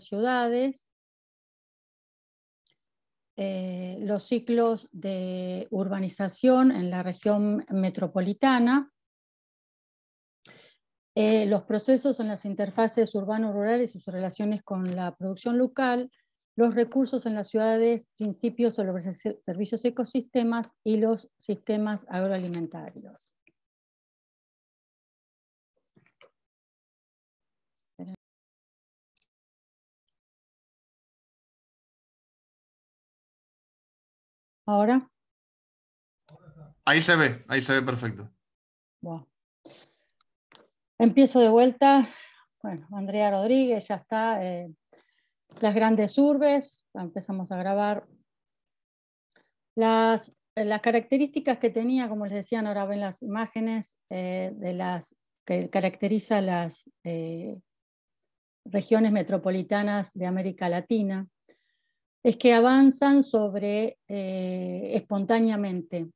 ciudades, eh, los ciclos de urbanización en la región metropolitana, eh, los procesos en las interfaces urbano-rurales y sus relaciones con la producción local, los recursos en las ciudades, principios sobre servicios ecosistemas y los sistemas agroalimentarios. ¿Ahora? Ahí se ve, ahí se ve perfecto. Empiezo de vuelta. Bueno, Andrea Rodríguez ya está. Eh, las grandes urbes, empezamos a grabar. Las, las, características que tenía, como les decían, ahora ven las imágenes eh, de las que caracteriza las eh, regiones metropolitanas de América Latina es que avanzan sobre eh, espontáneamente.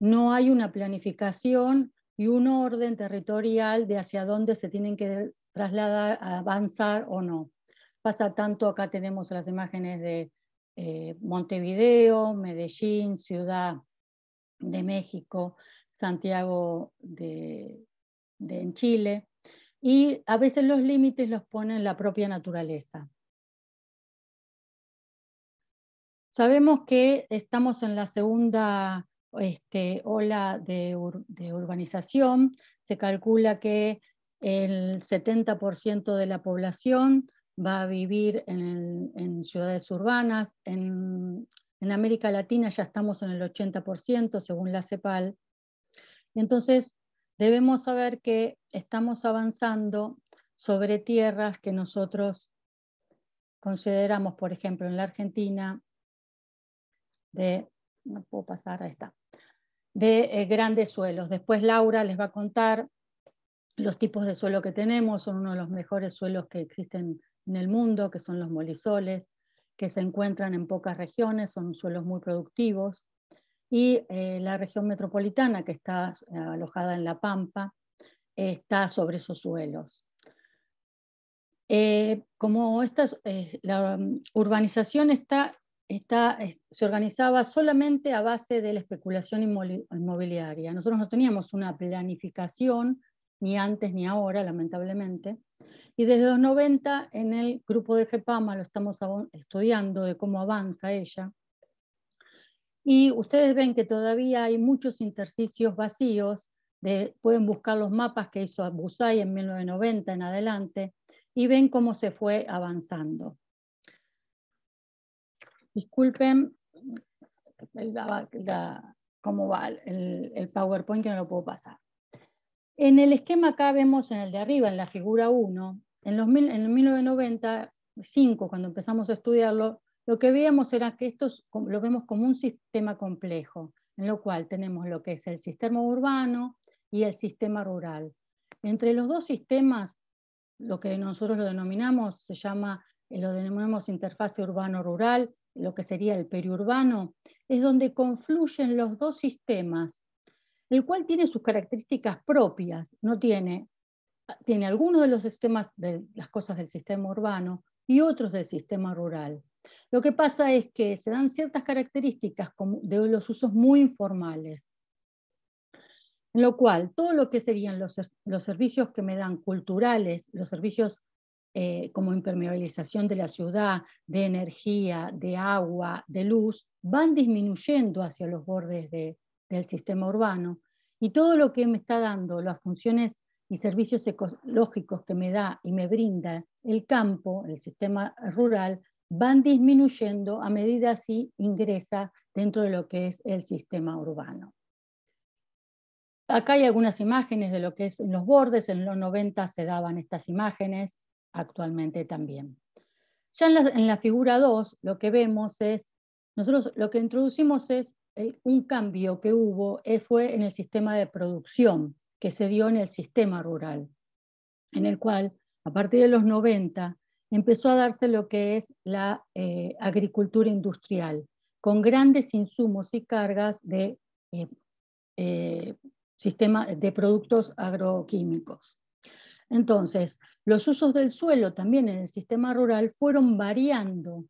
No hay una planificación y un orden territorial de hacia dónde se tienen que trasladar, avanzar o no. Pasa tanto, acá tenemos las imágenes de eh, Montevideo, Medellín, Ciudad de México, Santiago de, en Chile, y a veces los límites los pone la propia naturaleza. Sabemos que estamos en la segunda este, ola de, urbanización. Se calcula que el 70% de la población va a vivir en, ciudades urbanas. En, en, América Latina ya estamos en el 80%, según la CEPAL. entonces debemos saber que estamos avanzando sobre tierras que nosotros consideramos, por ejemplo, en la Argentina, de, no puedo pasar, de eh, grandes suelos. Después Laura les va a contar los tipos de suelo que tenemos, son uno de los mejores suelos que existen en el mundo, que son los molisoles, que se encuentran en pocas regiones, son suelos muy productivos. Y eh, la región metropolitana, que está eh, alojada en La Pampa, está sobre esos suelos. como esta, la um, urbanización está se organizaba solamente a base de la especulación inmobiliaria. Nosotros no teníamos una planificación, ni antes ni ahora, lamentablemente. Y desde los 90 en el grupo de GEPAMA lo estamos estudiando de cómo avanza ella. Y ustedes ven que todavía hay muchos intersticios vacíos, de, pueden buscar los mapas que hizo Busay en 1990 en adelante, y ven cómo se fue avanzando. Disculpen cómo va el, PowerPoint que no lo puedo pasar. En el esquema acá vemos en el de arriba, en la figura 1, en, los, en el 1995, cuando empezamos a estudiarlo, lo que veíamos era que esto lo vemos como un sistema complejo, en lo cual tenemos lo que es el sistema urbano y el sistema rural. Entre los dos sistemas, lo que nosotros lo denominamos, se llama, lo denominamos interfase urbano-rural lo que sería el periurbano, es donde confluyen los dos sistemas, el cual tiene sus características propias, no tiene, tiene algunos de los sistemas de las cosas del sistema urbano y otros del sistema rural. Lo que pasa es que se dan ciertas características de los usos muy informales, en lo cual todo lo que serían los, los servicios que me dan culturales, los servicios eh, como impermeabilización de la ciudad, de energía, de agua, de luz, van disminuyendo hacia los bordes del sistema urbano. Y todo lo que me está dando, las funciones y servicios ecológicos que me da y me brinda el campo, el sistema rural, van disminuyendo a medida así ingresa dentro de lo que es el sistema urbano. Acá hay algunas imágenes de lo que es en los bordes, en los 90 se daban estas imágenes, actualmente también. Ya en la, figura 2 lo que vemos es, nosotros lo que introducimos es eh, un cambio que hubo, eh, fue en el sistema de producción que se dio en el sistema rural, en el cual a partir de los 90 empezó a darse lo que es la eh, agricultura industrial, con grandes insumos y cargas de, sistema, de productos agroquímicos. Entonces, los usos del suelo también en el sistema rural fueron variando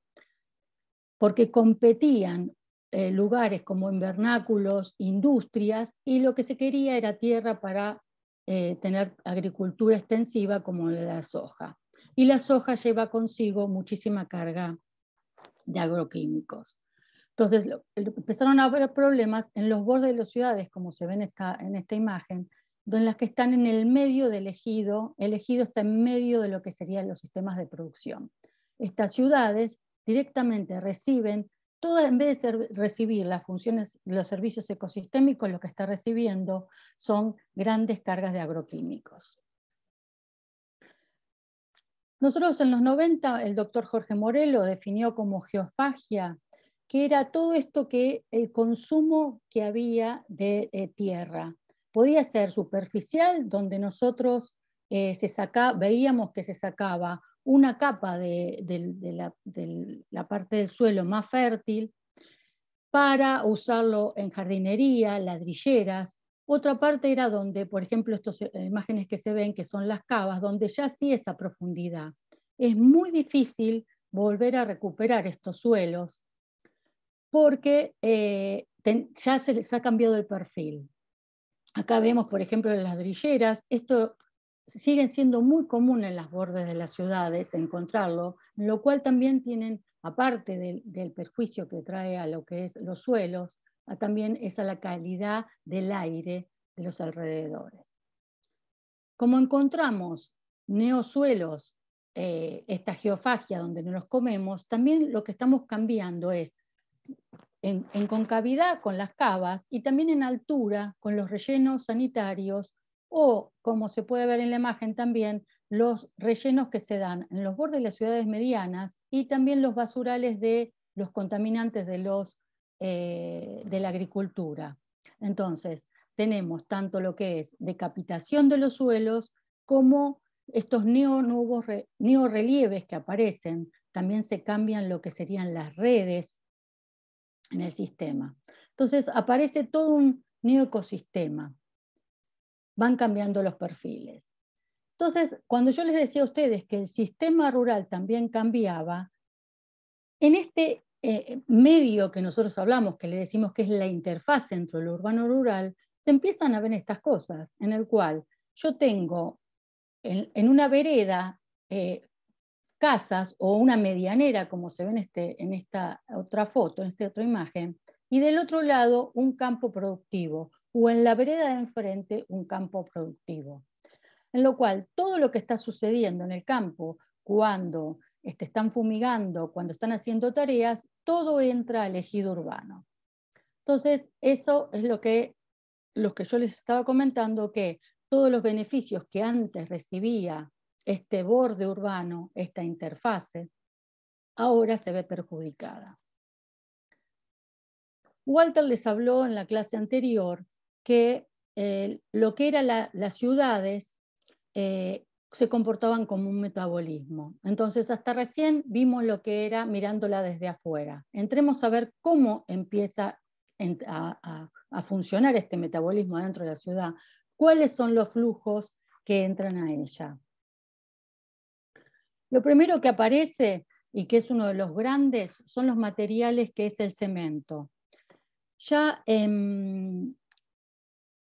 porque competían eh, lugares como invernáculos, industrias, y lo que se quería era tierra para eh, tener agricultura extensiva como la soja. Y la soja lleva consigo muchísima carga de agroquímicos. Entonces empezaron a haber problemas en los bordes de las ciudades, como se ve en esta, en esta imagen, en las que están en el medio del ejido, el ejido está en medio de lo que serían los sistemas de producción. Estas ciudades directamente reciben, todas, en vez de recibir las funciones, los servicios ecosistémicos, lo que está recibiendo son grandes cargas de agroquímicos. Nosotros en los 90, el doctor Jorge Morelo definió como geofagia, que era todo esto que el consumo que había de eh, tierra. Podía ser superficial, donde nosotros eh, veíamos que se sacaba una capa de, la, parte del suelo más fértil para usarlo en jardinería, ladrilleras. Otra parte era donde, por ejemplo, estas eh, imágenes que se ven, que son las cavas, donde ya sí esa profundidad. Es muy difícil volver a recuperar estos suelos porque eh, ya se les ha cambiado el perfil. Acá vemos, por ejemplo, las ladrilleras. Esto siguen siendo muy común en las bordes de las ciudades encontrarlo, lo cual también tienen, aparte del, perjuicio que trae a lo que es los suelos, también es a la calidad del aire de los alrededores. Como encontramos neosuelos, eh, esta geofagia donde no los comemos, también lo que estamos cambiando es en, concavidad con las cavas y también en altura con los rellenos sanitarios o, como se puede ver en la imagen también, los rellenos que se dan en los bordes de las ciudades medianas y también los basurales de los contaminantes de, los, eh, de la agricultura. Entonces, tenemos tanto lo que es decapitación de los suelos como estos neorrelieves que aparecen, también se cambian lo que serían las redes en el sistema. Entonces aparece todo un neoecosistema van cambiando los perfiles. Entonces, cuando yo les decía a ustedes que el sistema rural también cambiaba, en este eh, medio que nosotros hablamos, que le decimos que es la interfaz entre lo urbano-rural, se empiezan a ver estas cosas, en el cual yo tengo en, una vereda eh, casas o una medianera, como se ve en, este, en esta otra foto, en esta otra imagen, y del otro lado un campo productivo, o en la vereda de enfrente un campo productivo. En lo cual todo lo que está sucediendo en el campo cuando este, están fumigando, cuando están haciendo tareas, todo entra al ejido urbano. Entonces, eso es lo que, que yo les estaba comentando, que todos los beneficios que antes recibía este borde urbano, esta interfase, ahora se ve perjudicada. Walter les habló en la clase anterior que eh, lo que eran las ciudades eh, se comportaban como un metabolismo. Entonces, hasta recién vimos lo que era mirándola desde afuera. Entremos a ver cómo empieza a, a funcionar este metabolismo dentro de la ciudad, cuáles son los flujos que entran a ella. Lo primero que aparece y que es uno de los grandes son los materiales que es el cemento. Ya en,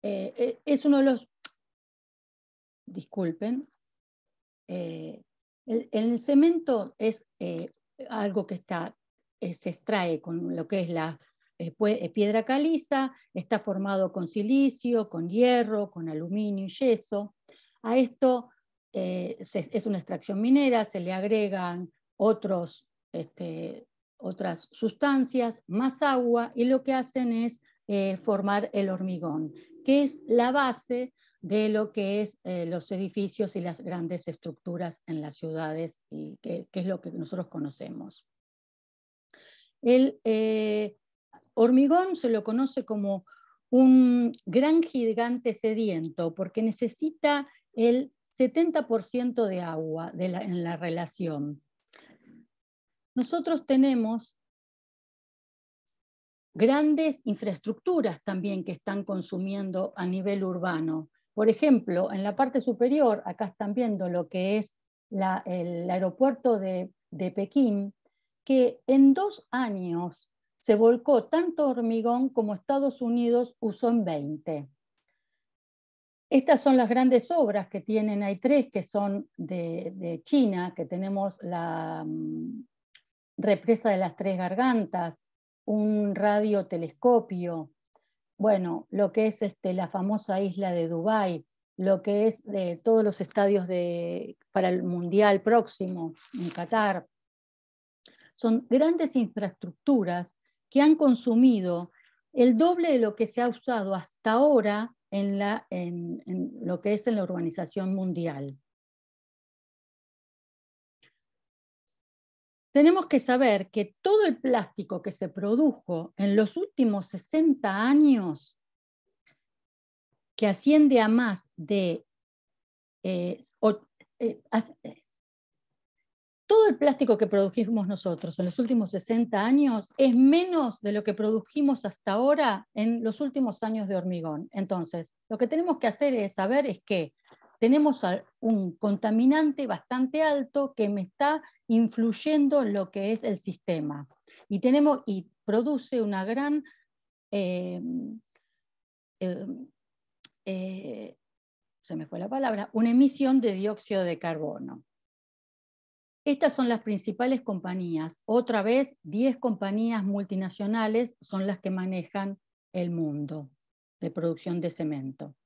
eh, eh, es uno de los, disculpen, eh, el, cemento es algo que está, se extrae con lo que es la piedra caliza, está formado con silicio, con hierro, con aluminio y yeso. A esto es una extracción minera, se le agregan otros, este, otras sustancias, más agua, y lo que hacen es formar el hormigón que es la base de lo que es eh, los edificios y las grandes estructuras en las ciudades, y que, es lo que nosotros conocemos. El eh, hormigón se lo conoce como un gran gigante sediento porque necesita el 70% de agua en la relación. Nosotros tenemos grandes infraestructuras también que están consumiendo a nivel urbano. Por ejemplo, en la parte superior, acá están viendo lo que es el aeropuerto de, de Pekín, que en dos años se volcó tanto hormigón como Estados Unidos usó en 20. Estas son las grandes obras que tienen, hay tres que son de, China, que tenemos la mm, represa de las tres gargantas, un radiotelescopio, bueno, lo que es este, la famosa isla de Dubái, lo que es de todos los estadios de, para el Mundial próximo en Qatar. Son grandes infraestructuras que han consumido el doble de lo que se ha usado hasta ahora en, la, en, lo que es en la urbanización mundial. Tenemos que saber que todo el plástico que se produjo en los últimos 60 años, que asciende a más de eh, eh, todo el plástico que produjimos nosotros en los últimos 60 años es menos de lo que produjimos hasta ahora en los últimos años de hormigón. Entonces, lo que tenemos que hacer es saber es que tenemos un contaminante bastante alto que me está influyendo en lo que es el sistema. Y, tenemos, y produce una gran... Eh, eh, eh, se me fue la palabra, una emisión de dióxido de carbono. Estas son las principales compañías. Otra vez, 10 compañías multinacionales son las que manejan el mundo de producción de cemento.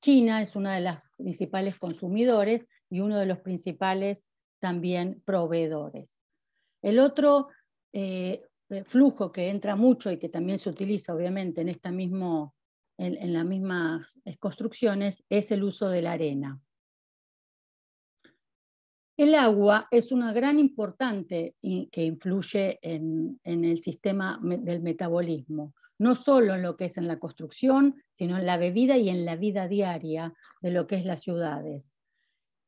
China es una de las principales consumidores y uno de los principales también proveedores. El otro eh, flujo que entra mucho y que también se utiliza obviamente en, esta mismo, en las mismas construcciones es el uso de la arena. El agua es una gran importante que influye en, el sistema del metabolismo, no solo en lo que es en la construcción, sino en la bebida y en la vida diaria de lo que es las ciudades.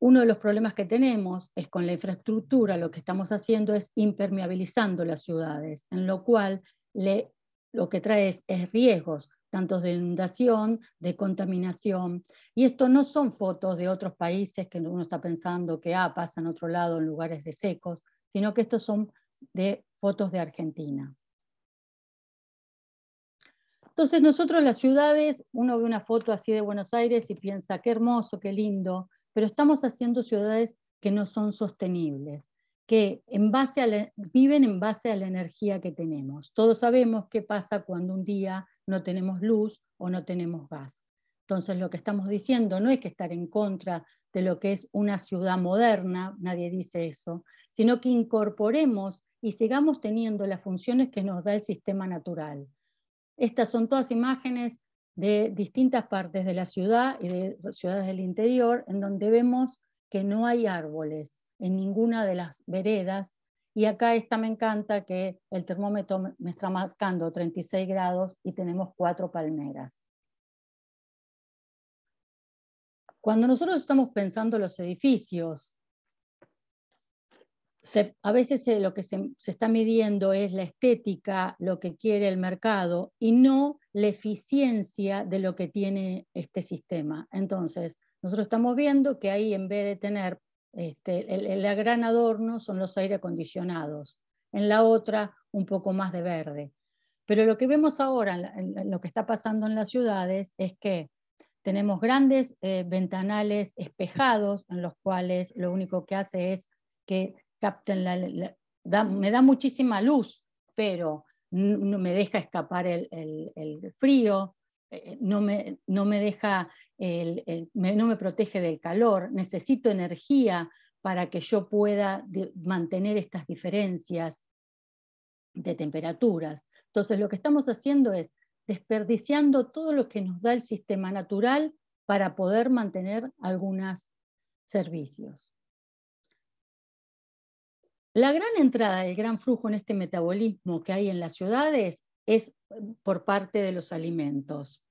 Uno de los problemas que tenemos es con la infraestructura, lo que estamos haciendo es impermeabilizando las ciudades, en lo cual lo que trae es riesgos, tanto de inundación, de contaminación. Y esto no son fotos de otros países que uno está pensando que ah, pasa otro lado en lugares de secos, sino que estos son de fotos de Argentina. Entonces nosotros las ciudades, uno ve una foto así de Buenos Aires y piensa, qué hermoso, qué lindo, pero estamos haciendo ciudades que no son sostenibles, que viven en base a la energía que tenemos. Todos sabemos qué pasa cuando un día no tenemos luz o no tenemos gas. Entonces lo que estamos diciendo no es que estar en contra de lo que es una ciudad moderna, nadie dice eso, sino que incorporemos y sigamos teniendo las funciones que nos da el sistema natural. Estas son todas imágenes de distintas partes de la ciudad y de ciudades del interior, en donde vemos que no hay árboles en ninguna de las veredas y acá esta me encanta que el termómetro me está marcando 36 grados y tenemos cuatro palmeras. Cuando nosotros estamos pensando los edificios, a veces lo que se, se, está midiendo es la estética, lo que quiere el mercado y no la eficiencia de lo que tiene este sistema. Entonces, nosotros estamos viendo que ahí en vez de tener este, el, gran adorno son los aire acondicionados, en la otra un poco más de verde. Pero lo que vemos ahora, en, lo que está pasando en las ciudades, es que tenemos grandes eh, ventanales espejados en los cuales lo único que hace es que capten la, me da muchísima luz, pero no me deja escapar el, frío, eh, no me, no me deja, no me protege del calor, necesito energía para que yo pueda mantener estas diferencias de temperaturas. Entonces lo que estamos haciendo es desperdiciando todo lo que nos da el sistema natural para poder mantener algunos servicios. La gran entrada, el gran flujo en este metabolismo que hay en las ciudades es por parte de los alimentos.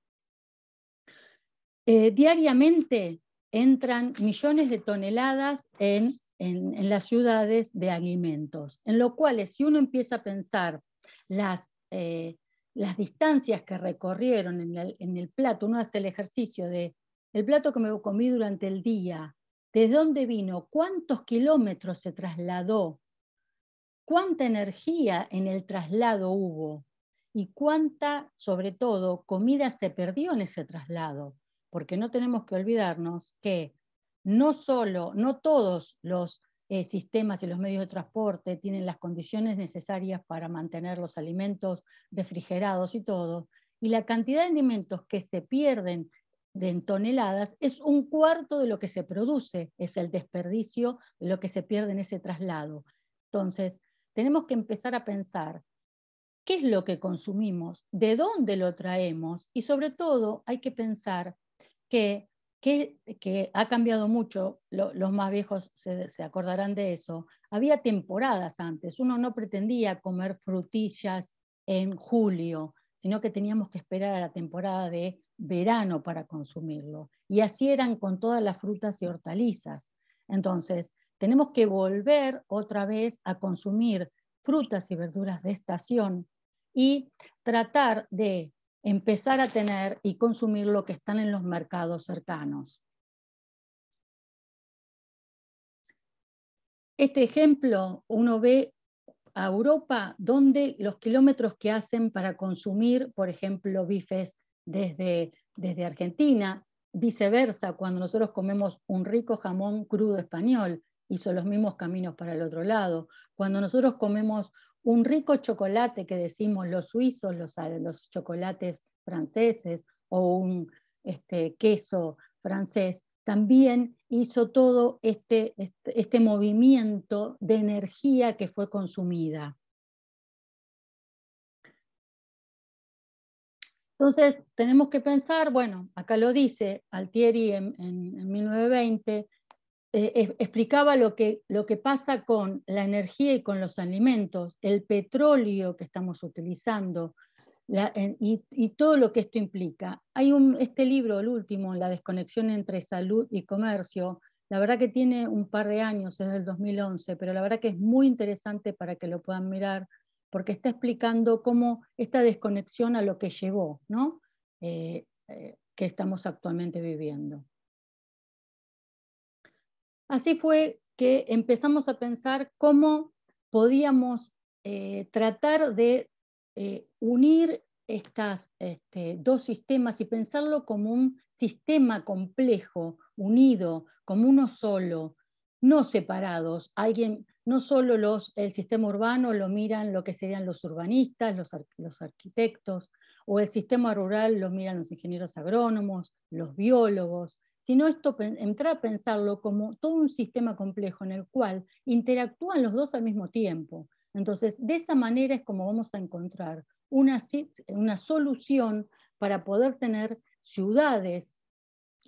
Eh, diariamente entran millones de toneladas en, las ciudades de alimentos, en lo cual si uno empieza a pensar las, eh, las distancias que recorrieron en el, plato, uno hace el ejercicio de el plato que me comí durante el día, de dónde vino, cuántos kilómetros se trasladó, cuánta energía en el traslado hubo y cuánta, sobre todo, comida se perdió en ese traslado. Porque no tenemos que olvidarnos que no solo, no todos los eh, sistemas y los medios de transporte tienen las condiciones necesarias para mantener los alimentos refrigerados y todo, y la cantidad de alimentos que se pierden en toneladas es un cuarto de lo que se produce, es el desperdicio de lo que se pierde en ese traslado. Entonces, tenemos que empezar a pensar qué es lo que consumimos, de dónde lo traemos y sobre todo hay que pensar que, que, ha cambiado mucho, los más viejos se, se acordarán de eso, había temporadas antes, uno no pretendía comer frutillas en julio, sino que teníamos que esperar a la temporada de verano para consumirlo. Y así eran con todas las frutas y hortalizas. Entonces, tenemos que volver otra vez a consumir frutas y verduras de estación y tratar de empezar a tener y consumir lo que están en los mercados cercanos. Este ejemplo uno ve a Europa donde los kilómetros que hacen para consumir, por ejemplo, bifes desde, desde Argentina, viceversa, cuando nosotros comemos un rico jamón crudo español, hizo los mismos caminos para el otro lado. Cuando nosotros comemos un rico chocolate que decimos los suizos, los, los chocolates franceses o un este, queso francés, también hizo todo este, este, este movimiento de energía que fue consumida. Entonces, tenemos que pensar, bueno, acá lo dice Altieri en, 1920, eh, explicaba lo que, lo que pasa con la energía y con los alimentos, el petróleo que estamos utilizando y, todo lo que esto implica. Hay un, este libro, el último, La desconexión entre salud y comercio, la verdad que tiene un par de años, es del 2011, pero la verdad que es muy interesante para que lo puedan mirar porque está explicando cómo esta desconexión a lo que llevó, ¿no? Eh, eh, que estamos actualmente viviendo. Así fue que empezamos a pensar cómo podíamos eh, tratar de unir estos este, dos sistemas y pensarlo como un sistema complejo, unido, como uno solo, no separados. Alguien, no solo los, el sistema urbano lo miran lo que serían los urbanistas, los, los arquitectos, o el sistema rural lo miran los ingenieros agrónomos, los biólogos, sino esto entrar a pensarlo como todo un sistema complejo en el cual interactúan los dos al mismo tiempo. Entonces, de esa manera es como vamos a encontrar una, una solución para poder tener ciudades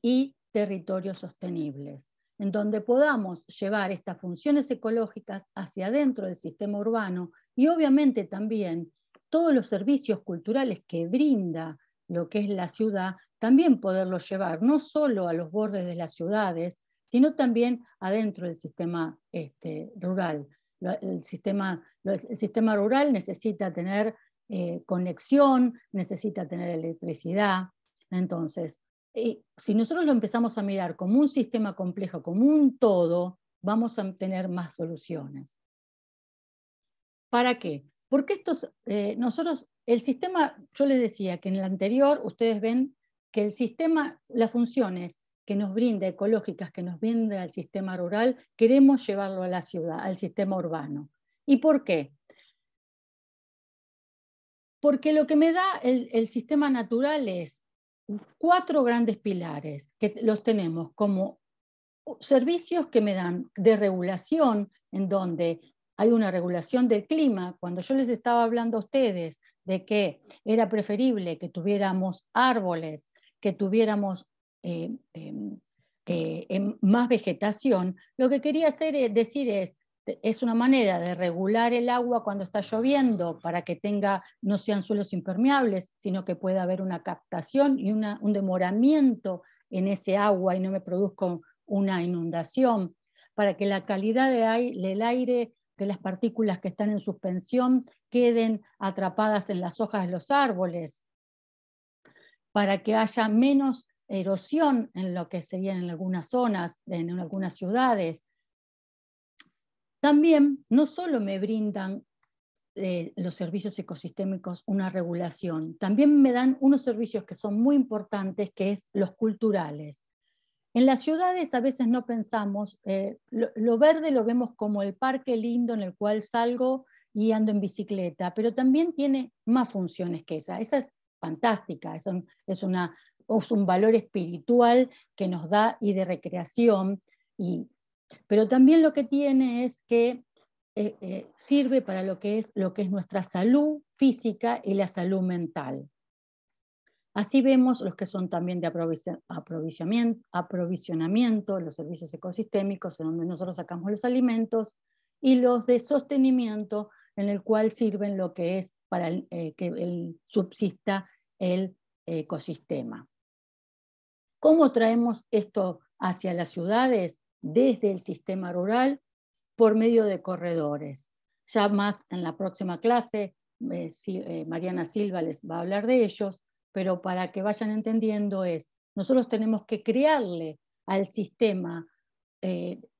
y territorios sostenibles en donde podamos llevar estas funciones ecológicas hacia adentro del sistema urbano y obviamente también todos los servicios culturales que brinda lo que es la ciudad, también poderlos llevar no solo a los bordes de las ciudades, sino también adentro del sistema este, rural. El sistema, el sistema rural necesita tener eh, conexión, necesita tener electricidad. Entonces, si nosotros lo empezamos a mirar como un sistema complejo, como un todo, vamos a tener más soluciones. ¿Para qué? Porque estos, eh, nosotros, el sistema, yo les decía que en el anterior ustedes ven que el sistema, las funciones que nos brinda, ecológicas, que nos brinda el sistema rural, queremos llevarlo a la ciudad, al sistema urbano. ¿Y por qué? Porque lo que me da el sistema natural es cuatro grandes pilares que los tenemos como servicios que me dan de regulación, en donde hay una regulación del clima. Cuando yo les estaba hablando a ustedes de que era preferible que tuviéramos árboles, que tuviéramos eh, em, eh, em, más vegetación, lo que quería hacer, es decir es, es una manera de regular el agua cuando está lloviendo para que tenga, no sean suelos impermeables, sino que pueda haber una captación y un demoramiento en ese agua y no me produzca una inundación, para que la calidad del aire, de las partículas que están en suspensión, queden atrapadas en las hojas de los árboles, para que haya menos erosión en lo que serían en algunas zonas, en algunas ciudades. También no solo me brindan eh, los servicios ecosistémicos una regulación, también me dan unos servicios que son muy importantes, que es los culturales. En las ciudades a veces no pensamos, eh, lo, verde lo vemos como el parque lindo en el cual salgo y ando en bicicleta, pero también tiene más funciones que esa. Esa es fantástica, es una, es un valor espiritual que nos da y de recreación, y, pero también lo que tiene es que eh, eh, sirve para lo que, es, lo que es nuestra salud física y la salud mental. Así vemos los que son también de aprovisionamiento, los servicios ecosistémicos, en donde nosotros sacamos los alimentos, y los de sostenimiento, en el cual sirven lo que es para eh, que subsista el ecosistema. ¿Cómo traemos esto hacia las ciudades? Desde el sistema rural por medio de corredores. Ya más en la próxima clase, eh, eh, Mariana Silva les va a hablar de ellos, pero para que vayan entendiendo es, nosotros tenemos que crearle al sistema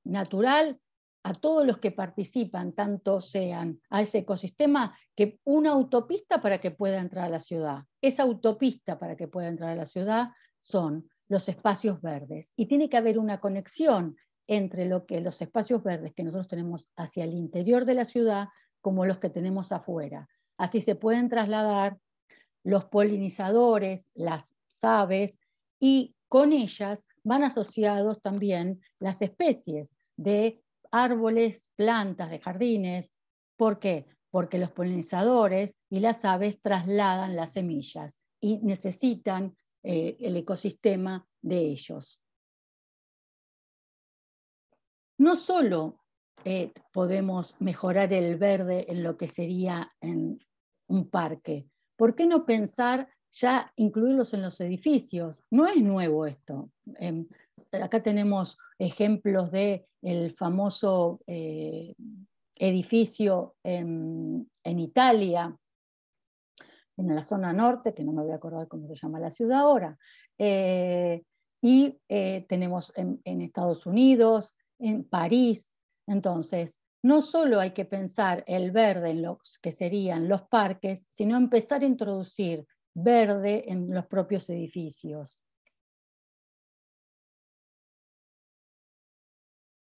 natural a todos los que participan, tanto sean a ese ecosistema, que una autopista para que pueda entrar a la ciudad. Esa autopista para que pueda entrar a la ciudad son los espacios verdes. Y tiene que haber una conexión entre lo que los espacios verdes que nosotros tenemos hacia el interior de la ciudad como los que tenemos afuera. Así se pueden trasladar los polinizadores, las aves, y con ellas van asociados también las especies de árboles, plantas, de jardines. ¿Por qué? Porque los polinizadores y las aves trasladan las semillas y necesitan eh, el ecosistema de ellos no solo eh, podemos mejorar el verde en lo que sería en un parque, ¿por qué no pensar ya incluirlos en los edificios? No es nuevo esto. Em, acá tenemos ejemplos del el famoso eh, edificio en, Italia, en la zona norte, que no me voy a acordar cómo se llama la ciudad ahora, eh, y tenemos en Estados Unidos, en París. Entonces, no solo hay que pensar el verde en los que serían los parques, sino empezar a introducir verde en los propios edificios.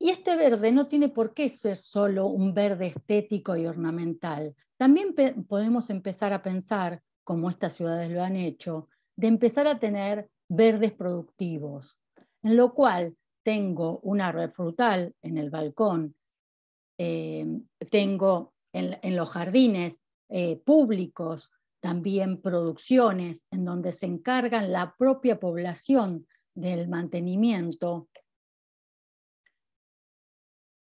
Y este verde no tiene por qué ser solo un verde estético y ornamental. También podemos empezar a pensar, como estas ciudades lo han hecho, de empezar a tener verdes productivos, en lo cual tengo un árbol frutal en el balcón, eh, tengo en, los jardines eh, públicos también producciones en donde se encargan la propia población del mantenimiento.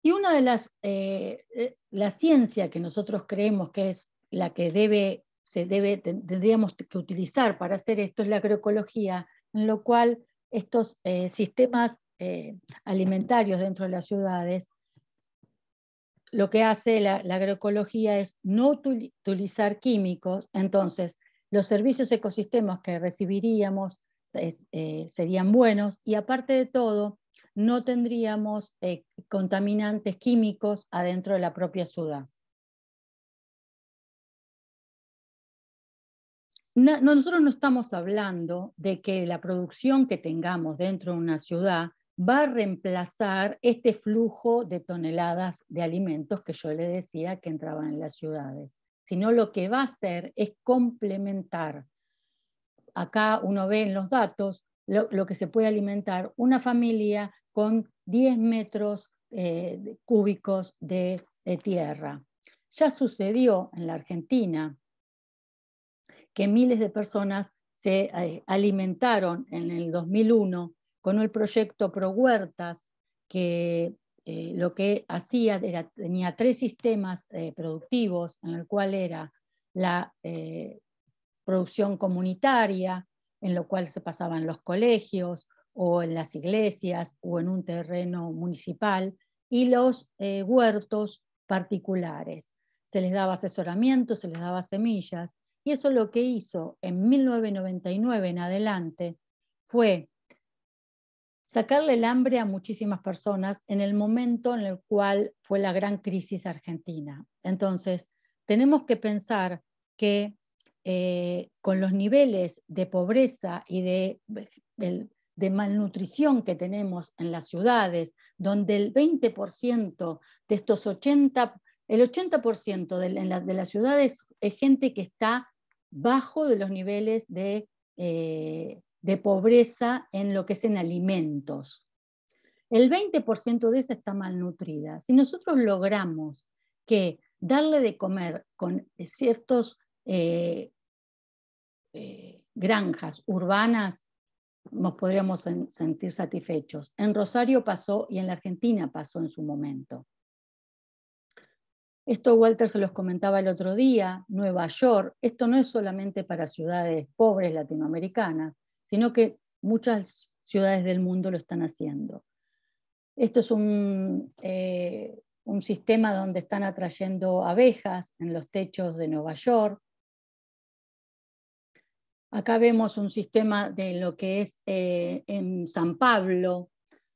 Y una de las, eh, la ciencia que nosotros creemos que es la que debe, se debe, tendríamos que utilizar para hacer esto es la agroecología, en lo cual estos sistemas eh, alimentarios dentro de las ciudades, lo que hace la, agroecología es no utilizar químicos, entonces los servicios ecosistemas que recibiríamos eh, serían buenos. Y aparte de todo, no tendríamos eh, contaminantes químicos adentro de la propia ciudad. nosotros no estamos hablando de que la producción que tengamos dentro de una ciudad va a reemplazar este flujo de toneladas de alimentos que yo le decía que entraban en las ciudades, sino lo que va a hacer es complementar. Acá uno ve en los datos lo, que se puede alimentar una familia con 10 metros eh, cúbicos de, tierra. Ya sucedió en la Argentina que miles de personas se eh, alimentaron en el 2001 con el proyecto Pro Huertas, que eh, lo que hacía era, tenía tres sistemas productivos, en el cual era la producción comunitaria, en lo cual se pasaban los colegios o en las iglesias o en un terreno municipal, y los huertos particulares. Se les daba asesoramiento, se les daba semillas, y eso lo que hizo en 1999 en adelante fue sacarle el hambre a muchísimas personas en el momento en el cual fue la gran crisis argentina. Entonces, tenemos que pensar que eh, con los niveles de pobreza y de, de, malnutrición que tenemos en las ciudades, donde el 20% de estos 80, el 80% de, de, las ciudades es gente que está bajo de los niveles de, eh, de pobreza en lo que es en alimentos. El 20% de esa está malnutrida. Si nosotros logramos que darle de comer con ciertos eh, eh, granjas urbanas, nos podríamos sentir satisfechos. En Rosario pasó y en la Argentina pasó en su momento. Esto Walter se los comentaba el otro día, Nueva York, esto no es solamente para ciudades pobres latinoamericanas, sino que muchas ciudades del mundo lo están haciendo. Esto es un, eh, un sistema donde están atrayendo abejas en los techos de Nueva York, Acá vemos un sistema de lo que es eh, en San Pablo,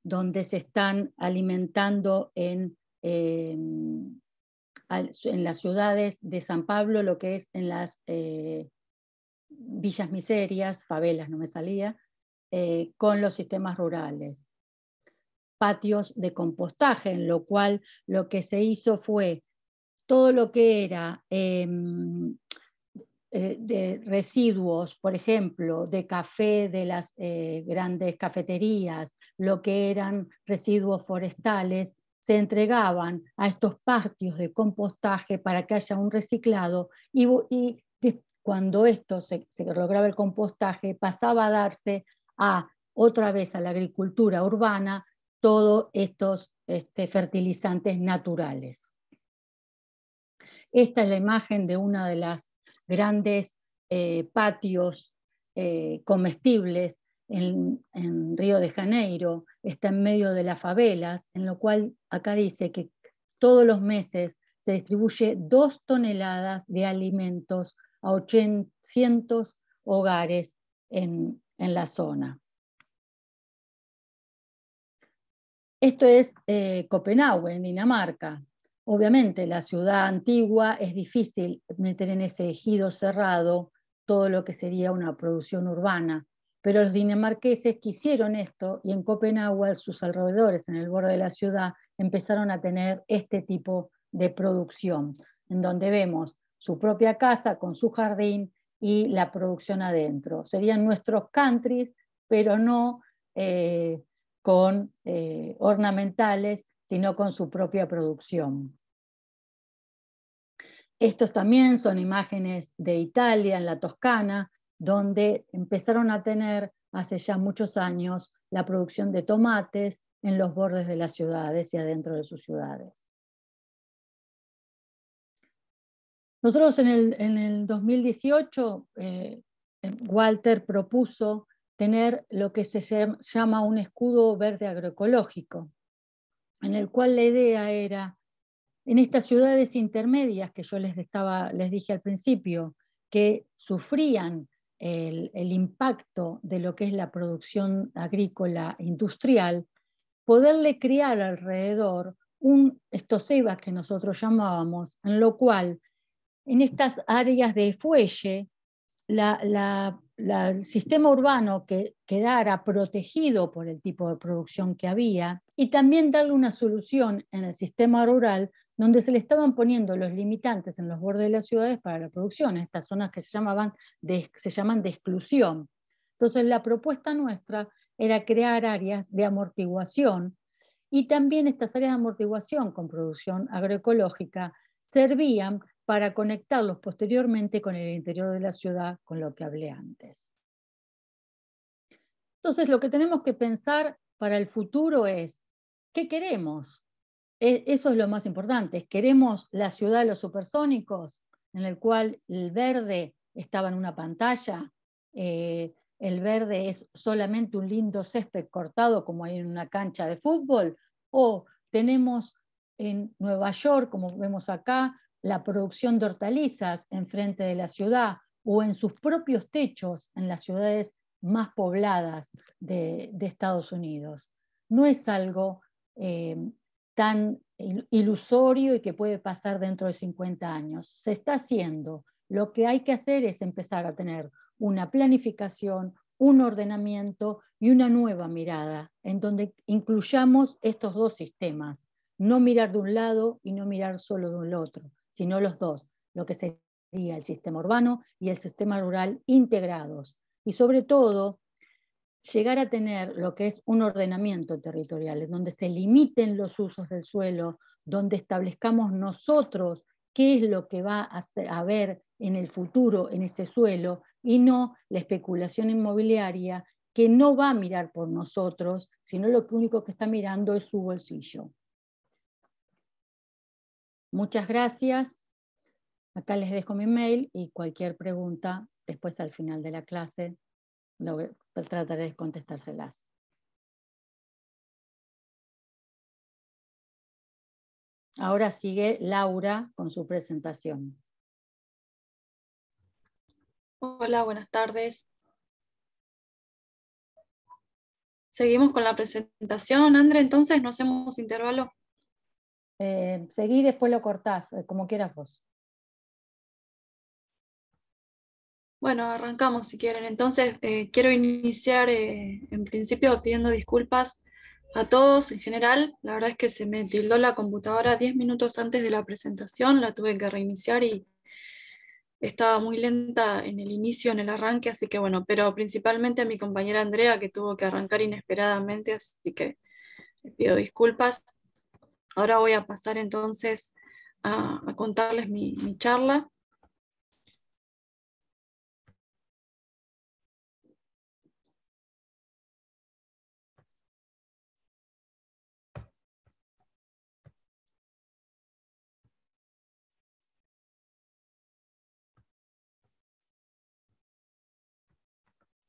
donde se están alimentando en, en las ciudades de San Pablo, lo que es en las eh, villas miserias, favelas, no me salía, eh, con los sistemas rurales. Patios de compostaje, en lo cual lo que se hizo fue todo lo que era em, eh, de residuos, por ejemplo, de café de las eh, grandes cafeterías, lo que eran residuos forestales, se entregaban a estos patios de compostaje para que haya un reciclado y, cuando esto se, lograba el compostaje pasaba a darse a otra vez a la agricultura urbana todos estos este, fertilizantes naturales. Esta es la imagen de una de las grandes eh, patios eh, comestibles en, Río de Janeiro, está en medio de las favelas, en lo cual acá dice que todos los meses se distribuye dos toneladas de alimentos a 800 hogares en, la zona. Esto es eh, Copenhague, en Dinamarca. Obviamente, la ciudad antigua es difícil meter en ese ejido cerrado todo lo que sería una producción urbana, pero los dinamarqueses quisieron esto y en Copenhague, sus alrededores, en el borde de la ciudad, empezaron a tener este tipo de producción, en donde vemos su propia casa con su jardín y la producción adentro. Serían nuestros countries, pero no eh, con eh, ornamentales, sino con su propia producción. Estos también son imágenes de Italia, en la Toscana, donde empezaron a tener hace ya muchos años la producción de tomates en los bordes de las ciudades y adentro de sus ciudades. Nosotros en el, 2018, eh, Walter propuso tener lo que se llama un escudo verde agroecológico, en el cual la idea era en estas ciudades intermedias que yo les, estaba, les dije al principio, que sufrían el, impacto de lo que es la producción agrícola industrial, poderle crear alrededor un, estos EVAs que nosotros llamábamos, en lo cual en estas áreas de fuelle el sistema urbano que quedara protegido por el tipo de producción que había y también darle una solución en el sistema rural donde se le estaban poniendo los limitantes en los bordes de las ciudades para la producción, estas zonas que se, llamaban se llaman de exclusión. Entonces la propuesta nuestra era crear áreas de amortiguación y también estas áreas de amortiguación con producción agroecológica servían para conectarlos posteriormente con el interior de la ciudad, con lo que hablé antes. Entonces, lo que tenemos que pensar para el futuro es, ¿qué queremos? E, eso es lo más importante. ¿Queremos la ciudad de los supersónicos, en el cual el verde estaba en una pantalla? Eh, el verde es solamente un lindo césped cortado como hay en una cancha de fútbol, o tenemos en Nueva York, como vemos acá, la producción de hortalizas enfrente de la ciudad o en sus propios techos en las ciudades más pobladas de, Estados Unidos. No es algo eh, tan ilusorio y que puede pasar dentro de 50 años. Se está haciendo. Lo que hay que hacer es empezar a tener una planificación, un ordenamiento y una nueva mirada en donde incluyamos estos dos sistemas. No mirar de un lado y no mirar solo de un otro, sino los dos, lo que sería el sistema urbano y el sistema rural integrados. Y sobre todo, llegar a tener lo que es un ordenamiento territorial, donde se limiten los usos del suelo, donde establezcamos nosotros qué es lo que va a haber en el futuro en ese suelo y no la especulación inmobiliaria que no va a mirar por nosotros, sino lo único que está mirando es su bolsillo. Muchas gracias. Acá les dejo mi mail y cualquier pregunta después al final de la clase trataré de contestárselas. Ahora sigue Laura con su presentación. Hola, buenas tardes. Seguimos con la presentación, André, entonces no hacemos intervalo. Eh, seguí, después lo cortás, eh, como quieras vos. Bueno, arrancamos si quieren. Entonces, eh, quiero iniciar en principio pidiendo disculpas a todos en general. La verdad es que se me tildó la computadora 10 minutos antes de la presentación, la tuve que reiniciar y estaba muy lenta en el inicio, en el arranque, así que bueno, pero principalmente a mi compañera Andrea que tuvo que arrancar inesperadamente, así que pido disculpas. Ahora voy a pasar entonces a, contarles mi charla.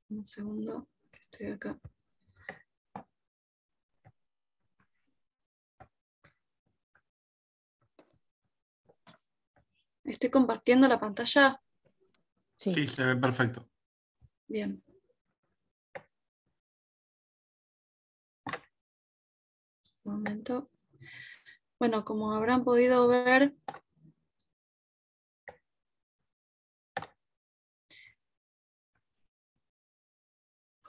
Un segundo, estoy acá. ¿Estoy compartiendo la pantalla? Sí. sí, se ve perfecto. Bien. Un momento. Bueno, como habrán podido ver,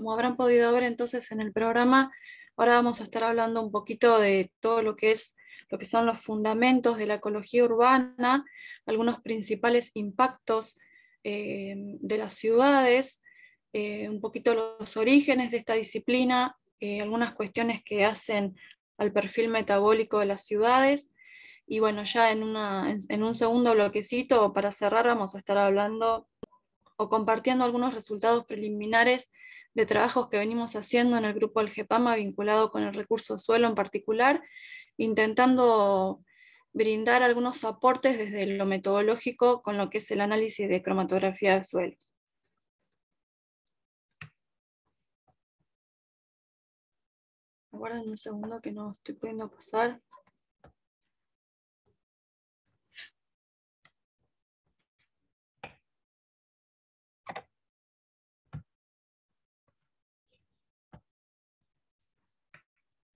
Como habrán podido ver entonces en el programa, ahora vamos a estar hablando un poquito de todo lo que es lo que son los fundamentos de la ecología urbana, algunos principales impactos eh, de las ciudades, eh, un poquito los orígenes de esta disciplina, eh, algunas cuestiones que hacen al perfil metabólico de las ciudades. Y bueno, ya en, en un segundo bloquecito, para cerrar, vamos a estar hablando o compartiendo algunos resultados preliminares de trabajos que venimos haciendo en el grupo del GEPAMA vinculado con el recurso suelo en particular, intentando brindar algunos aportes desde lo metodológico con lo que es el análisis de cromatografía de suelos. Aguarden un segundo que no estoy pudiendo pasar.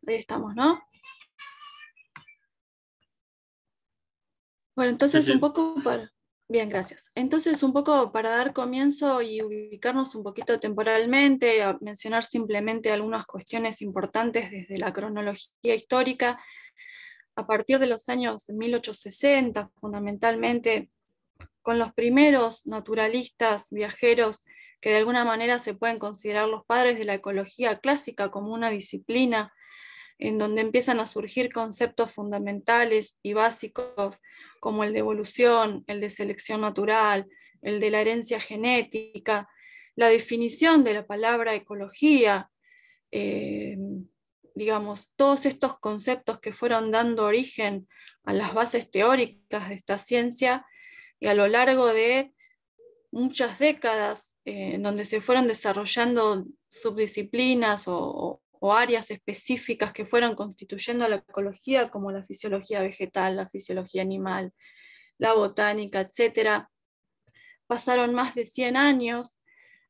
Ahí estamos, ¿no? Bueno, entonces un poco para... Bien, gracias. Entonces, un poco para dar comienzo y ubicarnos un poquito temporalmente, a mencionar simplemente algunas cuestiones importantes desde la cronología histórica. A partir de los años 1860, fundamentalmente, con los primeros naturalistas viajeros que de alguna manera se pueden considerar los padres de la ecología clásica como una disciplina en donde empiezan a surgir conceptos fundamentales y básicos como el de evolución, el de selección natural, el de la herencia genética, la definición de la palabra ecología, eh, digamos, todos estos conceptos que fueron dando origen a las bases teóricas de esta ciencia y a lo largo de muchas décadas eh, donde se fueron desarrollando subdisciplinas o, o áreas específicas que fueron constituyendo la ecología, como la fisiología vegetal, la fisiología animal, la botánica, etc. Pasaron más de 100 años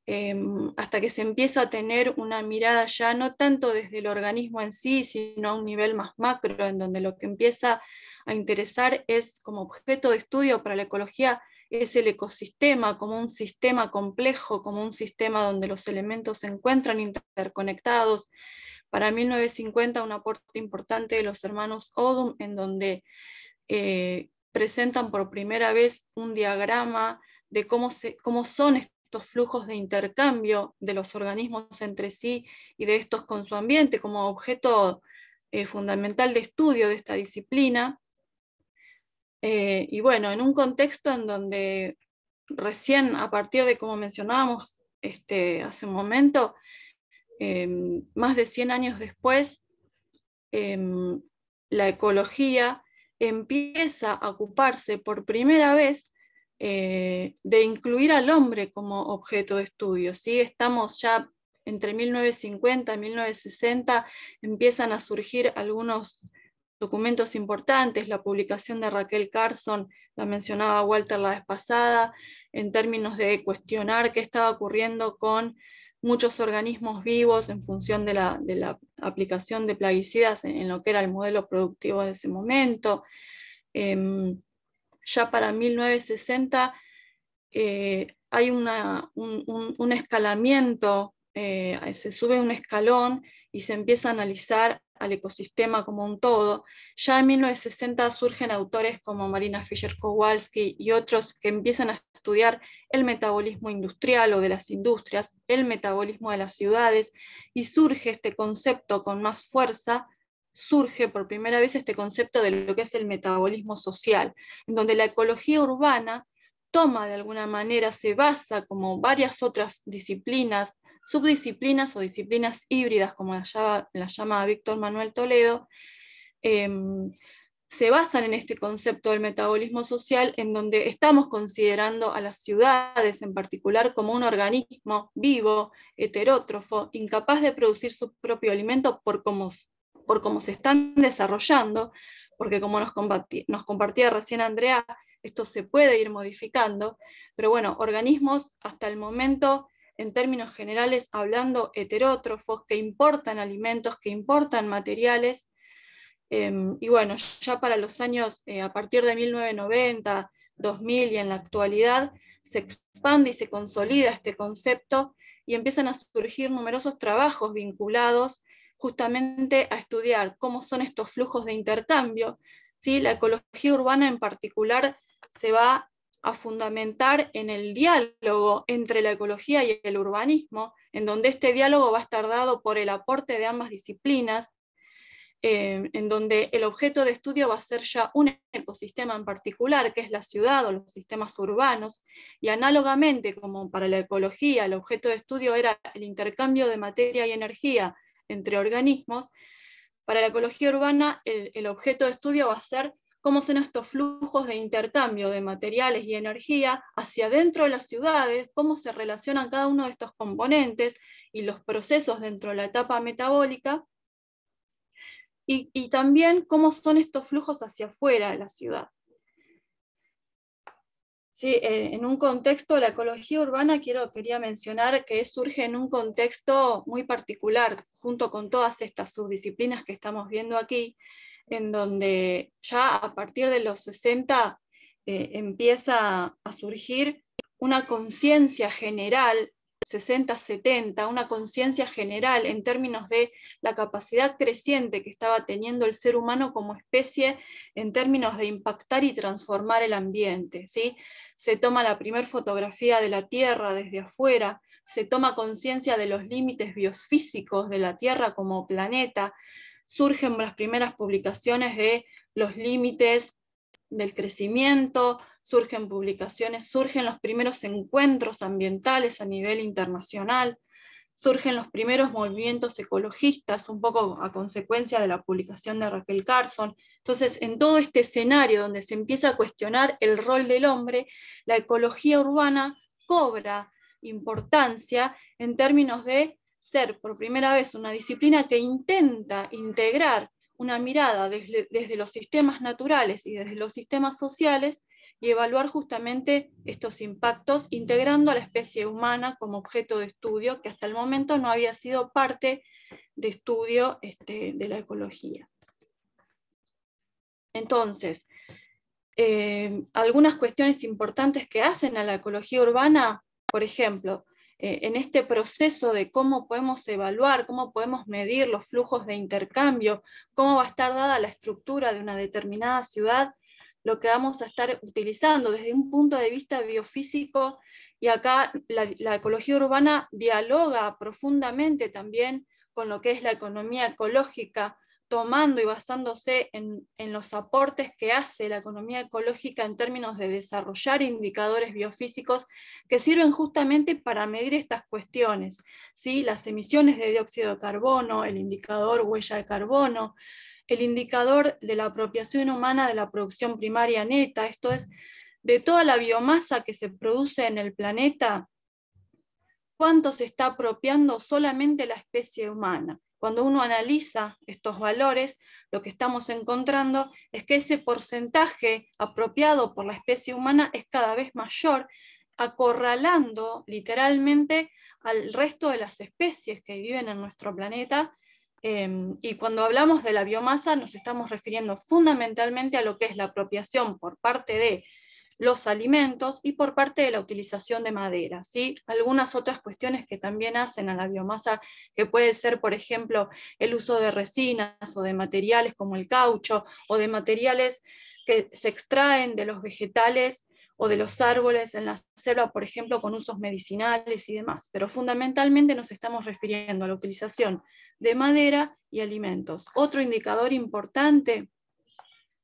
em, hasta que se empieza a tener una mirada ya no tanto desde el organismo en sí, sino a un nivel más macro, en donde lo que empieza a interesar es como objeto de estudio para la ecología es el ecosistema como un sistema complejo, como un sistema donde los elementos se encuentran interconectados. Para 1950 un aporte importante de los hermanos Odum, en donde eh, presentan por primera vez un diagrama de cómo, son estos flujos de intercambio de los organismos entre sí y de estos con su ambiente como objeto eh, fundamental de estudio de esta disciplina. Eh, y bueno, en un contexto en donde recién, a partir de como mencionábamos este, hace un momento, em, más de 100 años después, em, la ecología empieza a ocuparse por primera vez eh, de incluir al hombre como objeto de estudio. ¿sí? Estamos ya entre 1950 y 1960, empiezan a surgir algunos documentos importantes, la publicación de Raquel Carson, la mencionaba Walter la vez pasada, en términos de cuestionar qué estaba ocurriendo con muchos organismos vivos en función de la, aplicación de plaguicidas en, lo que era el modelo productivo de ese momento. Em, ya para 1960 eh, hay un, escalamiento, eh, se sube un escalón y se empieza a analizar al ecosistema como un todo. Ya en 1960 surgen autores como Marina Fischer-Kowalski y otros que empiezan a estudiar el metabolismo industrial o de las industrias, el metabolismo de las ciudades, y surge este concepto con más fuerza, surge por primera vez este concepto de lo que es el metabolismo social, en donde la ecología urbana toma de alguna manera, se basa como varias otras disciplinas subdisciplinas o disciplinas híbridas, como las llama, Víctor Manuel Toledo, em, se basan en este concepto del metabolismo social, en donde estamos considerando a las ciudades en particular como un organismo vivo, heterótrofo, incapaz de producir su propio alimento por cómo, por cómo se están desarrollando, porque como nos, nos compartía recién Andrea, esto se puede ir modificando, pero bueno, organismos hasta el momento en términos generales hablando, heterótrofos, que importan alimentos, que importan materiales. Em, y bueno, ya para los años, eh, a partir de 1990, 2000 y en la actualidad, se expande y se consolida este concepto y empiezan a surgir numerosos trabajos vinculados justamente a estudiar cómo son estos flujos de intercambio. ¿sí? La ecología urbana en particular se va a fundamentar en el diálogo entre la ecología y el urbanismo, en donde este diálogo va a estar dado por el aporte de ambas disciplinas, eh, en donde el objeto de estudio va a ser ya un ecosistema en particular, que es la ciudad o los sistemas urbanos, y análogamente como para la ecología el objeto de estudio era el intercambio de materia y energía entre organismos, para la ecología urbana el, el objeto de estudio va a ser cómo son estos flujos de intercambio de materiales y energía hacia dentro de las ciudades, cómo se relacionan cada uno de estos componentes y los procesos dentro de la etapa metabólica, y, también cómo son estos flujos hacia afuera de la ciudad. Sí, eh, en un contexto, la ecología urbana quiero, quería mencionar que surge en un contexto muy particular, junto con todas estas subdisciplinas que estamos viendo aquí, en donde ya a partir de los 60 eh, empieza a surgir una conciencia general, 60-70, una conciencia general en términos de la capacidad creciente que estaba teniendo el ser humano como especie en términos de impactar y transformar el ambiente. ¿sí? Se toma la primera fotografía de la Tierra desde afuera, se toma conciencia de los límites biofísicos de la Tierra como planeta, surgen las primeras publicaciones de los límites del crecimiento, surgen publicaciones, surgen los primeros encuentros ambientales a nivel internacional, surgen los primeros movimientos ecologistas, un poco a consecuencia de la publicación de Raquel Carson. Entonces, en todo este escenario donde se empieza a cuestionar el rol del hombre, la ecología urbana cobra importancia en términos de ser por primera vez una disciplina que intenta integrar una mirada desde, los sistemas naturales y desde los sistemas sociales y evaluar justamente estos impactos integrando a la especie humana como objeto de estudio, que hasta el momento no había sido parte de estudio este, de la ecología. Entonces, eh, algunas cuestiones importantes que hacen a la ecología urbana, por ejemplo, eh, en este proceso de cómo podemos evaluar, cómo podemos medir los flujos de intercambio, cómo va a estar dada la estructura de una determinada ciudad, lo que vamos a estar utilizando desde un punto de vista biofísico, y acá la ecología urbana dialoga profundamente también con lo que es la economía ecológica, tomando y basándose en, los aportes que hace la economía ecológica en términos de desarrollar indicadores biofísicos que sirven justamente para medir estas cuestiones, ¿sí? las emisiones de dióxido de carbono, el indicador huella de carbono, el indicador de la apropiación humana de la producción primaria neta, esto es, de toda la biomasa que se produce en el planeta, cuánto se está apropiando solamente la especie humana. Cuando uno analiza estos valores, lo que estamos encontrando es que ese porcentaje apropiado por la especie humana es cada vez mayor, acorralando literalmente al resto de las especies que viven en nuestro planeta. Em, y cuando hablamos de la biomasa nos estamos refiriendo fundamentalmente a lo que es la apropiación por parte de los alimentos y por parte de la utilización de madera. ¿sí? Algunas otras cuestiones que también hacen a la biomasa, que puede ser, por ejemplo, el uso de resinas o de materiales como el caucho o de materiales que se extraen de los vegetales o de los árboles en la selva, por ejemplo, con usos medicinales y demás. Pero fundamentalmente nos estamos refiriendo a la utilización de madera y alimentos. Otro indicador importante,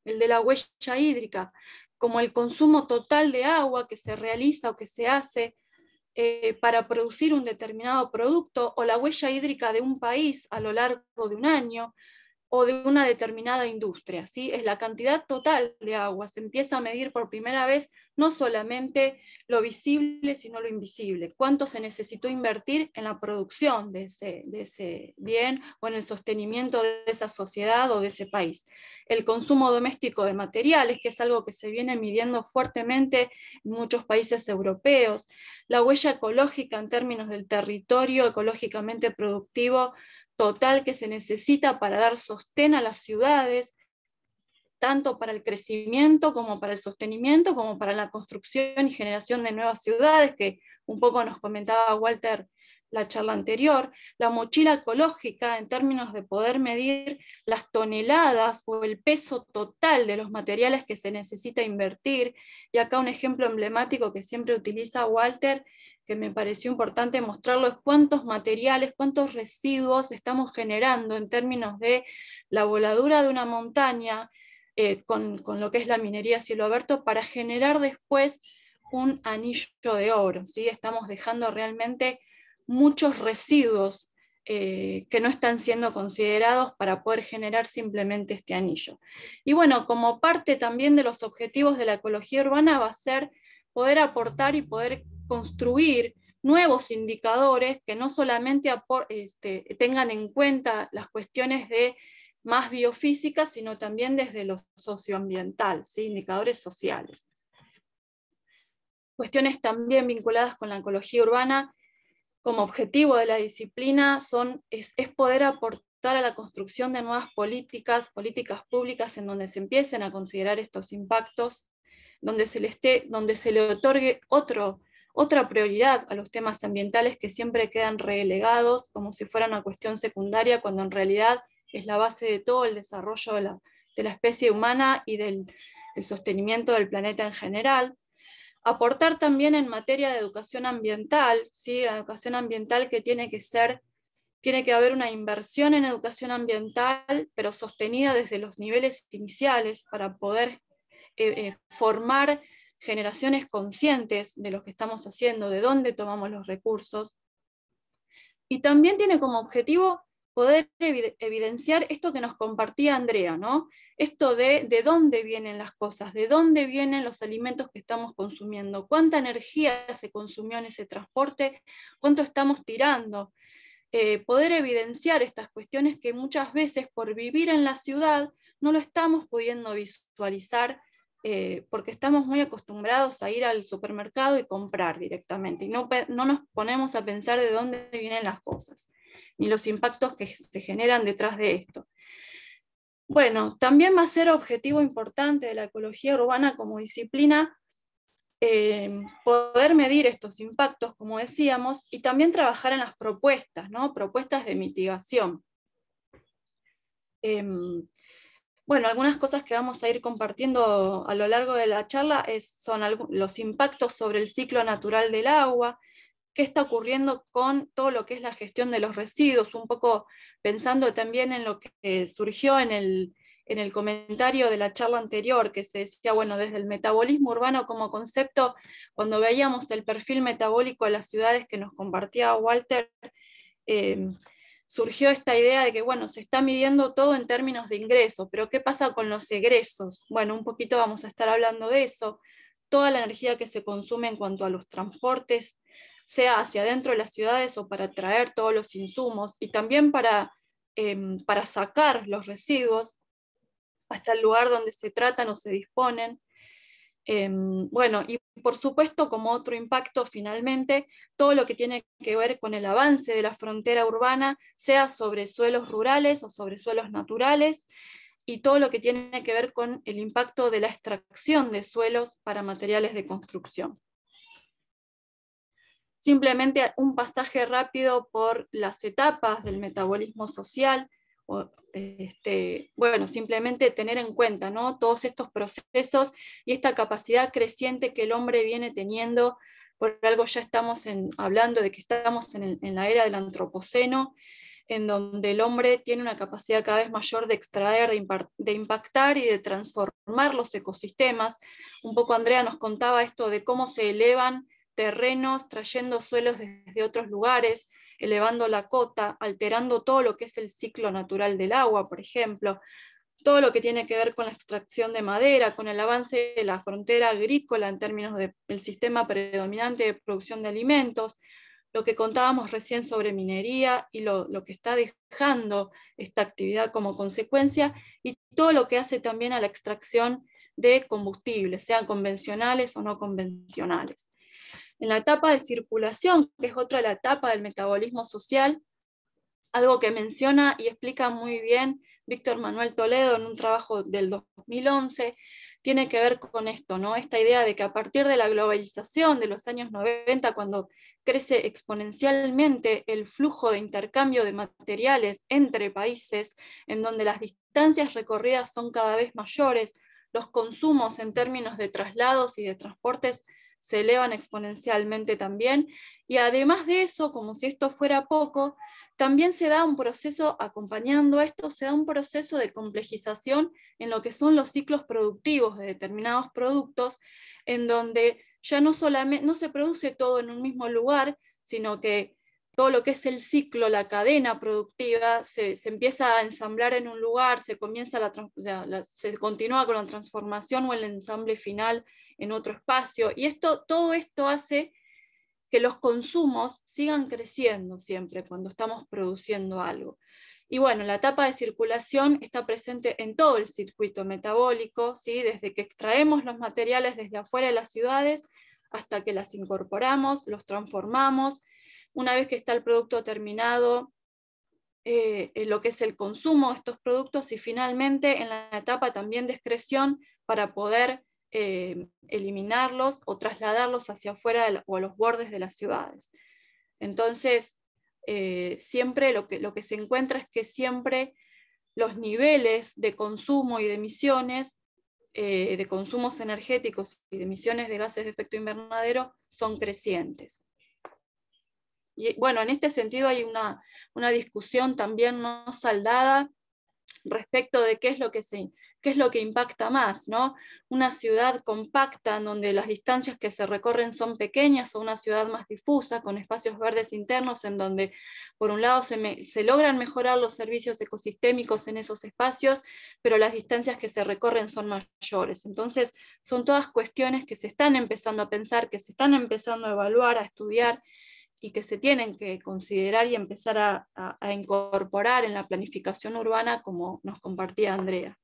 el de la huella hídrica, como el consumo total de agua que se realiza o que se hace eh, para producir un determinado producto o la huella hídrica de un país a lo largo de un año o de una determinada industria. ¿sí? Es la cantidad total de agua. Se empieza a medir por primera vez no solamente lo visible, sino lo invisible. Cuánto se necesitó invertir en la producción de ese, de ese bien o en el sostenimiento de esa sociedad o de ese país. El consumo doméstico de materiales, que es algo que se viene midiendo fuertemente en muchos países europeos. La huella ecológica en términos del territorio ecológicamente productivo total que se necesita para dar sostén a las ciudades, tanto para el crecimiento como para el sostenimiento, como para la construcción y generación de nuevas ciudades, que un poco nos comentaba Walter la charla anterior, la mochila ecológica en términos de poder medir las toneladas o el peso total de los materiales que se necesita invertir. Y acá un ejemplo emblemático que siempre utiliza Walter, que me pareció importante mostrarlo, es cuántos materiales, cuántos residuos estamos generando en términos de la voladura de una montaña eh, con, con, lo que es la minería cielo abierto para generar después un anillo de oro. ¿sí? Estamos dejando realmente muchos residuos eh, que no están siendo considerados para poder generar simplemente este anillo. Y bueno, como parte también de los objetivos de la ecología urbana va a ser poder aportar y poder construir nuevos indicadores que no solamente este, tengan en cuenta las cuestiones de más biofísicas, sino también desde lo socioambiental, indicadores sociales. Cuestiones también vinculadas con la ecología urbana como objetivo de la disciplina son, es, poder aportar a la construcción de nuevas políticas, políticas públicas en donde se empiecen a considerar estos impactos, donde se le, esté, donde se le otorgue otra prioridad a los temas ambientales que siempre quedan relegados como si fuera una cuestión secundaria, cuando en realidad es la base de todo el desarrollo de la, de la especie humana y del sostenimiento del planeta en general. Aportar también en materia de educación ambiental, ¿sí? la educación ambiental que tiene que ser, tiene que haber una inversión en educación ambiental, pero sostenida desde los niveles iniciales para poder eh, eh, formar generaciones conscientes de lo que estamos haciendo, de dónde tomamos los recursos. Y también tiene como objetivo poder evidenciar esto que nos compartía Andrea, ¿no? Esto de de dónde vienen las cosas, de dónde vienen los alimentos que estamos consumiendo, cuánta energía se consumió en ese transporte, cuánto estamos tirando. Eh, poder evidenciar estas cuestiones que muchas veces por vivir en la ciudad no lo estamos pudiendo visualizar eh, porque estamos muy acostumbrados a ir al supermercado y comprar directamente, y no, no nos ponemos a pensar de dónde vienen las cosas, ni los impactos que se generan detrás de esto. Bueno, también va a ser objetivo importante de la ecología urbana como disciplina eh, poder medir estos impactos, como decíamos, y también trabajar en las propuestas, ¿no? propuestas de mitigación. Em, bueno, algunas cosas que vamos a ir compartiendo a lo largo de la charla son los impactos sobre el ciclo natural del agua, qué está ocurriendo con todo lo que es la gestión de los residuos, un poco pensando también en lo que surgió en el, en el comentario de la charla anterior, que se decía, bueno, desde el metabolismo urbano como concepto, cuando veíamos el perfil metabólico de las ciudades que nos compartía Walter, eh, surgió esta idea de que, bueno, se está midiendo todo en términos de ingresos, pero ¿qué pasa con los egresos? Bueno, un poquito vamos a estar hablando de eso. Toda la energía que se consume en cuanto a los transportes, sea hacia adentro de las ciudades o para traer todos los insumos y también para, em, para sacar los residuos hasta el lugar donde se tratan o se disponen. Em, bueno, y por supuesto, como otro impacto, finalmente, todo lo que tiene que ver con el avance de la frontera urbana, sea sobre suelos rurales o sobre suelos naturales, y todo lo que tiene que ver con el impacto de la extracción de suelos para materiales de construcción. Simplemente un pasaje rápido por las etapas del metabolismo social, este, bueno, simplemente tener en cuenta ¿no? todos estos procesos y esta capacidad creciente que el hombre viene teniendo. Por algo ya estamos hablando de que estamos en, la era del antropoceno, en donde el hombre tiene una capacidad cada vez mayor de extraer, de, impactar y de transformar los ecosistemas. Un poco Andrea nos contaba esto de cómo se elevan terrenos trayendo suelos desde otros lugares, elevando la cota, alterando todo lo que es el ciclo natural del agua, por ejemplo, todo lo que tiene que ver con la extracción de madera, con el avance de la frontera agrícola en términos del sistema predominante de producción de alimentos, lo que contábamos recién sobre minería y lo, lo, que está dejando esta actividad como consecuencia, y todo lo que hace también a la extracción de combustibles, sean convencionales o no convencionales. En la etapa de circulación, que es otra la etapa del metabolismo social, algo que menciona y explica muy bien Víctor Manuel Toledo en un trabajo del 2011, tiene que ver con esto, ¿no? Esta idea de que a partir de la globalización de los años 90, cuando crece exponencialmente el flujo de intercambio de materiales entre países, en donde las distancias recorridas son cada vez mayores, los consumos en términos de traslados y de transportes se elevan exponencialmente también. Y además de eso, como si esto fuera poco, también se da un proceso, acompañando esto, se da un proceso de complejización en lo que son los ciclos productivos de determinados productos, en donde ya no solamente no se produce todo en un mismo lugar, sino que todo lo que es el ciclo, la cadena productiva, se, empieza a ensamblar en un lugar, se, comienza la, se continúa con la transformación o el ensamble final en otro espacio. Y esto, todo esto hace que los consumos sigan creciendo siempre cuando estamos produciendo algo. Y bueno, la etapa de circulación está presente en todo el circuito metabólico, ¿sí? desde que extraemos los materiales desde afuera de las ciudades hasta que las incorporamos, los transformamos. Una vez que está el producto terminado, eh, lo que es el consumo de estos productos y finalmente en la etapa también de excreción para poder eh, eliminarlos o trasladarlos hacia afuera o a los bordes de las ciudades. Entonces, eh, siempre lo que, lo que se encuentra es que siempre los niveles de consumo y de emisiones, eh, de consumos energéticos y de emisiones de gases de efecto invernadero son crecientes. Y bueno, en este sentido hay una, una discusión también no saldada respecto de qué es lo que, se, qué es lo que impacta más, ¿no? Una ciudad compacta en donde las distancias que se recorren son pequeñas o una ciudad más difusa con espacios verdes internos en donde por un lado se, se logran mejorar los servicios ecosistémicos en esos espacios, pero las distancias que se recorren son mayores. Entonces, son todas cuestiones que se están empezando a pensar, que se están empezando a evaluar, a estudiar y que se tienen que considerar y empezar a, incorporar en la planificación urbana como nos compartía Andrea.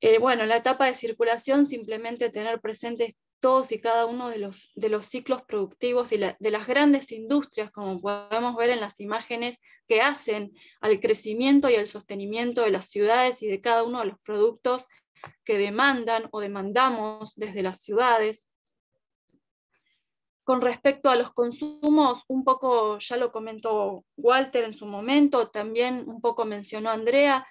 Eh, bueno, la etapa de circulación, simplemente tener presentes todos y cada uno de los, ciclos productivos de, de las grandes industrias, como podemos ver en las imágenes, que hacen al crecimiento y al sostenimiento de las ciudades y de cada uno de los productos que demandan o demandamos desde las ciudades. Con respecto a los consumos, un poco ya lo comentó Walter en su momento, también un poco mencionó Andrea,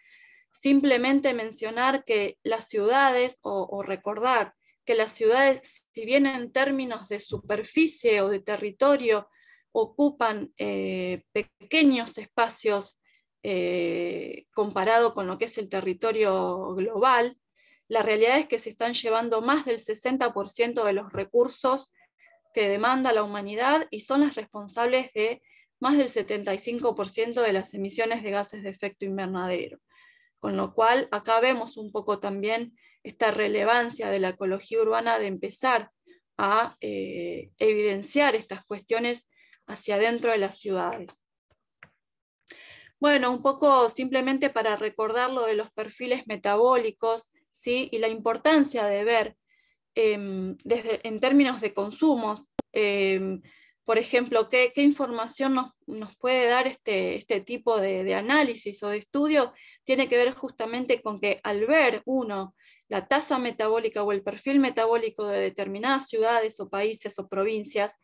simplemente mencionar que las ciudades, o, recordar que las ciudades, si bien en términos de superficie o de territorio, ocupan eh, pequeños espacios eh, comparado con lo que es el territorio global, la realidad es que se están llevando más del 60% de los recursos que demanda la humanidad y son las responsables de más del 75% de las emisiones de gases de efecto invernadero. Con lo cual, acá vemos un poco también esta relevancia de la ecología urbana de empezar a eh, evidenciar estas cuestiones hacia adentro de las ciudades. Bueno, un poco simplemente para recordar lo de los perfiles metabólicos ¿sí? y la importancia de ver Em, desde, en términos de consumos, em, por ejemplo, ¿qué, información nos, puede dar este, este tipo de, análisis o de estudio? Tiene que ver justamente con que al ver uno la tasa metabólica o el perfil metabólico de determinadas ciudades o países o provincias,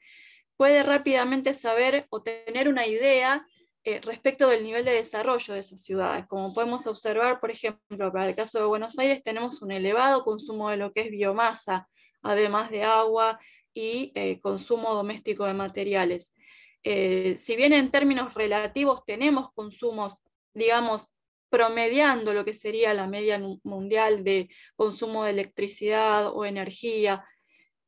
puede rápidamente saber o tener una idea eh, respecto del nivel de desarrollo de esas ciudades. Como podemos observar, por ejemplo, para el caso de Buenos Aires tenemos un elevado consumo de lo que es biomasa, además de agua y eh, consumo doméstico de materiales. Eh, si bien en términos relativos tenemos consumos, digamos, promediando lo que sería la media mundial de consumo de electricidad o energía,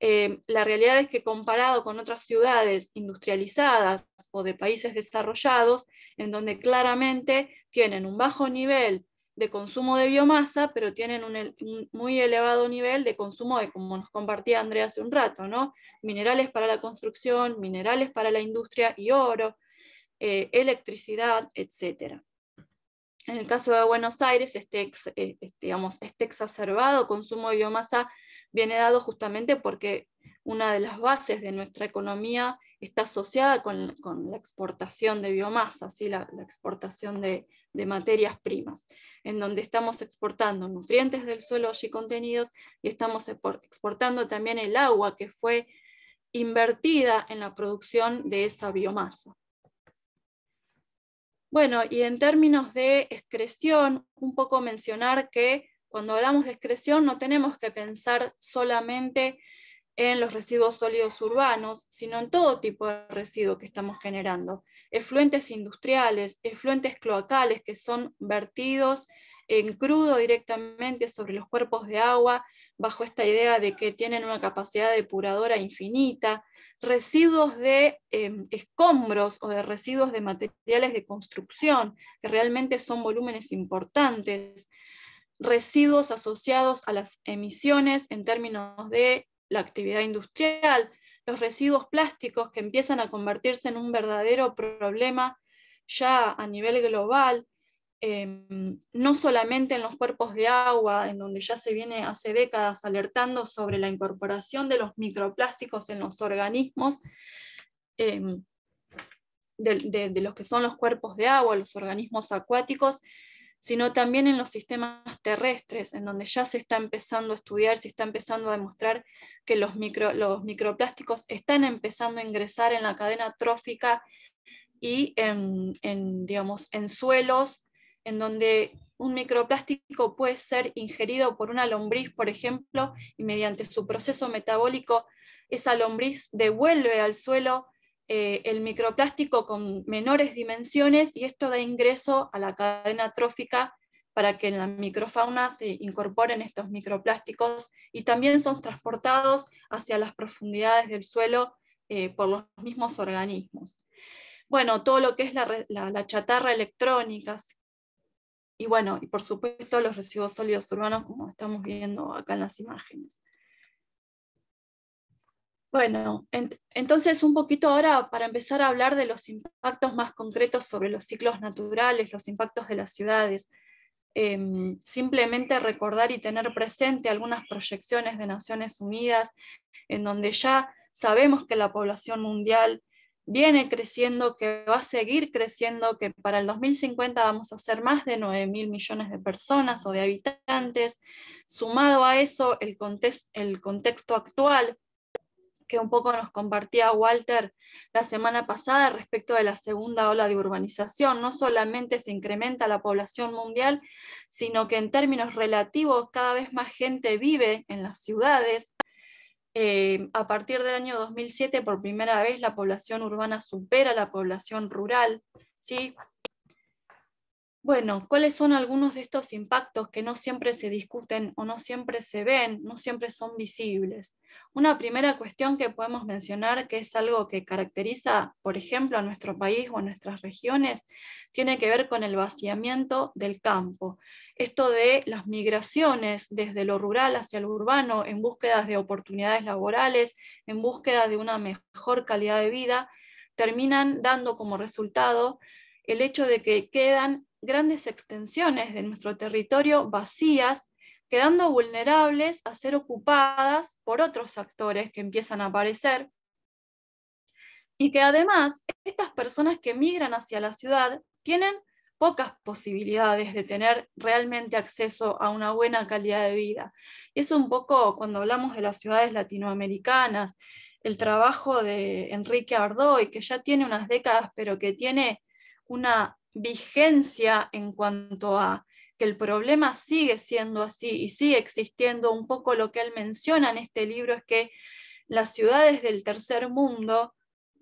eh, la realidad es que comparado con otras ciudades industrializadas o de países desarrollados, en donde claramente tienen un bajo nivel de consumo de biomasa, pero tienen un, muy elevado nivel de consumo de, como nos compartía Andrea hace un rato, ¿no? minerales para la construcción, minerales para la industria y oro, eh, electricidad, etc. En el caso de Buenos Aires, este, eh, este, digamos, este exacerbado consumo de biomasa viene dado justamente porque una de las bases de nuestra economía está asociada con, la exportación de biomasa, la, exportación de, materias primas, en donde estamos exportando nutrientes del suelo allí contenidos y estamos exportando también el agua que fue invertida en la producción de esa biomasa. Bueno, y en términos de excreción, un poco mencionar que cuando hablamos de excreción no tenemos que pensar solamente en los residuos sólidos urbanos, sino en todo tipo de residuos que estamos generando. Efluentes industriales, efluentes cloacales que son vertidos en crudo directamente sobre los cuerpos de agua, bajo esta idea de que tienen una capacidad depuradora infinita, residuos de em, escombros o de residuos de materiales de construcción, que realmente son volúmenes importantes, residuos asociados a las emisiones en términos de la actividad industrial, los residuos plásticos que empiezan a convertirse en un verdadero problema ya a nivel global, em, no solamente en los cuerpos de agua, en donde ya se viene hace décadas alertando sobre la incorporación de los microplásticos en los organismos, em, de, los que son los cuerpos de agua, los organismos acuáticos, sino también en los sistemas terrestres, en donde ya se está empezando a estudiar, se está empezando a demostrar que los, microplásticos están empezando a ingresar en la cadena trófica y en, en suelos en donde un microplástico puede ser ingerido por una lombriz, por ejemplo, y mediante su proceso metabólico, esa lombriz devuelve al suelo eh, el microplástico con menores dimensiones y esto da ingreso a la cadena trófica para que en la microfauna se incorporen estos microplásticos y también son transportados hacia las profundidades del suelo eh, por los mismos organismos. Bueno, todo lo que es la, chatarra electrónica, y bueno, y por supuesto los residuos sólidos urbanos como estamos viendo acá en las imágenes. Bueno, entonces un poquito ahora para empezar a hablar de los impactos más concretos sobre los ciclos naturales, los impactos de las ciudades. em, simplemente recordar y tener presente algunas proyecciones de Naciones Unidas en donde ya sabemos que la población mundial viene creciendo, que va a seguir creciendo, que para el 2050 vamos a ser más de 9 mil millones de personas o de habitantes. Sumado a eso, el, el contexto actual que un poco nos compartía Walter la semana pasada respecto de la segunda ola de urbanización. No solamente se incrementa la población mundial, sino que en términos relativos cada vez más gente vive en las ciudades, eh, a partir del año 2007, por primera vez, la población urbana supera la población rural. ¿sí? Bueno, ¿cuáles son algunos de estos impactos que no siempre se discuten o no siempre se ven, no siempre son visibles? Una primera cuestión que podemos mencionar, que es algo que caracteriza, por ejemplo, a nuestro país o a nuestras regiones, tiene que ver con el vaciamiento del campo. Esto de las migraciones desde lo rural hacia lo urbano en búsqueda de oportunidades laborales, en búsqueda de una mejor calidad de vida, terminan dando como resultado el hecho de que quedan grandes extensiones de nuestro territorio vacías, quedando vulnerables a ser ocupadas por otros actores que empiezan a aparecer. Y que además estas personas que migran hacia la ciudad tienen pocas posibilidades de tener realmente acceso a una buena calidad de vida. Y eso un poco cuando hablamos de las ciudades latinoamericanas, el trabajo de Enrique Ardoy, que ya tiene unas décadas, pero que tiene una vigencia en cuanto a que el problema sigue siendo así y sigue existiendo. Un poco lo que él menciona en este libro es que las ciudades del tercer mundo,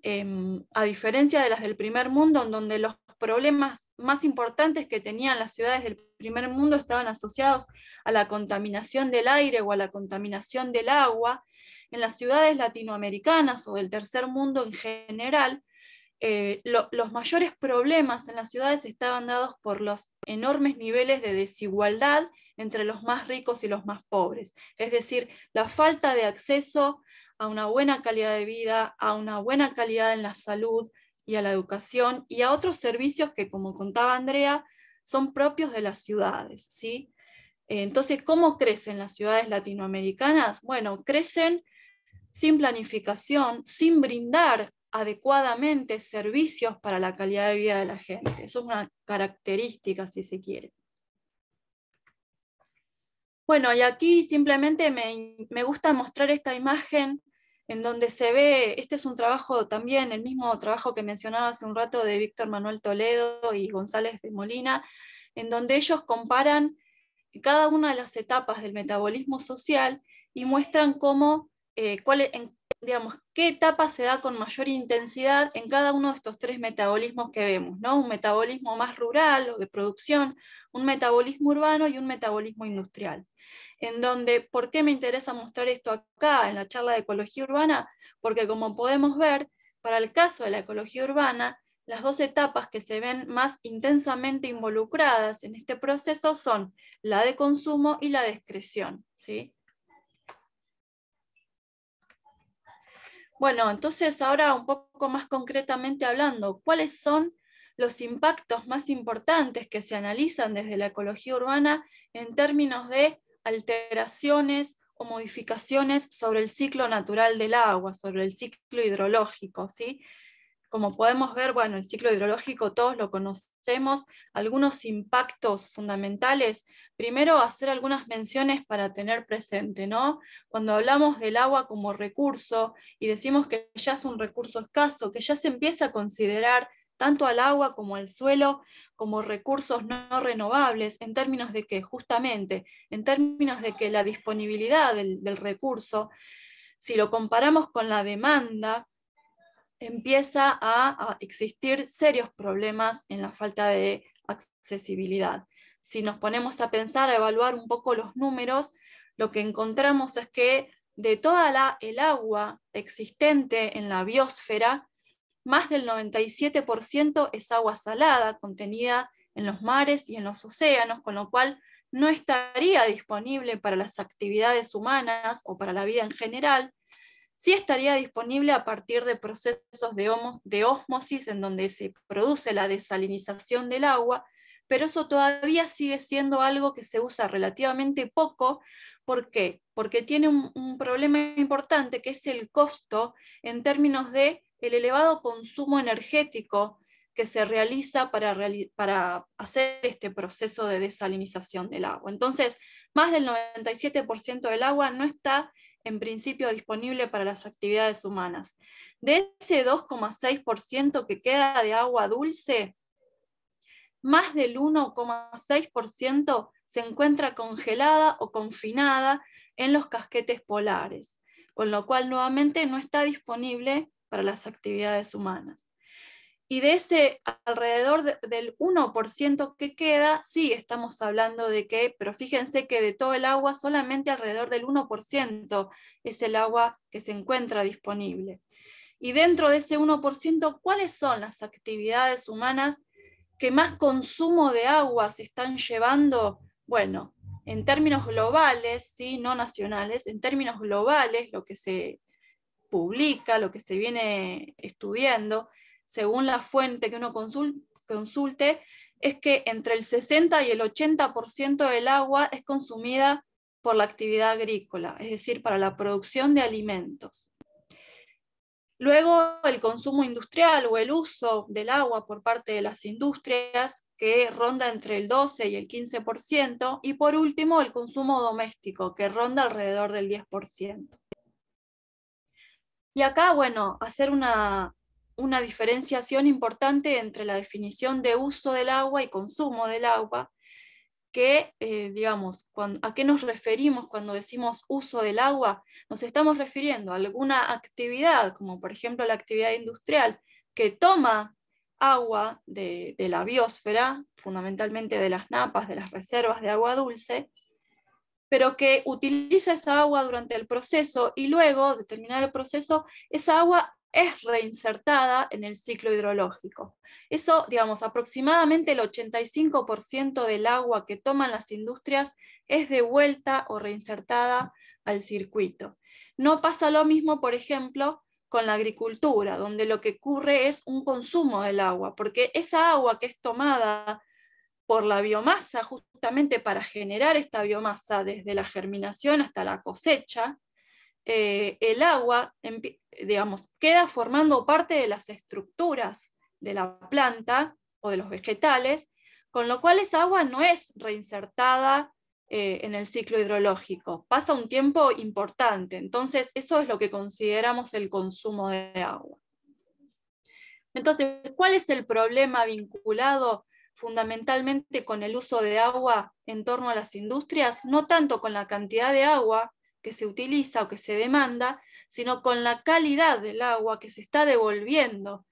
em, a diferencia de las del primer mundo, en donde los problemas más importantes que tenían las ciudades del primer mundo estaban asociados a la contaminación del aire o a la contaminación del agua, en las ciudades latinoamericanas o del tercer mundo en general, eh, los mayores problemas en las ciudades estaban dados por los enormes niveles de desigualdad entre los más ricos y los más pobres. Es decir, la falta de acceso a una buena calidad de vida, a una buena calidad en la salud y a la educación y a otros servicios que, como contaba Andrea, son propios de las ciudades. ¿sí? Entonces, ¿cómo crecen las ciudades latinoamericanas? Bueno, crecen sin planificación, sin brindar adecuadamente servicios para la calidad de vida de la gente. Eso es una característica, si se quiere. Bueno, y aquí simplemente me, me, gusta mostrar esta imagen en donde se ve, este es un trabajo también, el mismo trabajo que mencionaba hace un rato de Víctor Manuel Toledo y González de Molina, en donde ellos comparan cada una de las etapas del metabolismo social y muestran cómo, eh, cuál, en digamos, qué etapa se da con mayor intensidad en cada uno de estos tres metabolismos que vemos, ¿no? Un metabolismo más rural o de producción, un metabolismo urbano y un metabolismo industrial. En donde, ¿por qué me interesa mostrar esto acá en la charla de ecología urbana? Porque como podemos ver, para el caso de la ecología urbana, las dos etapas que se ven más intensamente involucradas en este proceso son la de consumo y la de excreción. ¿sí? Bueno, entonces ahora un poco más concretamente hablando, ¿cuáles son los impactos más importantes que se analizan desde la ecología urbana en términos de alteraciones o modificaciones sobre el ciclo natural del agua, sobre el ciclo hidrológico? ¿sí? Como podemos ver, bueno, el ciclo hidrológico todos lo conocemos, algunos impactos fundamentales. Primero, hacer algunas menciones para tener presente, ¿no? Cuando hablamos del agua como recurso y decimos que ya es un recurso escaso, que ya se empieza a considerar tanto al agua como al suelo como recursos no renovables, en términos de que justamente, en términos de que la disponibilidad del, del recurso, si lo comparamos con la demanda, empieza a, existir serios problemas en la falta de accesibilidad. Si nos ponemos a pensar, a evaluar un poco los números, lo que encontramos es que de toda la, el agua existente en la biosfera, más del 97% es agua salada contenida en los mares y en los océanos, con lo cual no estaría disponible para las actividades humanas o para la vida en general, sí estaría disponible a partir de procesos de, de osmosis en donde se produce la desalinización del agua, pero eso todavía sigue siendo algo que se usa relativamente poco. ¿Por qué? Porque tiene un, problema importante que es el costo en términos de el elevado consumo energético que se realiza para, para hacer este proceso de desalinización del agua. Entonces, más del 97% del agua no está en principio disponible para las actividades humanas. De ese 2,6% que queda de agua dulce, más del 1,6% se encuentra congelada o confinada en los casquetes polares, con lo cual nuevamente no está disponible para las actividades humanas. Y de ese alrededor del 1% que queda, sí estamos hablando de que, pero fíjense que de todo el agua, solamente alrededor del 1% es el agua que se encuentra disponible. Y dentro de ese 1%, ¿cuáles son las actividades humanas que más consumo de agua se están llevando? Bueno, en términos globales, ¿sí? no nacionales, en términos globales, lo que se publica, lo que se viene estudiando, según la fuente que uno consulte, es que entre el 60 y el 80% del agua es consumida por la actividad agrícola, es decir, para la producción de alimentos. Luego el consumo industrial o el uso del agua por parte de las industrias, que ronda entre el 12 y el 15%, y por último el consumo doméstico, que ronda alrededor del 10%. Y acá, bueno, hacer una, una diferenciación importante entre la definición de uso del agua y consumo del agua, que, eh, digamos, ¿a qué nos referimos cuando decimos uso del agua? Nos estamos refiriendo a alguna actividad, como por ejemplo la actividad industrial, que toma agua de, de la biosfera, fundamentalmente de las napas, de las reservas de agua dulce, pero que utiliza esa agua durante el proceso y luego de terminar el proceso, esa agua es reinsertada en el ciclo hidrológico. Eso, digamos, aproximadamente el 85% del agua que toman las industrias es devuelta o reinsertada al circuito. No pasa lo mismo, por ejemplo, con la agricultura, donde lo que ocurre es un consumo del agua, porque esa agua que es tomada por la biomasa, justamente para generar esta biomasa desde la germinación hasta la cosecha, eh, el agua, digamos, queda formando parte de las estructuras de la planta o de los vegetales, con lo cual esa agua no es reinsertada eh, en el ciclo hidrológico, pasa un tiempo importante, entonces eso es lo que consideramos el consumo de agua. Entonces, ¿cuál es el problema vinculado fundamentalmente con el uso de agua en torno a las industrias? No tanto con la cantidad de agua, que se utiliza o que se demanda, sino con la calidad del agua que se está devolviendo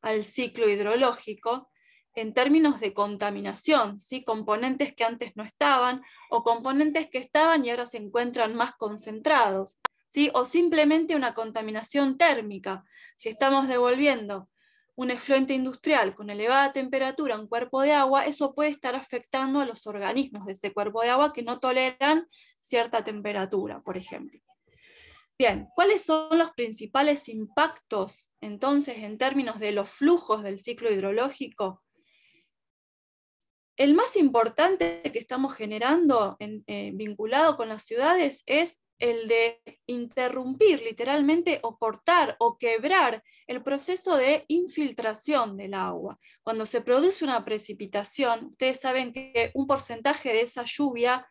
al ciclo hidrológico en términos de contaminación, ¿sí? componentes que antes no estaban o componentes que estaban y ahora se encuentran más concentrados, ¿sí? o simplemente una contaminación térmica. Si estamos devolviendo un efluente industrial con elevada temperatura un cuerpo de agua, eso puede estar afectando a los organismos de ese cuerpo de agua que no toleran cierta temperatura, por ejemplo. Bien, ¿cuáles son los principales impactos entonces en términos de los flujos del ciclo hidrológico? El más importante que estamos generando eh, vinculado con las ciudades es el de interrumpir literalmente o cortar o quebrar el proceso de infiltración del agua. Cuando se produce una precipitación, ustedes saben que un porcentaje de esa lluvia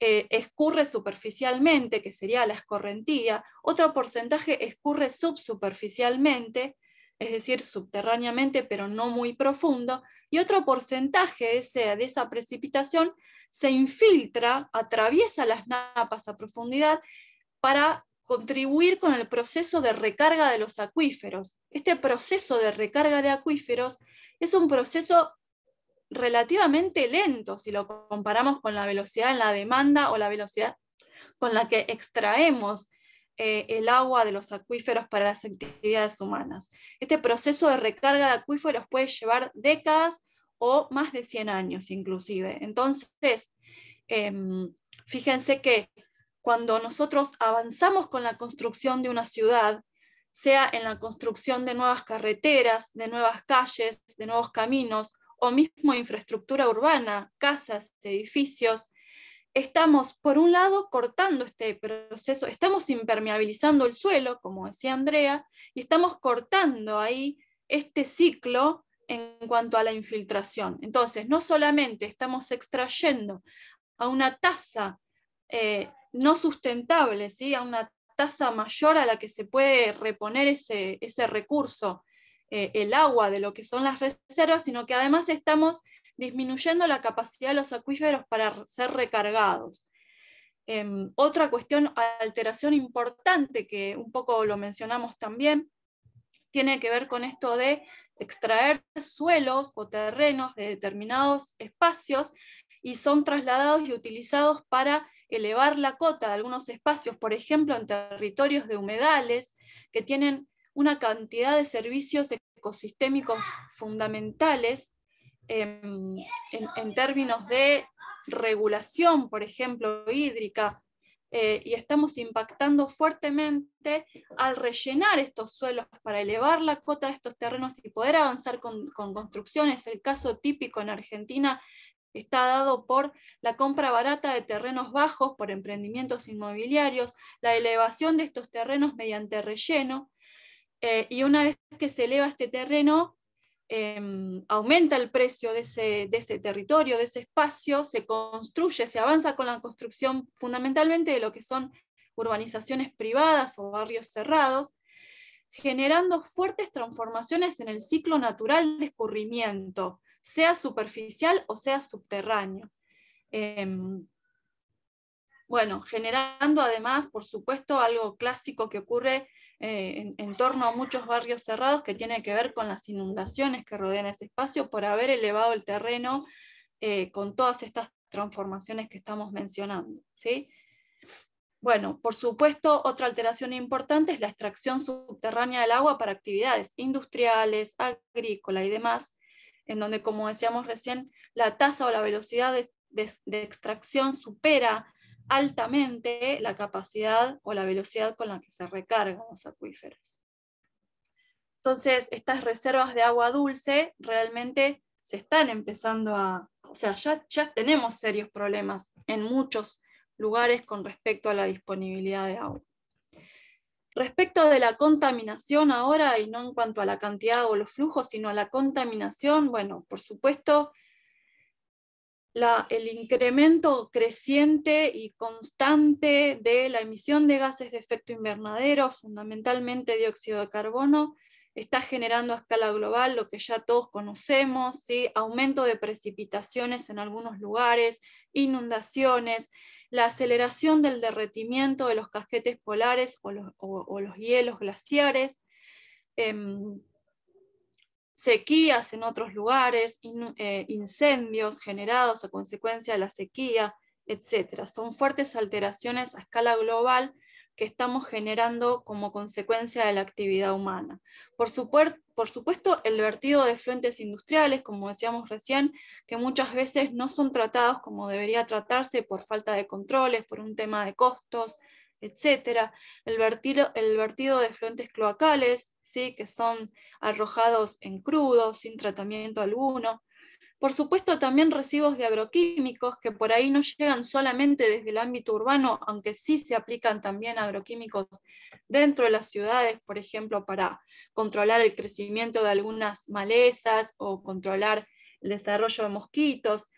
eh, escurre superficialmente, que sería la escorrentía, otro porcentaje escurre subsuperficialmente, es decir, subterráneamente, pero no muy profundo, y otro porcentaje de, esa precipitación se infiltra, atraviesa las napas a profundidad para contribuir con el proceso de recarga de los acuíferos. Este proceso de recarga de acuíferos es un proceso relativamente lento si lo comparamos con la velocidad en la demanda o la velocidad con la que extraemos eh, el agua de los acuíferos para las actividades humanas. Este proceso de recarga de acuíferos puede llevar décadas o más de 100 años inclusive. Entonces, em, fíjense que cuando nosotros avanzamos con la construcción de una ciudad, sea en la construcción de nuevas carreteras, de nuevas calles, de nuevos caminos o mismo infraestructura urbana, casas, edificios, estamos, por un lado, cortando este proceso, estamos impermeabilizando el suelo, como decía Andrea, y estamos cortando ahí este ciclo en cuanto a la infiltración. Entonces, no solamente estamos extrayendo a una tasa eh, no sustentable, ¿sí? a una tasa mayor a la que se puede reponer ese, ese recurso, eh, el agua de lo que son las reservas, sino que además estamos disminuyendo la capacidad de los acuíferos para ser recargados. Em, otra cuestión, alteración importante, que un poco lo mencionamos también, tiene que ver con esto de extraer suelos o terrenos de determinados espacios y son trasladados y utilizados para elevar la cota de algunos espacios, por ejemplo, en territorios de humedales, que tienen una cantidad de servicios ecosistémicos fundamentales em, en, términos de regulación, por ejemplo, hídrica, eh, y estamos impactando fuertemente al rellenar estos suelos para elevar la cota de estos terrenos y poder avanzar con, con construcciones. El caso típico en Argentina está dado por la compra barata de terrenos bajos por emprendimientos inmobiliarios, la elevación de estos terrenos mediante relleno, eh, y una vez que se eleva este terreno, em, aumenta el precio de ese, de ese territorio, de ese espacio, se construye, se avanza con la construcción fundamentalmente de lo que son urbanizaciones privadas o barrios cerrados, generando fuertes transformaciones en el ciclo natural de escurrimiento, sea superficial o sea subterráneo. Em, bueno, generando además, por supuesto, algo clásico que ocurre eh, en, torno a muchos barrios cerrados que tiene que ver con las inundaciones que rodean ese espacio por haber elevado el terreno eh, con todas estas transformaciones que estamos mencionando. ¿sí? Bueno, por supuesto, otra alteración importante es la extracción subterránea del agua para actividades industriales, agrícolas y demás, en donde, como decíamos recién, la tasa o la velocidad de, extracción supera altamente la capacidad o la velocidad con la que se recargan los acuíferos. Entonces, estas reservas de agua dulce realmente se están empezando a, o sea, ya, ya tenemos serios problemas en muchos lugares con respecto a la disponibilidad de agua. Respecto de la contaminación ahora, y no en cuanto a la cantidad o los flujos, sino a la contaminación, bueno, por supuesto, el incremento creciente y constante de la emisión de gases de efecto invernadero, fundamentalmente dióxido de carbono, está generando a escala global lo que ya todos conocemos, aumento de precipitaciones en algunos lugares, inundaciones, la aceleración del derretimiento de los casquetes polares o los, hielos glaciares, em, sequías en otros lugares, eh, incendios generados a consecuencia de la sequía, etc. Son fuertes alteraciones a escala global que estamos generando como consecuencia de la actividad humana. Por, por supuesto, el vertido de fluentes industriales, como decíamos recién, que muchas veces no son tratados como debería tratarse por falta de controles, por un tema de costos, etc. El vertido, de fluentes cloacales, ¿sí? que son arrojados en crudo, sin tratamiento alguno. Por supuesto, también residuos de agroquímicos que por ahí no llegan solamente desde el ámbito urbano, aunque sí se aplican también agroquímicos dentro de las ciudades, por ejemplo, para controlar el crecimiento de algunas malezas o controlar el desarrollo de mosquitos.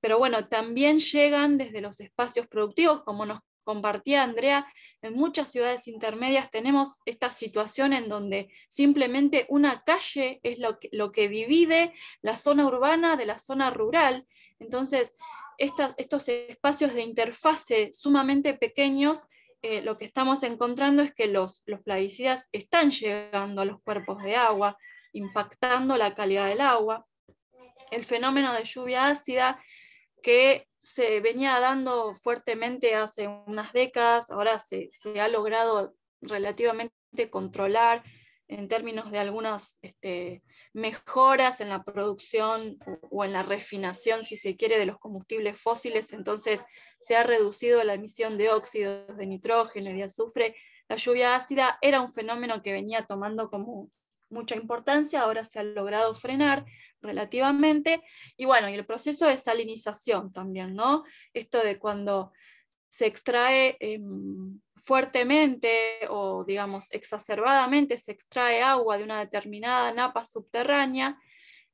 Pero bueno, también llegan desde los espacios productivos, como nos compartía Andrea, en muchas ciudades intermedias tenemos esta situación en donde simplemente una calle es lo que, lo que divide la zona urbana de la zona rural. Entonces, estos espacios de interfase sumamente pequeños, eh, lo que estamos encontrando es que los, los plaguicidas están llegando a los cuerpos de agua, impactando la calidad del agua. El fenómeno de lluvia ácida que se venía dando fuertemente hace unas décadas, ahora se, ha logrado relativamente controlar en términos de algunas este, mejoras en la producción o, en la refinación, si se quiere, de los combustibles fósiles, entonces se ha reducido la emisión de óxidos de nitrógeno y de azufre. La lluvia ácida era un fenómeno que venía tomando como mucha importancia, ahora se ha logrado frenar relativamente, y bueno, y el proceso de salinización también, ¿no? Esto de cuando se extrae em, fuertemente o digamos exacerbadamente, se extrae agua de una determinada napa subterránea,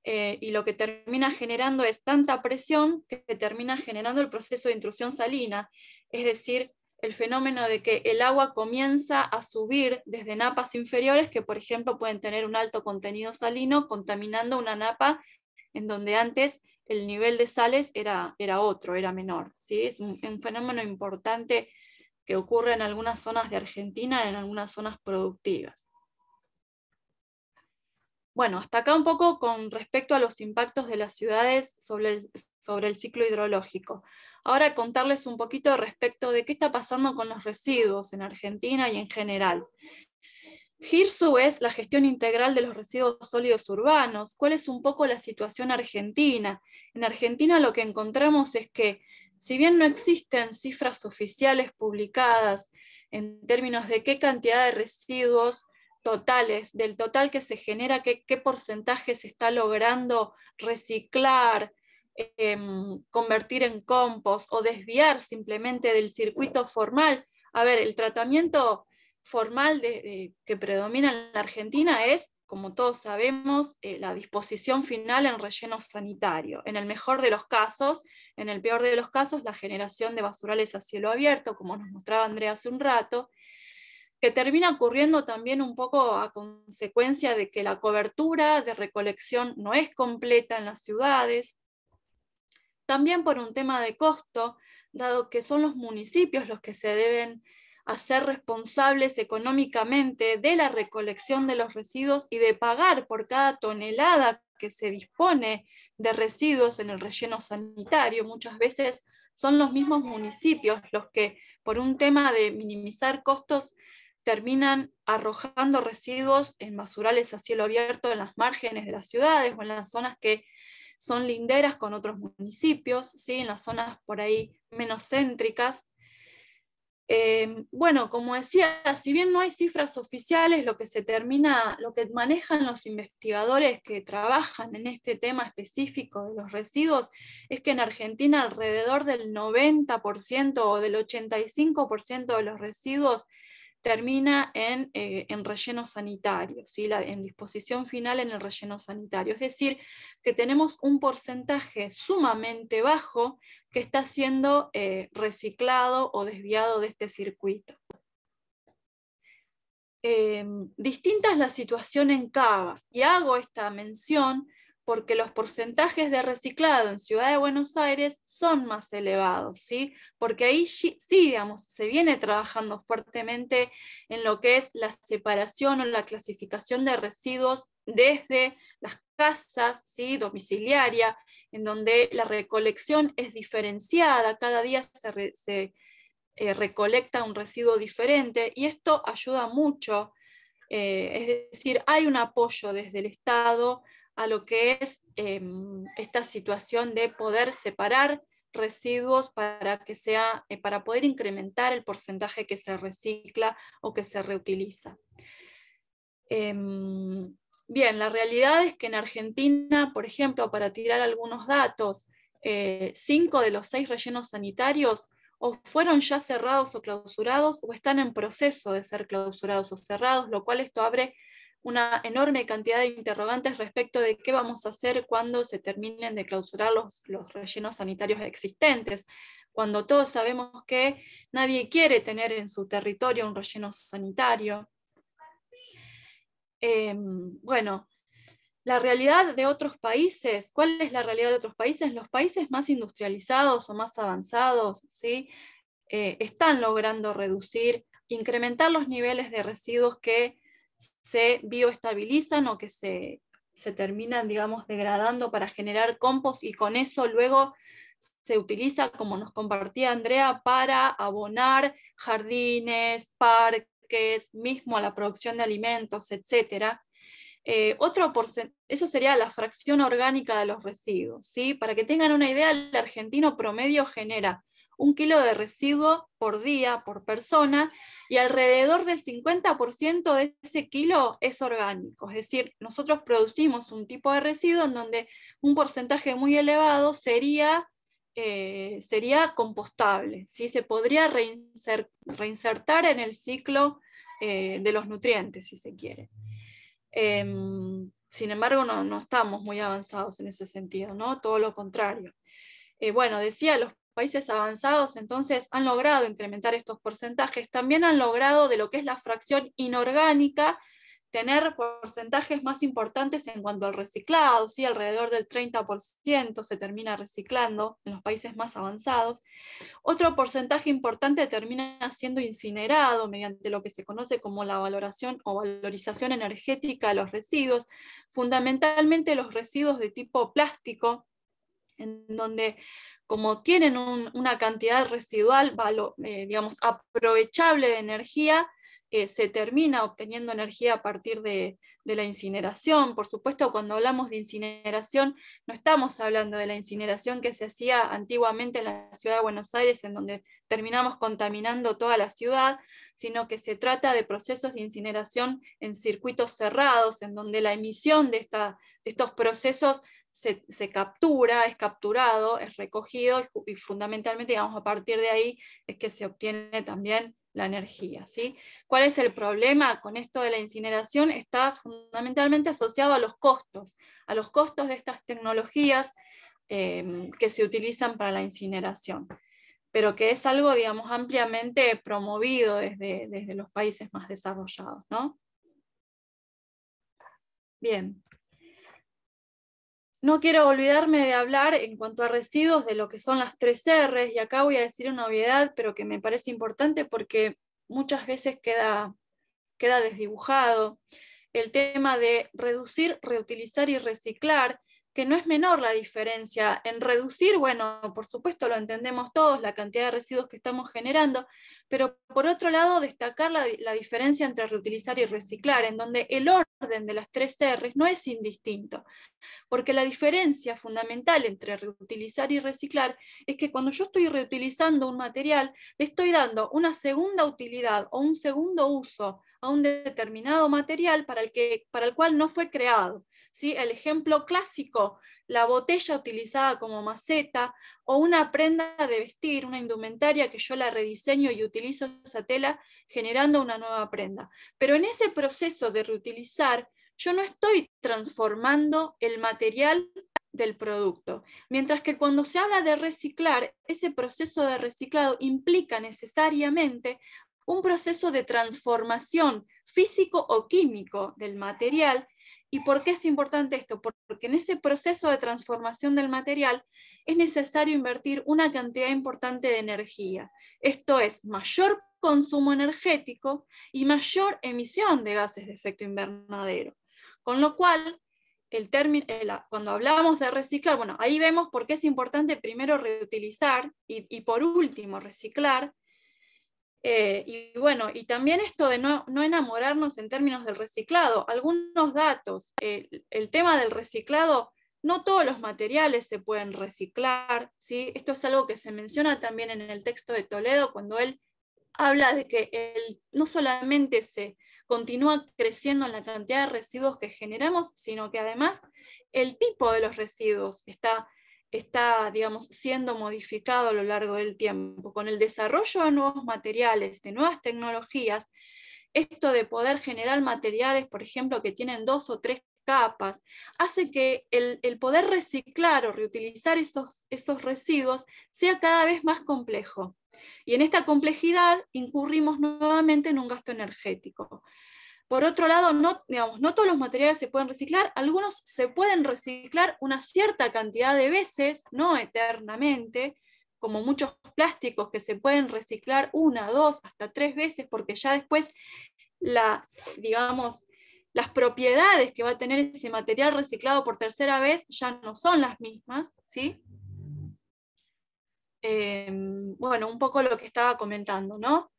eh, y lo que termina generando es tanta presión que termina generando el proceso de intrusión salina, es decir, el fenómeno de que el agua comienza a subir desde napas inferiores que, por ejemplo, pueden tener un alto contenido salino, contaminando una napa en donde antes el nivel de sales era, era otro, era menor. ¿sí? Es un, un fenómeno importante que ocurre en algunas zonas de Argentina, en algunas zonas productivas. Bueno, hasta acá un poco con respecto a los impactos de las ciudades sobre el, sobre el ciclo hidrológico. Ahora contarles un poquito respecto de qué está pasando con los residuos en Argentina y en general. GIRSU es la gestión integral de los residuos sólidos urbanos. ¿Cuál es un poco la situación argentina? En Argentina lo que encontramos es que, si bien no existen cifras oficiales publicadas en términos de qué cantidad de residuos totales, del total que se genera, qué, porcentaje se está logrando reciclar, em, convertir en compost o desviar simplemente del circuito formal. A ver, el tratamiento formal que predomina en la Argentina es, como todos sabemos, eh, la disposición final en relleno sanitario. En el mejor de los casos, en el peor de los casos, la generación de basurales a cielo abierto, como nos mostraba Andrea hace un rato, que termina ocurriendo también un poco a consecuencia de que la cobertura de recolección no es completa en las ciudades, también por un tema de costo, dado que son los municipios los que se deben hacer responsables económicamente de la recolección de los residuos y de pagar por cada tonelada que se dispone de residuos en el relleno sanitario. Muchas veces son los mismos municipios los que, por un tema de minimizar costos, terminan arrojando residuos en basurales a cielo abierto en las márgenes de las ciudades o en las zonas que son linderas con otros municipios, ¿sí? en las zonas por ahí menos céntricas. Eh, bueno, como decía, si bien no hay cifras oficiales, lo que se termina, lo que manejan los investigadores que trabajan en este tema específico de los residuos, es que en Argentina alrededor del 90% o del 85% de los residuos termina en, eh, en relleno sanitario, ¿sí? en disposición final en el relleno sanitario. Es decir, que tenemos un porcentaje sumamente bajo que está siendo eh, reciclado o desviado de este circuito. Em, distinta es la situación en Cava, y hago esta mención porque los porcentajes de reciclado en Ciudad de Buenos Aires son más elevados, ¿sí? Porque ahí sí, digamos, se viene trabajando fuertemente en lo que es la separación o la clasificación de residuos desde las casas, ¿sí? Domiciliaria, en donde la recolección es diferenciada, cada día se, eh, recolecta un residuo diferente y esto ayuda mucho, eh, es decir, hay un apoyo desde el Estado a lo que es em, esta situación de poder separar residuos para, que sea, eh, para poder incrementar el porcentaje que se recicla o que se reutiliza. Em, bien, la realidad es que en Argentina, por ejemplo, para tirar algunos datos, eh, cinco de los seis rellenos sanitarios o fueron ya cerrados o clausurados o están en proceso de ser clausurados o cerrados, lo cual esto abre una enorme cantidad de interrogantes respecto de qué vamos a hacer cuando se terminen de clausurar los, rellenos sanitarios existentes, cuando todos sabemos que nadie quiere tener en su territorio un relleno sanitario. Em, bueno, la realidad de otros países, ¿cuál es la realidad de otros países? Los países más industrializados o más avanzados, ¿sí? Eh, están logrando reducir, incrementar los niveles de residuos que se bioestabilizan o que se, terminan, digamos, degradando para generar compost y con eso luego se utiliza, como nos compartía Andrea, para abonar jardines, parques, mismo a la producción de alimentos, etc. Eh, otro eso sería la fracción orgánica de los residuos. ¿sí? Para que tengan una idea, el argentino promedio genera un kilo de residuo por día, por persona, y alrededor del 50% de ese kilo es orgánico. Es decir, nosotros producimos un tipo de residuo en donde un porcentaje muy elevado sería, eh, sería compostable, ¿sí? se podría reinsertar en el ciclo eh, de los nutrientes, si se quiere. Em, sin embargo, no, no, estamos muy avanzados en ese sentido, ¿no? todo lo contrario. Eh, bueno, decía, los países avanzados entonces han logrado incrementar estos porcentajes, también han logrado de lo que es la fracción inorgánica tener porcentajes más importantes en cuanto al reciclado, ¿sí? alrededor del 30% se termina reciclando en los países más avanzados. Otro porcentaje importante termina siendo incinerado mediante lo que se conoce como la valoración o valorización energética de los residuos, fundamentalmente los residuos de tipo plástico, en donde como tienen una cantidad residual, eh, digamos, aprovechable de energía, eh, se termina obteniendo energía a partir de, la incineración. Por supuesto, cuando hablamos de incineración, no estamos hablando de la incineración que se hacía antiguamente en la ciudad de Buenos Aires, en donde terminamos contaminando toda la ciudad, sino que se trata de procesos de incineración en circuitos cerrados, en donde la emisión de, de estos procesos se, captura, es capturado, es recogido y, fundamentalmente, digamos, a partir de ahí es que se obtiene también la energía. ¿sí? ¿Cuál es el problema con esto de la incineración? Está fundamentalmente asociado a los costos, a los costos de estas tecnologías em, que se utilizan para la incineración, pero que es algo, digamos, ampliamente promovido desde, desde los países más desarrollados. ¿no? Bien, no quiero olvidarme de hablar en cuanto a residuos de lo que son las tres R, y acá voy a decir una obviedad, pero que me parece importante porque muchas veces queda, queda desdibujado. El tema de reducir, reutilizar y reciclar, que no es menor la diferencia. En reducir, bueno, por supuesto lo entendemos todos, la cantidad de residuos que estamos generando, pero por otro lado destacar la, diferencia entre reutilizar y reciclar, en donde el orden de las tres R's no es indistinto, porque la diferencia fundamental entre reutilizar y reciclar es que cuando yo estoy reutilizando un material, le estoy dando una segunda utilidad o un segundo uso a un determinado material para el, que, para el cual no fue creado. ¿Sí? El ejemplo clásico, la botella utilizada como maceta o una prenda de vestir, una indumentaria que yo la rediseño y utilizo esa tela generando una nueva prenda. Pero en ese proceso de reutilizar, yo no estoy transformando el material del producto. Mientras que cuando se habla de reciclar, ese proceso de reciclado implica necesariamente un proceso de transformación físico o químico del material ¿Y por qué es importante esto? Porque en ese proceso de transformación del material es necesario invertir una cantidad importante de energía. Esto es mayor consumo energético y mayor emisión de gases de efecto invernadero. Con lo cual, el término, cuando hablamos de reciclar, bueno, ahí vemos por qué es importante primero reutilizar y por último reciclar, eh, y bueno, y también esto de no, enamorarnos en términos del reciclado. Algunos datos. el tema del reciclado, no todos los materiales se pueden reciclar. ¿sí? Esto es algo que se menciona también en el texto de Toledo cuando él habla de que no solamente se continúa creciendo en la cantidad de residuos que generamos, sino que además el tipo de los residuos está está, digamos, siendo modificado a lo largo del tiempo. Con el desarrollo de nuevos materiales, de nuevas tecnologías, esto de poder generar materiales, por ejemplo, que tienen dos o tres capas, hace que el, poder reciclar o reutilizar esos, esos residuos sea cada vez más complejo. Y en esta complejidad incurrimos nuevamente en un gasto energético. Por otro lado, no, digamos, no todos los materiales se pueden reciclar, algunos se pueden reciclar una cierta cantidad de veces, no eternamente, como muchos plásticos que se pueden reciclar una, dos, hasta tres veces, porque ya después la, digamos, las propiedades que va a tener ese material reciclado por tercera vez ya no son las mismas, ¿sí? Em, bueno, un poco lo que estaba comentando, ¿no?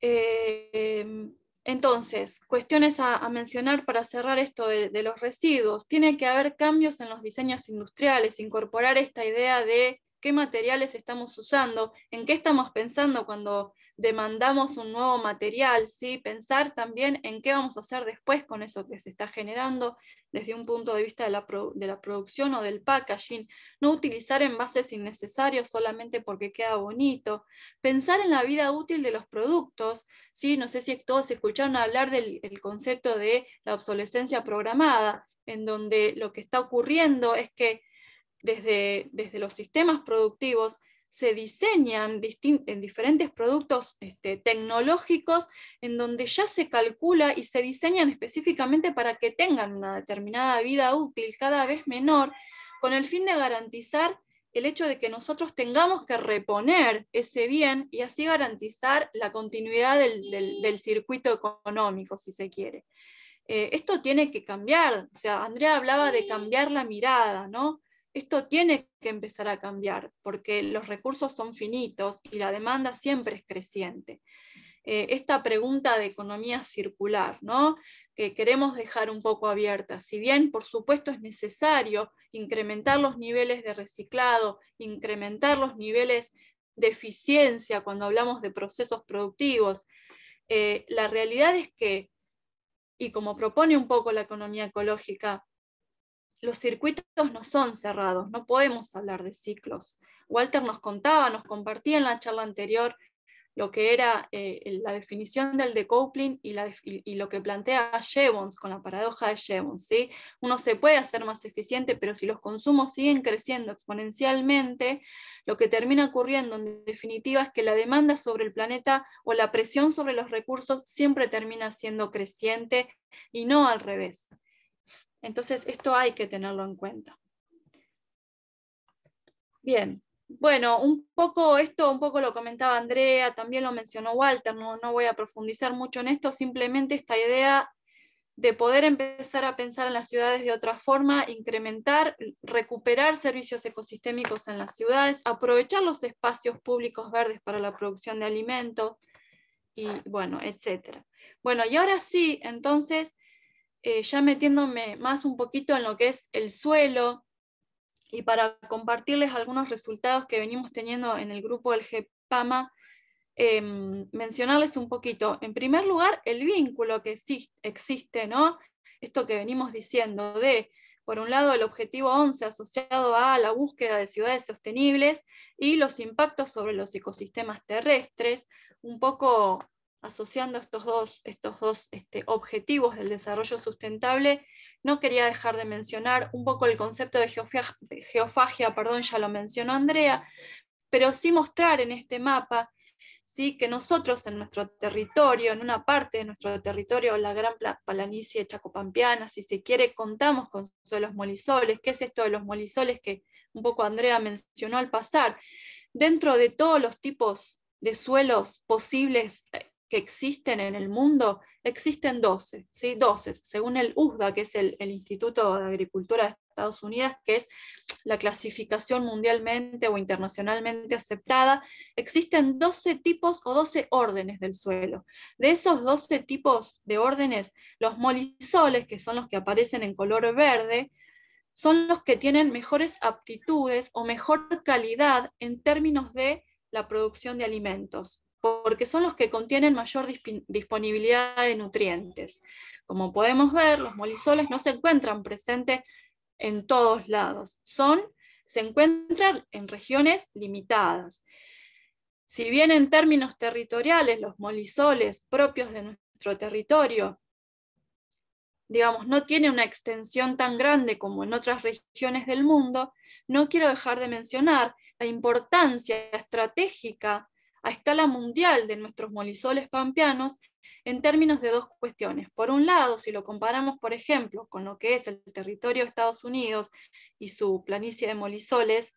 Eh, entonces, cuestiones a, mencionar para cerrar esto de, los residuos. Tiene que haber cambios en los diseños industriales, incorporar esta idea de qué materiales estamos usando, en qué estamos pensando cuando demandamos un nuevo material, ¿sí? pensar también en qué vamos a hacer después con eso que se está generando desde un punto de vista de la, de la producción o del packaging, no utilizar envases innecesarios solamente porque queda bonito, pensar en la vida útil de los productos, ¿sí? no sé si todos escucharon hablar del concepto de la obsolescencia programada, en donde lo que está ocurriendo es que desde, desde los sistemas productivos se diseñan en diferentes productos este, tecnológicos en donde ya se calcula y se diseñan específicamente para que tengan una determinada vida útil cada vez menor, con el fin de garantizar el hecho de que nosotros tengamos que reponer ese bien y así garantizar la continuidad del, circuito económico, si se quiere. Eh, esto tiene que cambiar, o sea, Andrea hablaba de cambiar la mirada, ¿no? Esto tiene que empezar a cambiar porque los recursos son finitos y la demanda siempre es creciente. Eh, esta pregunta de economía circular, ¿no? que queremos dejar un poco abierta. Si bien, por supuesto, es necesario incrementar los niveles de reciclado, incrementar los niveles de eficiencia cuando hablamos de procesos productivos, eh, la realidad es que, y como propone un poco la economía ecológica, los circuitos no son cerrados, no podemos hablar de ciclos. Walter nos contaba, nos compartía en la charla anterior lo que era eh, la definición del decoupling y, y, lo que plantea Jevons con la paradoja de Jevons. ¿sí? Uno se puede hacer más eficiente, pero si los consumos siguen creciendo exponencialmente, lo que termina ocurriendo en definitiva es que la demanda sobre el planeta o la presión sobre los recursos siempre termina siendo creciente y no al revés. Entonces, esto hay que tenerlo en cuenta. Bien, bueno, un poco esto, un poco lo comentaba Andrea, también lo mencionó Walter, no, no voy a profundizar mucho en esto, simplemente esta idea de poder empezar a pensar en las ciudades de otra forma, incrementar, recuperar servicios ecosistémicos en las ciudades, aprovechar los espacios públicos verdes para la producción de alimentos y bueno, etcétera. Bueno, y ahora sí, entonces eh, ya metiéndome más un poquito en lo que es el suelo y para compartirles algunos resultados que venimos teniendo en el grupo del GPAMA, em, mencionarles un poquito. En primer lugar, el vínculo que existe, ¿no? Esto que venimos diciendo de, por un lado, el objetivo 11 asociado a la búsqueda de ciudades sostenibles y los impactos sobre los ecosistemas terrestres, un poco asociando estos dos, estos dos este, objetivos del desarrollo sustentable, no quería dejar de mencionar un poco el concepto de geofagia, perdón, ya lo mencionó Andrea, pero sí mostrar en este mapa ¿sí? que nosotros en nuestro territorio, en una parte de nuestro territorio, la gran planicie chacopampiana, si se quiere, contamos con suelos molisoles. ¿Qué es esto de los molisoles que un poco Andrea mencionó al pasar? Dentro de todos los tipos de suelos posibles que existen en el mundo, existen 12, ¿sí? 12, según el USDA, que es el, Instituto de Agricultura de Estados Unidos, que es la clasificación mundialmente o internacionalmente aceptada, existen 12 tipos o 12 órdenes del suelo. De esos 12 tipos de órdenes, los molisoles, que son los que aparecen en color verde, son los que tienen mejores aptitudes o mejor calidad en términos de la producción de alimentos porque son los que contienen mayor disponibilidad de nutrientes. Como podemos ver, los molisoles no se encuentran presentes en todos lados, son, se encuentran en regiones limitadas. Si bien en términos territoriales los molisoles propios de nuestro territorio, digamos, no tienen una extensión tan grande como en otras regiones del mundo, no quiero dejar de mencionar la importancia estratégica a escala mundial de nuestros molisoles pampeanos en términos de dos cuestiones. Por un lado, si lo comparamos, por ejemplo, con lo que es el territorio de Estados Unidos y su planicie de molisoles,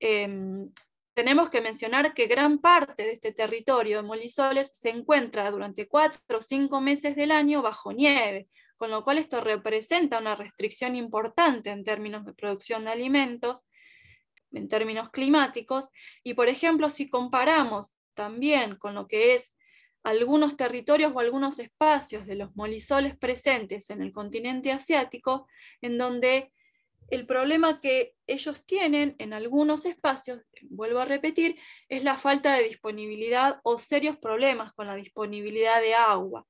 em, tenemos que mencionar que gran parte de este territorio de molisoles se encuentra durante cuatro o cinco meses del año bajo nieve, con lo cual esto representa una restricción importante en términos de producción de alimentos en términos climáticos. Y por ejemplo, si comparamos también con lo que es algunos territorios o algunos espacios de los molisoles presentes en el continente asiático, en donde el problema que ellos tienen en algunos espacios, vuelvo a repetir, es la falta de disponibilidad o serios problemas con la disponibilidad de agua.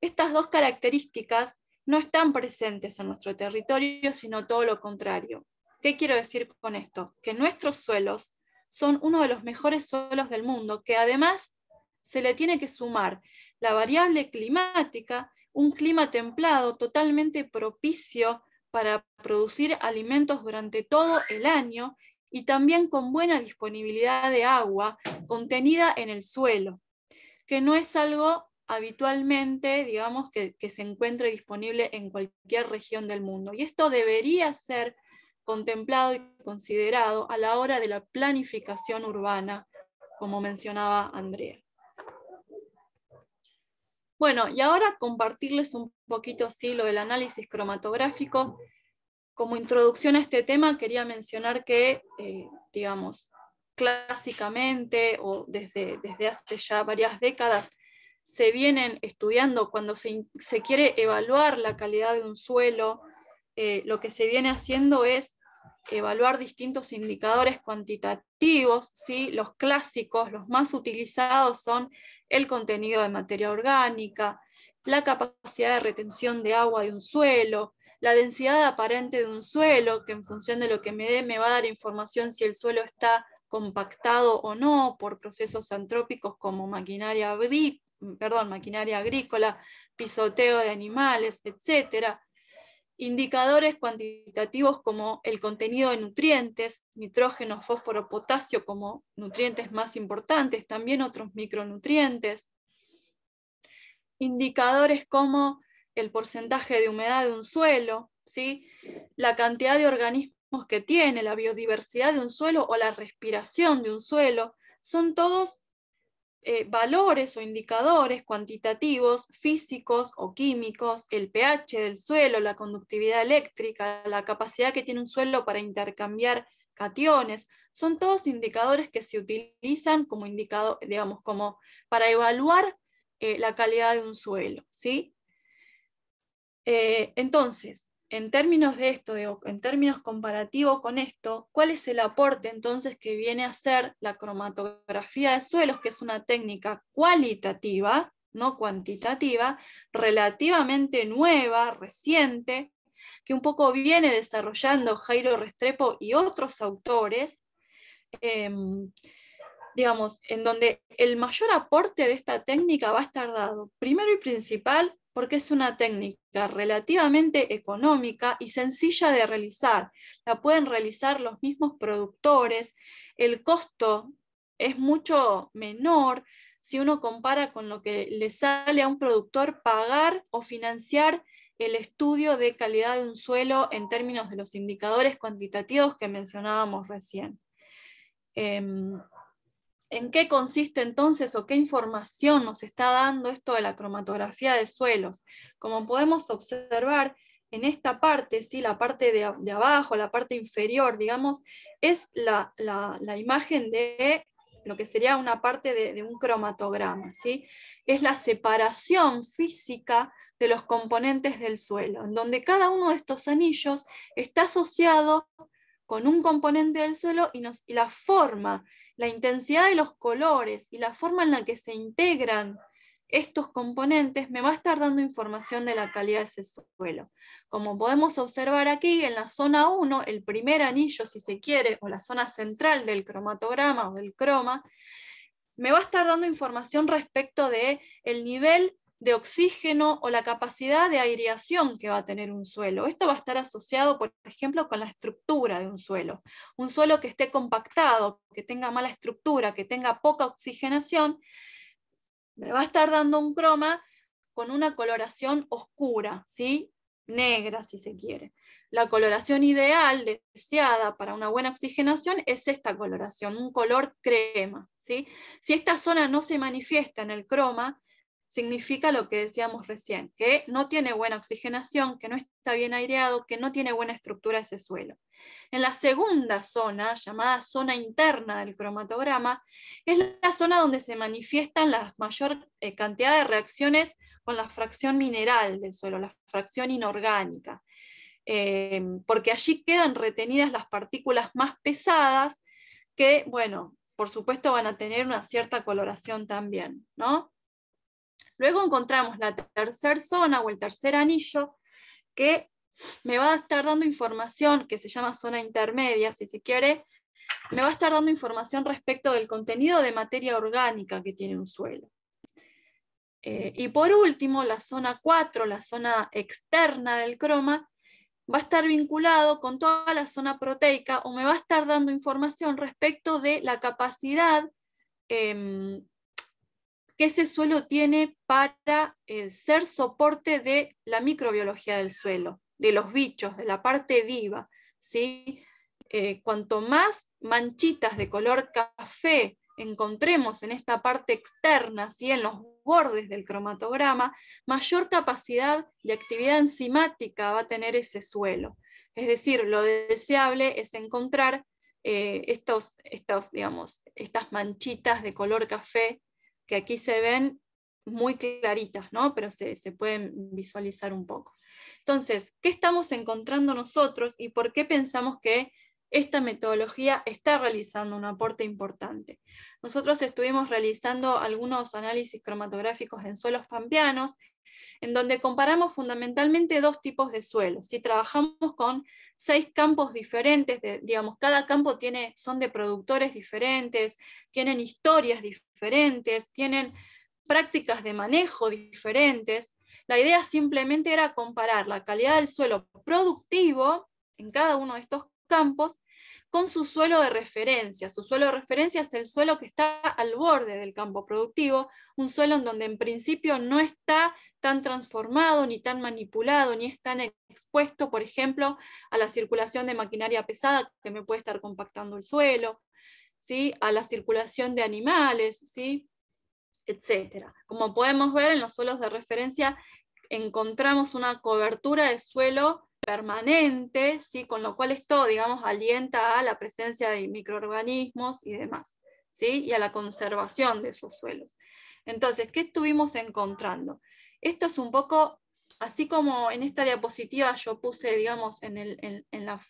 Estas dos características no están presentes en nuestro territorio, sino todo lo contrario. ¿Qué quiero decir con esto? Que nuestros suelos son uno de los mejores suelos del mundo, que además se le tiene que sumar la variable climática, un clima templado totalmente propicio para producir alimentos durante todo el año y también con buena disponibilidad de agua contenida en el suelo, que no es algo habitualmente, digamos, que, que, se encuentre disponible en cualquier región del mundo. Y esto debería ser contemplado y considerado a la hora de la planificación urbana, como mencionaba Andrea. Bueno, y ahora compartirles un poquito así lo del análisis cromatográfico. Como introducción a este tema quería mencionar que, eh, digamos, clásicamente o desde, desde hace ya varias décadas se vienen estudiando cuando se, quiere evaluar la calidad de un suelo, eh, lo que se viene haciendo es evaluar distintos indicadores cuantitativos, ¿sí? los clásicos, los más utilizados son el contenido de materia orgánica, la capacidad de retención de agua de un suelo, la densidad aparente de un suelo, que en función de lo que me dé me va a dar información si el suelo está compactado o no por procesos antrópicos como maquinaria, perdón, maquinaria agrícola, pisoteo de animales, etc. Indicadores cuantitativos como el contenido de nutrientes, nitrógeno, fósforo, potasio como nutrientes más importantes, también otros micronutrientes. Indicadores como el porcentaje de humedad de un suelo, ¿sí? la cantidad de organismos que tiene, la biodiversidad de un suelo o la respiración de un suelo, son todos eh, valores o indicadores cuantitativos, físicos o químicos, el pH del suelo, la conductividad eléctrica, la capacidad que tiene un suelo para intercambiar cationes, son todos indicadores que se utilizan como indicador, digamos, como para evaluar eh, la calidad de un suelo, ¿sí? Eh, entonces, en términos de esto, en términos comparativos con esto, ¿cuál es el aporte entonces que viene a ser la cromatografía de suelos, que es una técnica cualitativa, no cuantitativa, relativamente nueva, reciente, que un poco viene desarrollando Jairo Restrepo y otros autores, em, digamos, en donde el mayor aporte de esta técnica va a estar dado, primero y principal, porque es una técnica relativamente económica y sencilla de realizar. La pueden realizar los mismos productores, el costo es mucho menor si uno compara con lo que le sale a un productor pagar o financiar el estudio de calidad de un suelo en términos de los indicadores cuantitativos que mencionábamos recién. Em, ¿En qué consiste entonces o qué información nos está dando esto de la cromatografía de suelos? Como podemos observar, en esta parte, ¿sí? la parte de, abajo, la parte inferior, digamos, es la, imagen de lo que sería una parte de, un cromatograma. ¿sí? Es la separación física de los componentes del suelo, en donde cada uno de estos anillos está asociado con un componente del suelo y, y la forma la intensidad de los colores y la forma en la que se integran estos componentes me va a estar dando información de la calidad de ese suelo. Como podemos observar aquí, en la zona 1, el primer anillo, si se quiere, o la zona central del cromatograma o del croma, me va a estar dando información respecto de el nivel de oxígeno o la capacidad de aireación que va a tener un suelo. Esto va a estar asociado, por ejemplo, con la estructura de un suelo. Un suelo que esté compactado, que tenga mala estructura, que tenga poca oxigenación, me va a estar dando un croma con una coloración oscura, ¿sí? negra si se quiere. La coloración ideal deseada para una buena oxigenación es esta coloración, un color crema. ¿sí? Si esta zona no se manifiesta en el croma, significa lo que decíamos recién, que no tiene buena oxigenación, que no está bien aireado, que no tiene buena estructura ese suelo. En la segunda zona, llamada zona interna del cromatograma, es la zona donde se manifiestan la mayor eh, cantidad de reacciones con la fracción mineral del suelo, la fracción inorgánica. em, porque allí quedan retenidas las partículas más pesadas que, bueno, por supuesto van a tener una cierta coloración también, ¿no? Luego encontramos la tercera zona o el tercer anillo que me va a estar dando información que se llama zona intermedia, si se quiere, me va a estar dando información respecto del contenido de materia orgánica que tiene un suelo. Eh, y por último, la zona 4, la zona externa del croma, va a estar vinculado con toda la zona proteica o me va a estar dando información respecto de la capacidad em, que ese suelo tiene para eh, ser soporte de la microbiología del suelo, de los bichos, de la parte viva. ¿sí? Eh, cuanto más manchitas de color café encontremos en esta parte externa, ¿sí? en los bordes del cromatograma, mayor capacidad de actividad enzimática va a tener ese suelo. Es decir, lo deseable es encontrar eh, estos, estos, digamos, estas manchitas de color café que aquí se ven muy claritas, ¿no? pero se, se pueden visualizar un poco. Entonces, ¿qué estamos encontrando nosotros y por qué pensamos que esta metodología está realizando un aporte importante? Nosotros estuvimos realizando algunos análisis cromatográficos en suelos pampeanos, en donde comparamos fundamentalmente dos tipos de suelos. Si trabajamos con seis campos diferentes, digamos, cada campo tiene, son de productores diferentes, tienen historias diferentes, tienen prácticas de manejo diferentes. La idea simplemente era comparar la calidad del suelo productivo en cada uno de estos campos con su suelo de referencia. Su suelo de referencia es el suelo que está al borde del campo productivo, un suelo en donde en principio no está tan transformado, ni tan manipulado, ni es tan expuesto, por ejemplo, a la circulación de maquinaria pesada que me puede estar compactando el suelo, ¿sí? a la circulación de animales, ¿sí? etc. Como podemos ver en los suelos de referencia, encontramos una cobertura de suelo permanente, ¿sí? con lo cual esto, digamos, alienta a la presencia de microorganismos y demás, ¿sí? y a la conservación de esos suelos. Entonces, ¿qué estuvimos encontrando? Esto es un poco, así como en esta diapositiva yo puse, digamos, en, la,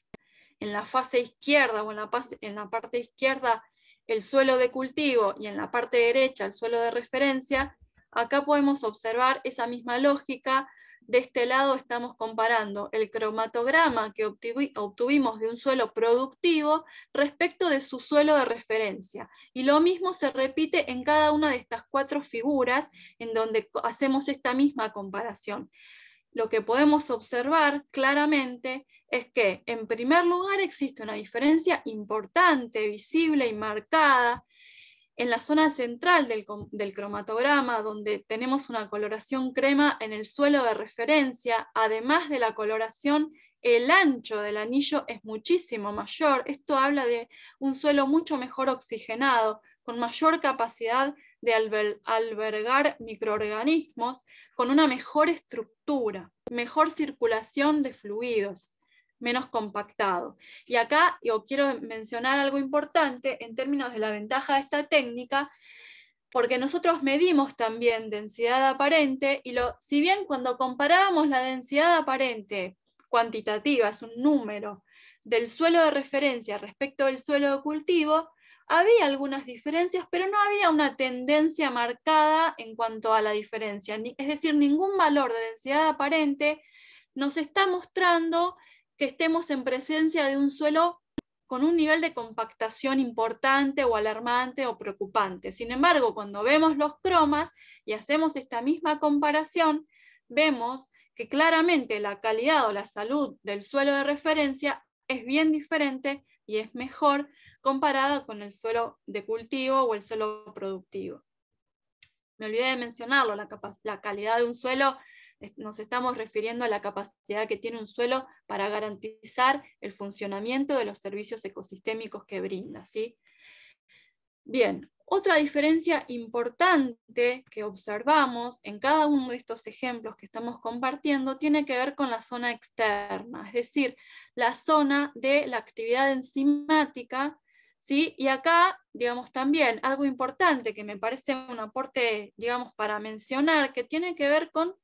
en la, fase izquierda o en la, en la parte izquierda el suelo de cultivo y en la parte derecha el suelo de referencia, acá podemos observar esa misma lógica de este lado estamos comparando el cromatograma que obtuvimos de un suelo productivo respecto de su suelo de referencia. Y lo mismo se repite en cada una de estas cuatro figuras en donde hacemos esta misma comparación. Lo que podemos observar claramente es que, en primer lugar, existe una diferencia importante, visible y marcada en la zona central del, cromatograma, donde tenemos una coloración crema en el suelo de referencia, además de la coloración, el ancho del anillo es muchísimo mayor. Esto habla de un suelo mucho mejor oxigenado, con mayor capacidad de albergar microorganismos, con una mejor estructura, mejor circulación de fluidos menos compactado. Y acá yo quiero mencionar algo importante en términos de la ventaja de esta técnica, porque nosotros medimos también densidad aparente y lo, si bien cuando comparábamos la densidad aparente cuantitativa, es un número, del suelo de referencia respecto del suelo de cultivo, había algunas diferencias, pero no había una tendencia marcada en cuanto a la diferencia. Es decir, ningún valor de densidad aparente nos está mostrando que estemos en presencia de un suelo con un nivel de compactación importante o alarmante o preocupante. Sin embargo, cuando vemos los cromas y hacemos esta misma comparación, vemos que claramente la calidad o la salud del suelo de referencia es bien diferente y es mejor comparada con el suelo de cultivo o el suelo productivo. Me olvidé de mencionarlo, la, la calidad de un suelo nos estamos refiriendo a la capacidad que tiene un suelo para garantizar el funcionamiento de los servicios ecosistémicos que brinda. ¿sí? Bien, otra diferencia importante que observamos en cada uno de estos ejemplos que estamos compartiendo tiene que ver con la zona externa, es decir, la zona de la actividad enzimática ¿Sí? Y acá, digamos, también algo importante que me parece un aporte, digamos, para mencionar, que tiene que ver con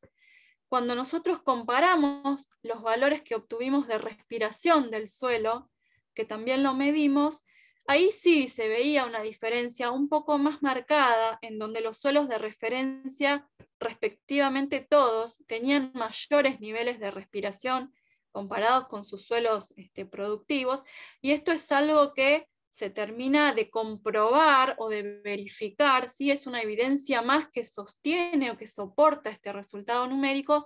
cuando nosotros comparamos los valores que obtuvimos de respiración del suelo, que también lo medimos, ahí sí se veía una diferencia un poco más marcada, en donde los suelos de referencia, respectivamente todos, tenían mayores niveles de respiración comparados con sus suelos este, productivos, y esto es algo que se termina de comprobar o de verificar si es una evidencia más que sostiene o que soporta este resultado numérico,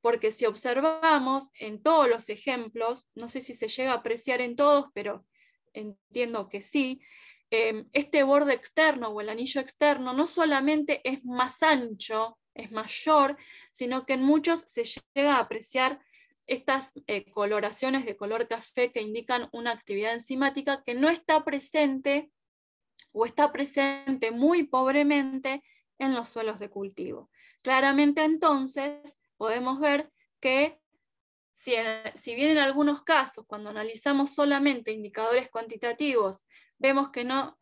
porque si observamos en todos los ejemplos, no sé si se llega a apreciar en todos, pero entiendo que sí, em, este borde externo o el anillo externo no solamente es más ancho, es mayor, sino que en muchos se llega a apreciar estas eh, coloraciones de color café que indican una actividad enzimática que no está presente o está presente muy pobremente en los suelos de cultivo. Claramente entonces podemos ver que si, si bien en algunos casos, cuando analizamos solamente indicadores cuantitativos, vemos que no,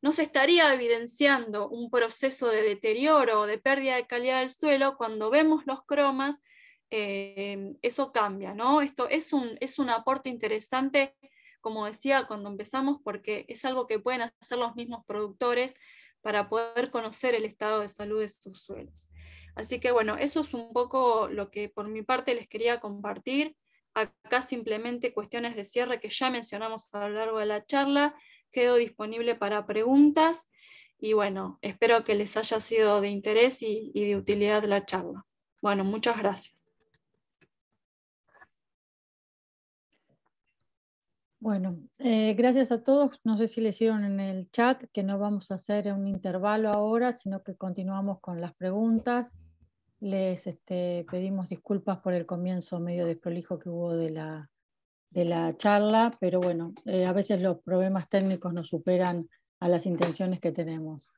no se estaría evidenciando un proceso de deterioro o de pérdida de calidad del suelo, cuando vemos los cromas, eh, eso cambia, ¿no? Esto es un, es un aporte interesante, como decía cuando empezamos, porque es algo que pueden hacer los mismos productores para poder conocer el estado de salud de sus suelos. Así que bueno, eso es un poco lo que por mi parte les quería compartir. Acá simplemente cuestiones de cierre que ya mencionamos a lo largo de la charla. Quedo disponible para preguntas y bueno, espero que les haya sido de interés y, y de utilidad la charla. Bueno, muchas gracias. Bueno, eh, gracias a todos. No sé si le hicieron en el chat que no vamos a hacer un intervalo ahora, sino que continuamos con las preguntas. Les este, pedimos disculpas por el comienzo medio desprolijo que hubo de la, de la charla, pero bueno, eh, a veces los problemas técnicos nos superan a las intenciones que tenemos.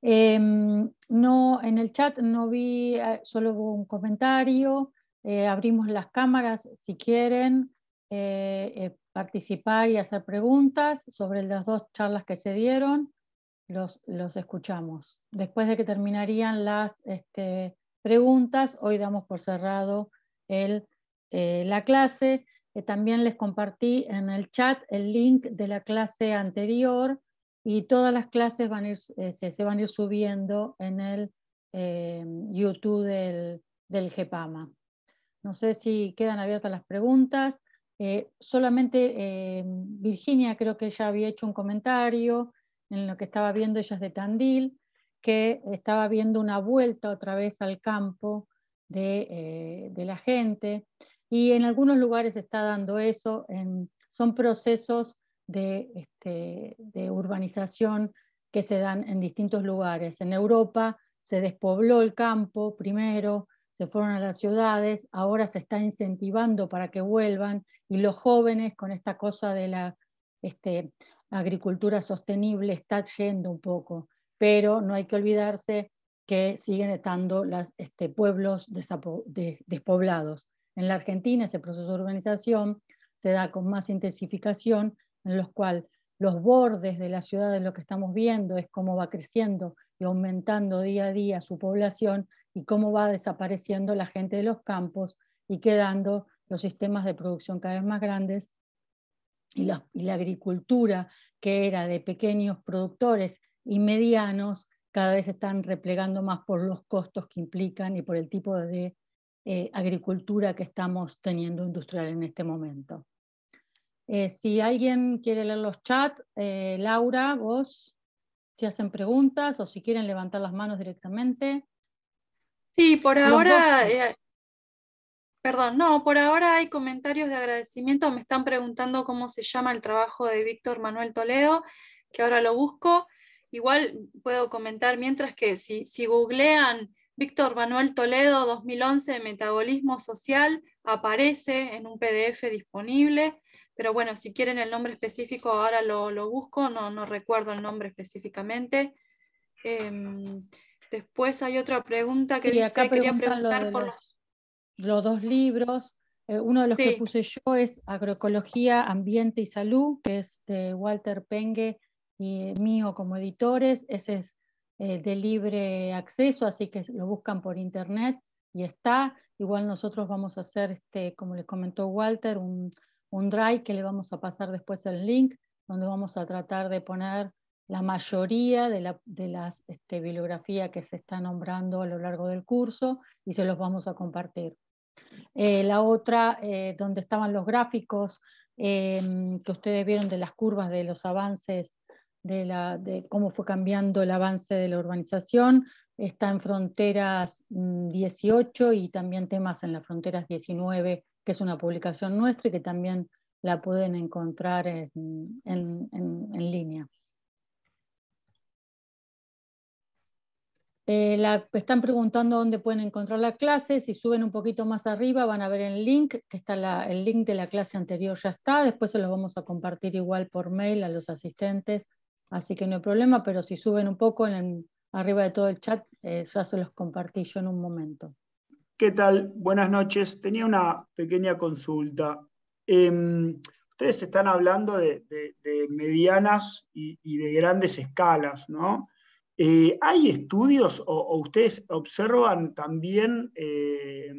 Em, no, en el chat no vi, eh, solo hubo un comentario. abrimos las cámaras si quieren participar y hacer preguntas sobre las dos charlas que se dieron, los, los escuchamos. Después de que terminarían las este, preguntas, hoy damos por cerrado el, eh, la clase. Eh, también les compartí en el chat el link de la clase anterior y todas las clases van a ir, eh, se, van a ir subiendo en el YouTube del, del GEPAMA. No sé si quedan abiertas las preguntas. Eh, solamente eh, Virginia creo que ella había hecho un comentario en lo que estaba viendo, ella es de Tandil, que estaba viendo una vuelta otra vez al campo de, eh, la gente y en algunos lugares está dando eso, son procesos de, este, de urbanización que se dan en distintos lugares. En Europa se despobló el campo primero, se fueron a las ciudades, ahora se está incentivando para que vuelvan y los jóvenes con esta cosa de la este, agricultura sostenible está yendo un poco, pero no hay que olvidarse que siguen estando los este, pueblos despoblados. En la Argentina ese proceso de urbanización se da con más intensificación, en los cuales los bordes de las ciudades, lo que estamos viendo es cómo va creciendo y aumentando día a día su población y cómo va desapareciendo la gente de los campos y quedando los sistemas de producción cada vez más grandes y la, agricultura que era de pequeños productores y medianos cada vez están replegando más por los costos que implican y por el tipo de eh, agricultura que estamos teniendo industrial en este momento. Eh, si alguien quiere leer los chats, eh, Laura, vos, si hacen preguntas o si quieren levantar las manos directamente. Sí, por ahora, eh, perdón, no, por ahora hay comentarios de agradecimiento. Me están preguntando cómo se llama el trabajo de Víctor Manuel Toledo, que ahora lo busco. Igual puedo comentar mientras que si, si googlean Víctor Manuel Toledo 2011 Metabolismo Social, aparece en un PDF disponible. Pero bueno, si quieren el nombre específico, ahora lo, busco, no, no, recuerdo el nombre específicamente. Em, Después hay otra pregunta que dice, quería preguntar por los, dos libros. Eh, uno de los que puse yo es Agroecología, Ambiente y Salud, que es de Walter Penge y mío como editores. Ese es eh, de libre acceso, así que lo buscan por internet y está. Igual nosotros vamos a hacer, este, como les comentó Walter, un, un drive que le vamos a pasar después el link, donde vamos a tratar de poner la mayoría de, la, de las este, bibliografía que se está nombrando a lo largo del curso y se los vamos a compartir. Eh, la otra, eh, donde estaban los gráficos em, que ustedes vieron de las curvas de los avances, de, la, de cómo fue cambiando el avance de la urbanización, está en fronteras 18 mm, y también temas en las fronteras 19, que es una publicación nuestra y que también la pueden encontrar en, en, en línea. Eh, están preguntando dónde pueden encontrar la clase. Si suben un poquito más arriba van a ver el link, que está el link de la clase anterior ya está. Después se los vamos a compartir igual por mail a los asistentes, así que no hay problema. Pero si suben un poco en arriba de todo el chat, eh, ya se los compartí yo en un momento. ¿Qué tal? Buenas noches. Tenía una pequeña consulta. Em, ustedes están hablando de, medianas y de grandes escalas, ¿no? Eh, ¿Hay estudios o, ustedes observan también eh,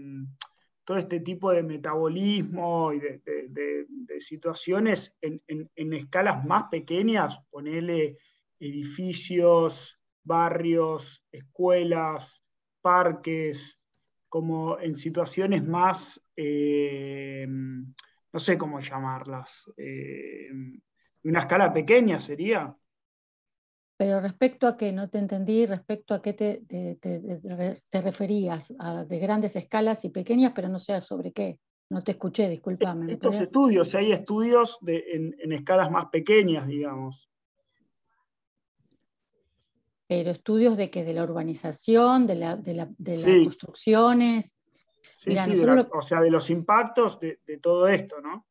todo este tipo de metabolismo y de, situaciones en, escalas más pequeñas? Ponele edificios, barrios, escuelas, parques, como en situaciones más, eh, no sé cómo llamarlas, una escala pequeña sería. Pero respecto a qué, no te entendí, respecto a qué te, te, referías, a, de grandes escalas y pequeñas, pero no sé sobre qué. No te escuché, discúlpame. Estos estudios, hay estudios en, en, escalas más pequeñas, digamos. Pero estudios de qué, de la urbanización, de, la, de, la, de las construcciones. Sí, sí, o sea, de los impactos de, todo esto, ¿no?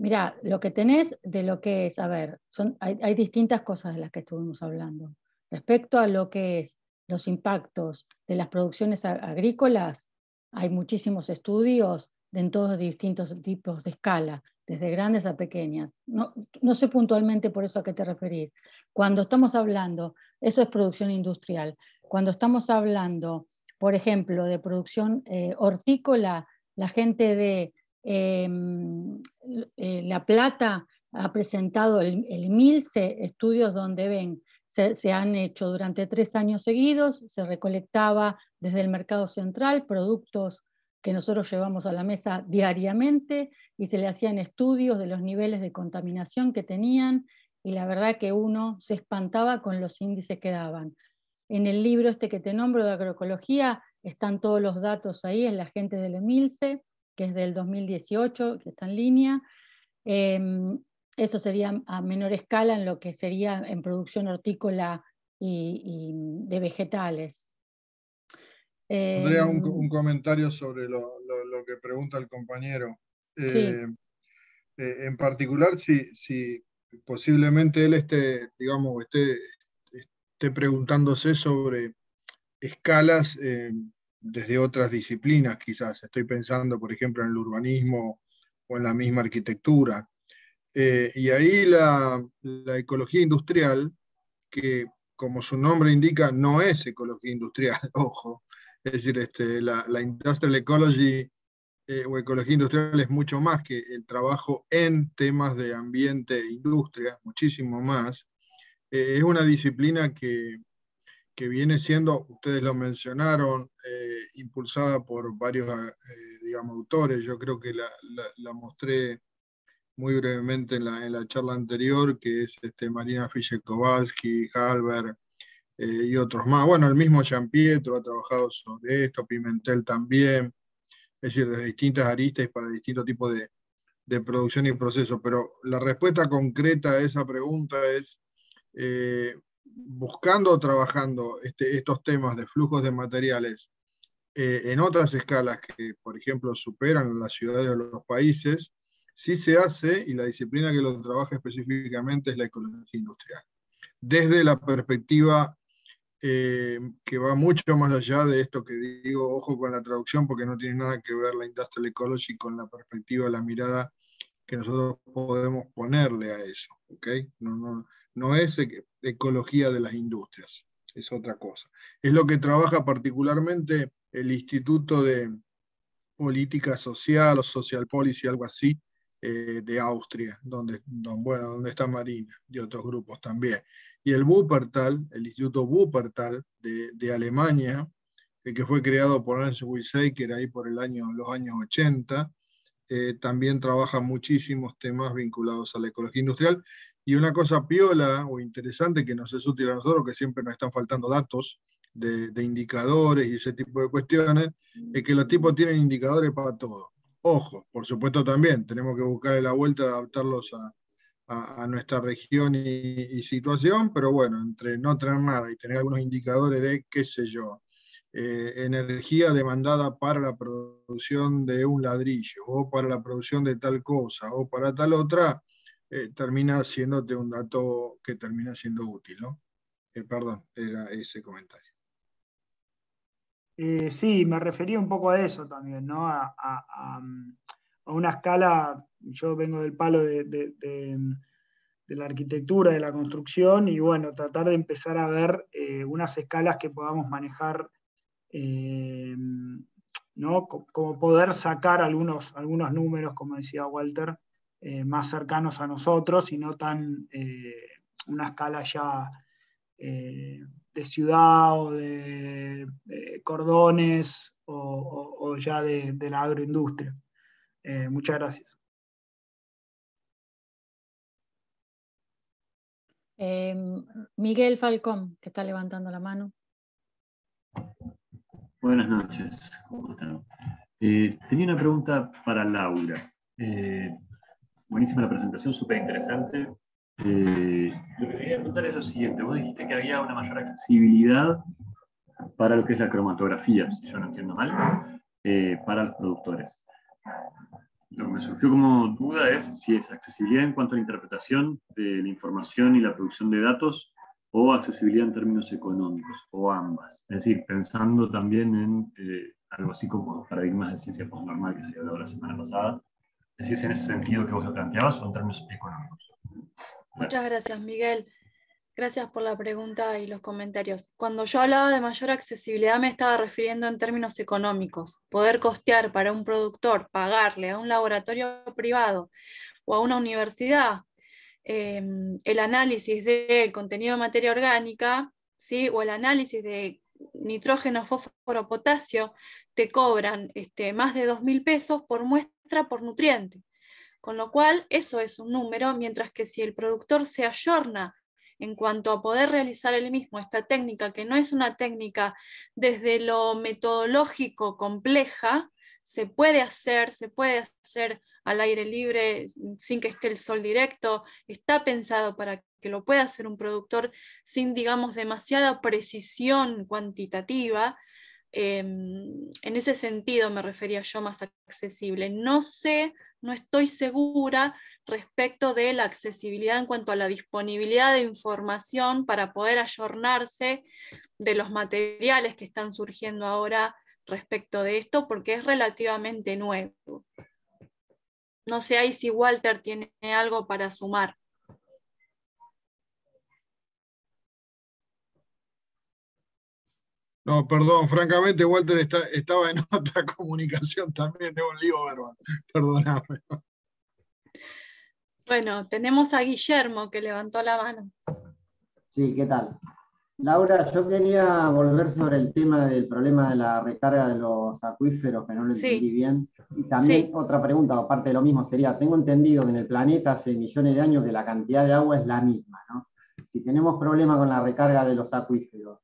Mira, lo que tenés de lo que es, a ver, hay, distintas cosas de las que estuvimos hablando. Respecto a lo que es los impactos de las producciones agrícolas, hay muchísimos estudios en todos distintos tipos de escala, desde grandes a pequeñas. No, sé puntualmente por eso a qué te referís. Cuando estamos hablando, eso es producción industrial. Cuando estamos hablando, por ejemplo, de producción eh, hortícola, la gente de eh, la Plata ha presentado el, MILSE, estudios donde ven, se, han hecho durante tres años seguidos, se recolectaba desde el mercado central productos que nosotros llevamos a la mesa diariamente y se le hacían estudios de los niveles de contaminación que tenían y la verdad que uno se espantaba con los índices que daban. En el libro este que te nombro de agroecología están todos los datos ahí, en la gente del EMILSE, que es del 2018, que está en línea. Em, eso sería a menor escala en lo que sería en producción hortícola y, de vegetales. Tendría un, comentario sobre lo, que pregunta el compañero. Eh, eh, en particular, si, si, posiblemente él esté, digamos, esté, esté preguntándose sobre escalas em, desde otras disciplinas, quizás. Estoy pensando, por ejemplo, en el urbanismo o en la misma arquitectura. Eh, y ahí la, ecología industrial, que como su nombre indica, no es ecología industrial, ojo. Es decir, este, la, industrial ecology eh, o ecología industrial es mucho más que el trabajo en temas de ambiente e industria, muchísimo más. Eh, es una disciplina que, que viene siendo, ustedes lo mencionaron, eh, impulsada por varios eh, digamos, autores. Yo creo que la, mostré muy brevemente en la, en la, charla anterior, que es este, Marina Fischer-Kowalski, Halber eh, y otros más. Bueno, el mismo Pietro ha trabajado sobre esto, Pimentel también, es decir, desde distintas aristas y para distintos tipos de, de producción y proceso. Pero la respuesta concreta a esa pregunta es, buscando o trabajando este, estos temas de flujos de materiales eh, en otras escalas que, por ejemplo, superan las ciudades o los países, sí se hace y la disciplina que lo trabaja específicamente es la ecología industrial. Desde la perspectiva eh, que va mucho más allá de esto que digo, ojo con la traducción, porque no tiene nada que ver la industrial ecology con la perspectiva, la mirada que nosotros podemos ponerle a eso. ¿okay? No, no, no es ecología de las industrias, es otra cosa. Es lo que trabaja particularmente el Instituto de Política Social o Social Policy, algo así, eh, de Austria, donde, bueno, donde está Marina y otros grupos también. Y el Wuppertal, el Instituto Wuppertal de, Alemania, eh, que fue creado por Ernst Wieseiker ahí por el año, los años 80, eh, también trabaja muchísimos temas vinculados a la ecología industrial. Y una cosa piola o interesante que nos es útil a nosotros, que siempre nos están faltando datos de, indicadores y ese tipo de cuestiones, es que los tipos tienen indicadores para todo. Ojo, por supuesto también, tenemos que buscar la vuelta de adaptarlos a, nuestra región y, situación, pero bueno, entre no tener nada y tener algunos indicadores de, qué sé yo, eh, energía demandada para la producción de un ladrillo, o para la producción de tal cosa, o para tal otra, eh, termina siéndote un dato que termina siendo útil, ¿no? Eh, perdón, era ese comentario. sí, me refería un poco a eso también, ¿no? A, una escala, yo vengo del palo de, de, la arquitectura, de la construcción, y bueno, tratar de empezar a ver unas escalas que podamos manejar eh, ¿no? como poder sacar algunos, algunos números, como decía Walter, eh, más cercanos a nosotros y no tan eh, una escala ya de ciudad o de, cordones o, ya de, de, la agroindustria. muchas gracias. Miguel Falcón, que está levantando la mano. Buenas noches, ¿cómo están? Eh, tenía una pregunta para Laura. Eh, buenísima la presentación, súper interesante. Eh, lo que quería preguntar es lo siguiente. Vos dijiste que había una mayor accesibilidad para lo que es la cromatografía, si yo no entiendo mal, para los productores. Lo que me surgió como duda es si es accesibilidad en cuanto a la interpretación de la información y la producción de datos o accesibilidad en términos económicos, o ambas. Es decir, pensando también en eh, algo así como paradigmas de ciencia postnormal que se habló la semana pasada. Es decir, en ese sentido que vos lo planteabas o en términos económicos. Muchas gracias, Miguel. Gracias por la pregunta y los comentarios. Cuando yo hablaba de mayor accesibilidad me estaba refiriendo en términos económicos. Poder costear para un productor, pagarle a un laboratorio privado o a una universidad Em, el análisis del contenido de materia orgánica, ¿sí? o el análisis de nitrógeno, fósforo, potasio, te cobran este, más de 2.000 pesos por muestra por nutriente. Con lo cual, eso es un número, mientras que si el productor se ayorna en cuanto a poder realizar el mismo esta técnica, que no es una técnica desde lo metodológico compleja, se puede hacer, se puede hacer al aire libre, sin que esté el sol directo, está pensado para que lo pueda hacer un productor sin, digamos, demasiada precisión cuantitativa. Em, en ese sentido me refería yo más accesible. No sé, no estoy segura respecto de la accesibilidad en cuanto a la disponibilidad de información para poder ayornarse de los materiales que están surgiendo ahora respecto de esto, porque es relativamente nuevo. No sé ahí si Walter tiene algo para sumar. No, perdón, francamente Walter estaba en otra comunicación también, de un lío verbal. Perdóname. Bueno, tenemos a Guillermo que levantó la mano. Sí, ¿qué tal? Laura, yo quería volver sobre el tema del problema de la recarga de los acuíferos, que no lo entendí bien. Y también otra pregunta, aparte de lo mismo, sería, tengo entendido que en el planeta hace millones de años que la cantidad de agua es la misma, ¿no? Si tenemos problema con la recarga de los acuíferos,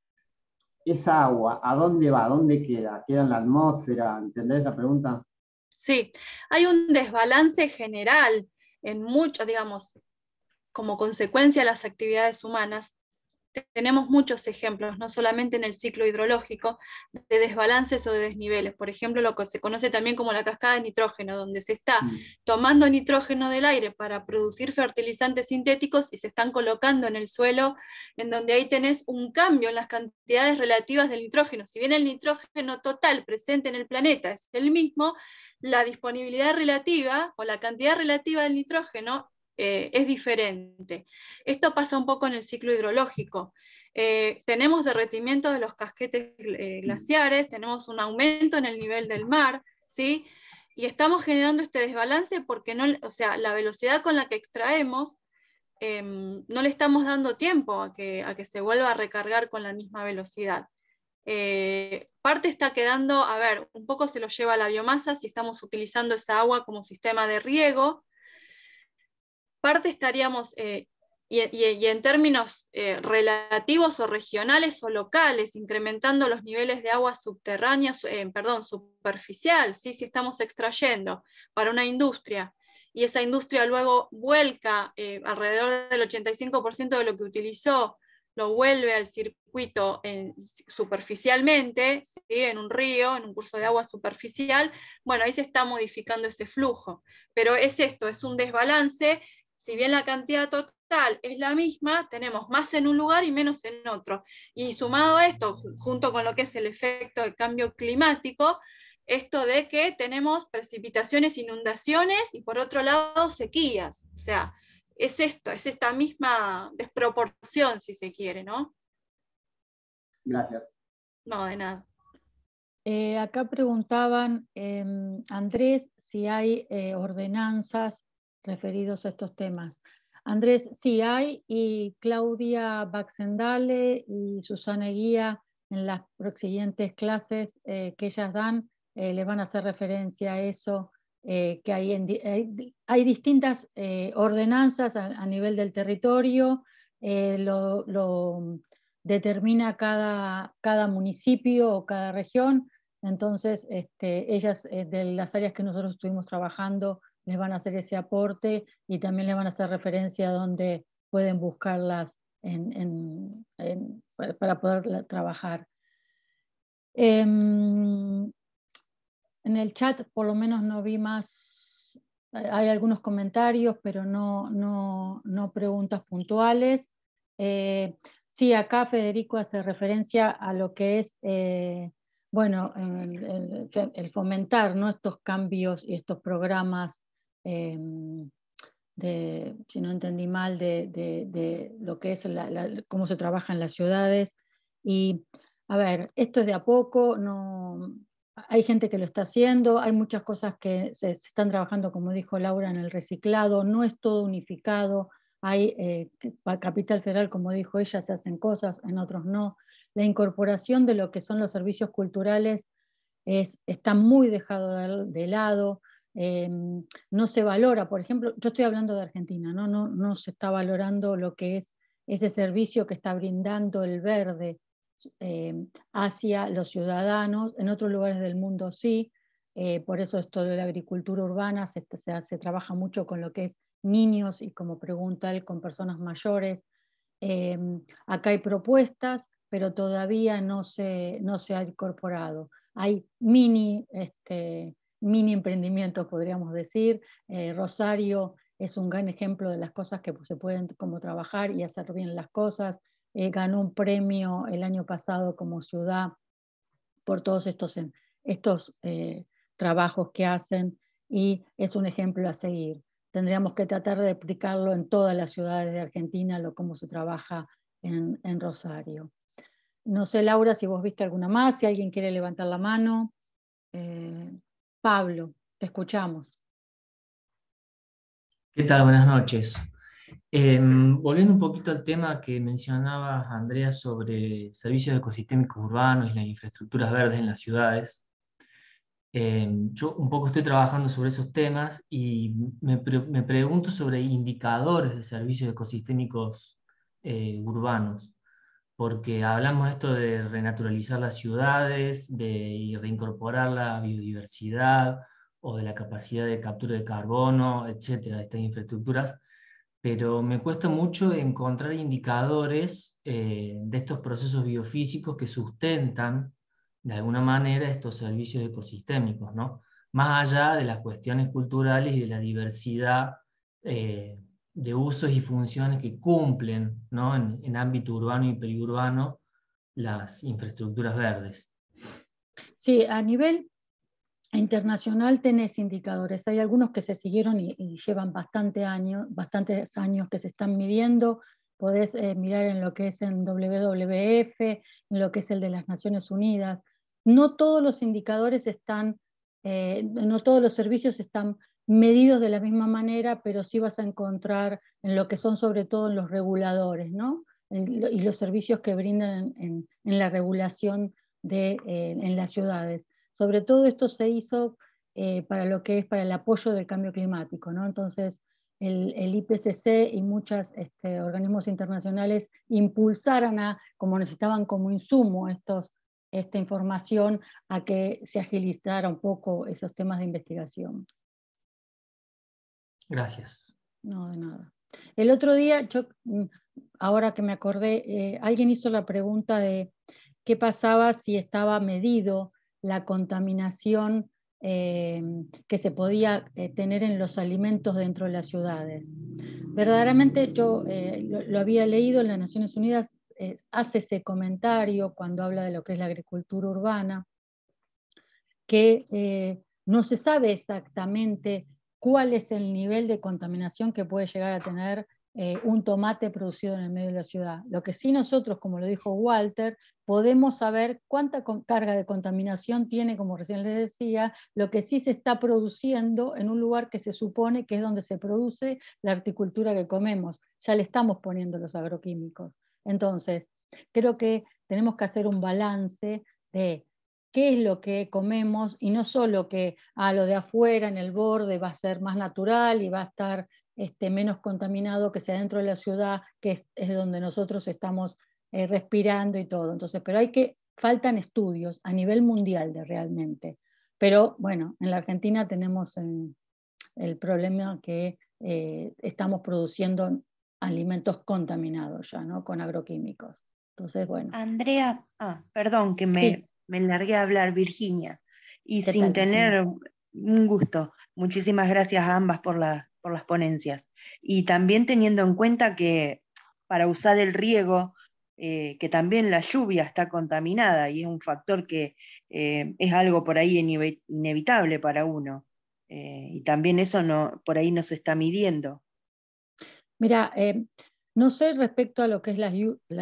esa agua, ¿a dónde va? ¿A dónde queda? ¿Queda en la atmósfera? ¿Entendés la pregunta? Sí, hay un desbalance general en mucho, digamos, como consecuencia de las actividades humanas, tenemos muchos ejemplos, no solamente en el ciclo hidrológico, de desbalances o de desniveles. Por ejemplo, lo que se conoce también como la cascada de nitrógeno, donde se está mm. tomando nitrógeno del aire para producir fertilizantes sintéticos y se están colocando en el suelo, en donde ahí tenés un cambio en las cantidades relativas del nitrógeno. Si bien el nitrógeno total presente en el planeta es el mismo, la disponibilidad relativa o la cantidad relativa del nitrógeno eh, es diferente. Esto pasa un poco en el ciclo hidrológico. eh, tenemos derretimiento de los casquetes eh, glaciares, tenemos un aumento en el nivel del mar, ¿sí? Y estamos generando este desbalance porque no, o sea, la velocidad con la que extraemos em, no le estamos dando tiempo a que, a que se vuelva a recargar con la misma velocidad. Eh, parte está quedando, a ver, un poco se lo lleva la biomasa si estamos utilizando esa agua como sistema de riego. Parte estaríamos, eh, y, en términos eh, relativos o regionales o locales, incrementando los niveles de agua subterránea, perdón, superficial, ¿sí? si estamos extrayendo para una industria y esa industria luego vuelca alrededor del 85% de lo que utilizó lo vuelve al circuito superficialmente, en un río, en un curso de agua superficial, bueno, ahí se está modificando ese flujo. Pero es esto, es un desbalance, si bien la cantidad total es la misma, tenemos más en un lugar y menos en otro. Y sumado a esto, junto con lo que es el efecto de cambio climático, esto de que tenemos precipitaciones, inundaciones y por otro lado sequías. O sea, es esto, es esta misma desproporción, si se quiere, ¿no? Gracias. No, de nada. Eh, acá preguntaban, em, Andrés, si hay eh, ordenanzas referidos a estos temas. Andrés, sí hay, y Claudia Baxendale y Susana Guía en las siguientes clases eh, que ellas dan, les van a hacer referencia a eso eh, que hay, hay, distintas eh, ordenanzas a, nivel del territorio, eh, lo, determina cada, cada, municipio o cada región, entonces este, ellas de las áreas que nosotros estuvimos trabajando les van a hacer ese aporte y también les van a hacer referencia a donde pueden buscarlas para poder trabajar. Em, en el chat por lo menos no vi más, hay algunos comentarios, pero no, no, preguntas puntuales. Eh, sí, acá Federico hace referencia a lo que es, eh, bueno, el, fomentar ¿no? estos cambios y estos programas, em, de, si no entendí mal, de, lo que es cómo se trabaja en las ciudades. Y, a ver, esto es de a poco, no, hay gente que lo está haciendo, hay muchas cosas que se, están trabajando, como dijo Laura, en el reciclado, no es todo unificado, hay eh, Capital Federal, como dijo ella, se hacen cosas, en otros no. La incorporación de lo que son los servicios culturales es, está muy dejado de, lado, em, no se valora, por ejemplo, yo estoy hablando de Argentina, ¿no? No, no se está valorando lo que es ese servicio que está brindando el verde, eh, hacia los ciudadanos, en otros lugares del mundo sí, eh, por eso esto de la agricultura urbana se, trabaja mucho con lo que es niños y como pregunta él, con personas mayores. Eh, acá hay propuestas, pero todavía no se, no se ha incorporado. Hay mini, este, mini emprendimientos, podríamos decir. Rosario es un gran ejemplo de las cosas que se pueden como trabajar y hacer bien las cosas. Eh, ganó un premio el año pasado como ciudad por todos estos, estos eh, trabajos que hacen y es un ejemplo a seguir. Tendríamos que tratar de aplicarlo en todas las ciudades de Argentina, lo cómo se trabaja en, Rosario. No sé, Laura, si vos viste alguna más, si alguien quiere levantar la mano. Eh, Pablo, te escuchamos. ¿Qué tal? Buenas noches. Em, volviendo un poquito al tema que mencionaba Andrea sobre servicios ecosistémicos urbanos y las infraestructuras verdes en las ciudades, em, yo un poco estoy trabajando sobre esos temas y me, pregunto sobre indicadores de servicios ecosistémicos eh, urbanos, porque hablamos esto de renaturalizar las ciudades, de reincorporar la biodiversidad o de la capacidad de captura de carbono, etcétera, de estas infraestructuras pero me cuesta mucho encontrar indicadores eh, de estos procesos biofísicos que sustentan de alguna manera estos servicios ecosistémicos, ¿no? más allá de las cuestiones culturales y de la diversidad eh, de usos y funciones que cumplen ¿no? en, en ámbito urbano y periurbano las infraestructuras verdes. Sí, a nivel internacional tenés indicadores. Hay algunos que se siguieron y, llevan bastante años, bastantes años que se están midiendo. podés eh, mirar en lo que es en WWF, en lo que es el de las Naciones Unidas. No todos los indicadores están, eh, no todos los servicios están medidos de la misma manera, pero sí vas a encontrar en lo que son sobre todo los reguladores, ¿no? y los servicios que brindan en, la regulación de, en las ciudades. Sobre todo esto se hizo eh, para lo que es para el apoyo del cambio climático, ¿no? Entonces, el, IPCC y muchos este, organismos internacionales impulsaran a, como necesitaban como insumo estos, esta información, a que se agilizara un poco esos temas de investigación. Gracias. No, de nada. El otro día, yo, mm, ahora que me acordé, eh, alguien hizo la pregunta de qué pasaba si estaba medido la contaminación eh, que se podía eh, tener en los alimentos dentro de las ciudades. Verdaderamente yo lo, había leído en las Naciones Unidas, hace ese comentario cuando habla de lo que es la agricultura urbana, que no se sabe exactamente cuál es el nivel de contaminación que puede llegar a tener eh, un tomate producido en el medio de la ciudad. Lo que sí nosotros, como lo dijo Walter, podemos saber cuánta carga de contaminación tiene, como recién les decía, lo que sí se está produciendo en un lugar que se supone que es donde se produce la horticultura que comemos. Ya le estamos poniendo los agroquímicos. Entonces, creo que tenemos que hacer un balance de qué es lo que comemos y no solo que a ah, lo de afuera en el borde va a ser más natural y va a estar este, menos contaminado que sea dentro de la ciudad, que es, donde nosotros estamos eh, respirando y todo. Entonces, pero hay que, faltan estudios a nivel mundial de realmente. Pero bueno, en la Argentina tenemos el problema que eh, estamos produciendo alimentos contaminados ya, ¿no? Con agroquímicos. Entonces, bueno. Andrea, ah, perdón que me, me largué a hablar, Virginia. Y sin tener un gusto. Muchísimas gracias a ambas por la, por las ponencias. Y también teniendo en cuenta que para usar el riego, eh, que también la lluvia está contaminada y es un factor que eh, es algo por ahí inevitable para uno. Eh, y también eso no, por ahí no se está midiendo. Mira, no sé respecto a lo que es las,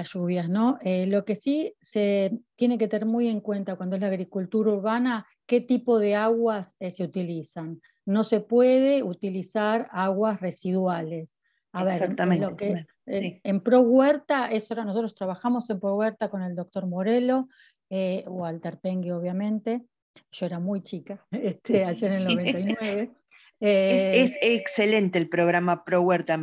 lluvias, ¿no? lo que sí se tiene que tener muy en cuenta cuando es la agricultura urbana, qué tipo de aguas se utilizan no se puede utilizar aguas residuales. A ver, lo que, en Pro Huerta, eso era, nosotros trabajamos en Pro Huerta con el doctor Morelo, eh, Walter Pengue obviamente, yo era muy chica, este, ayer en el 99. Es, eh, excelente el programa Pro Huerta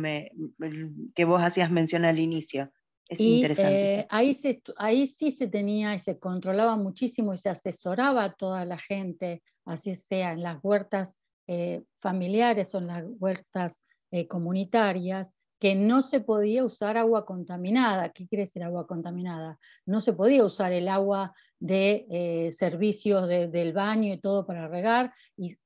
que vos hacías mención al inicio. Es interesante. Eh, ahí, ahí sí se tenía y se controlaba muchísimo y se asesoraba a toda la gente, así sea en las huertas eh, familiares o en las huertas comunitarias, que no se podía usar agua contaminada. ¿Qué quiere decir agua contaminada? No se podía usar el agua de eh, servicios del baño y todo para regar, y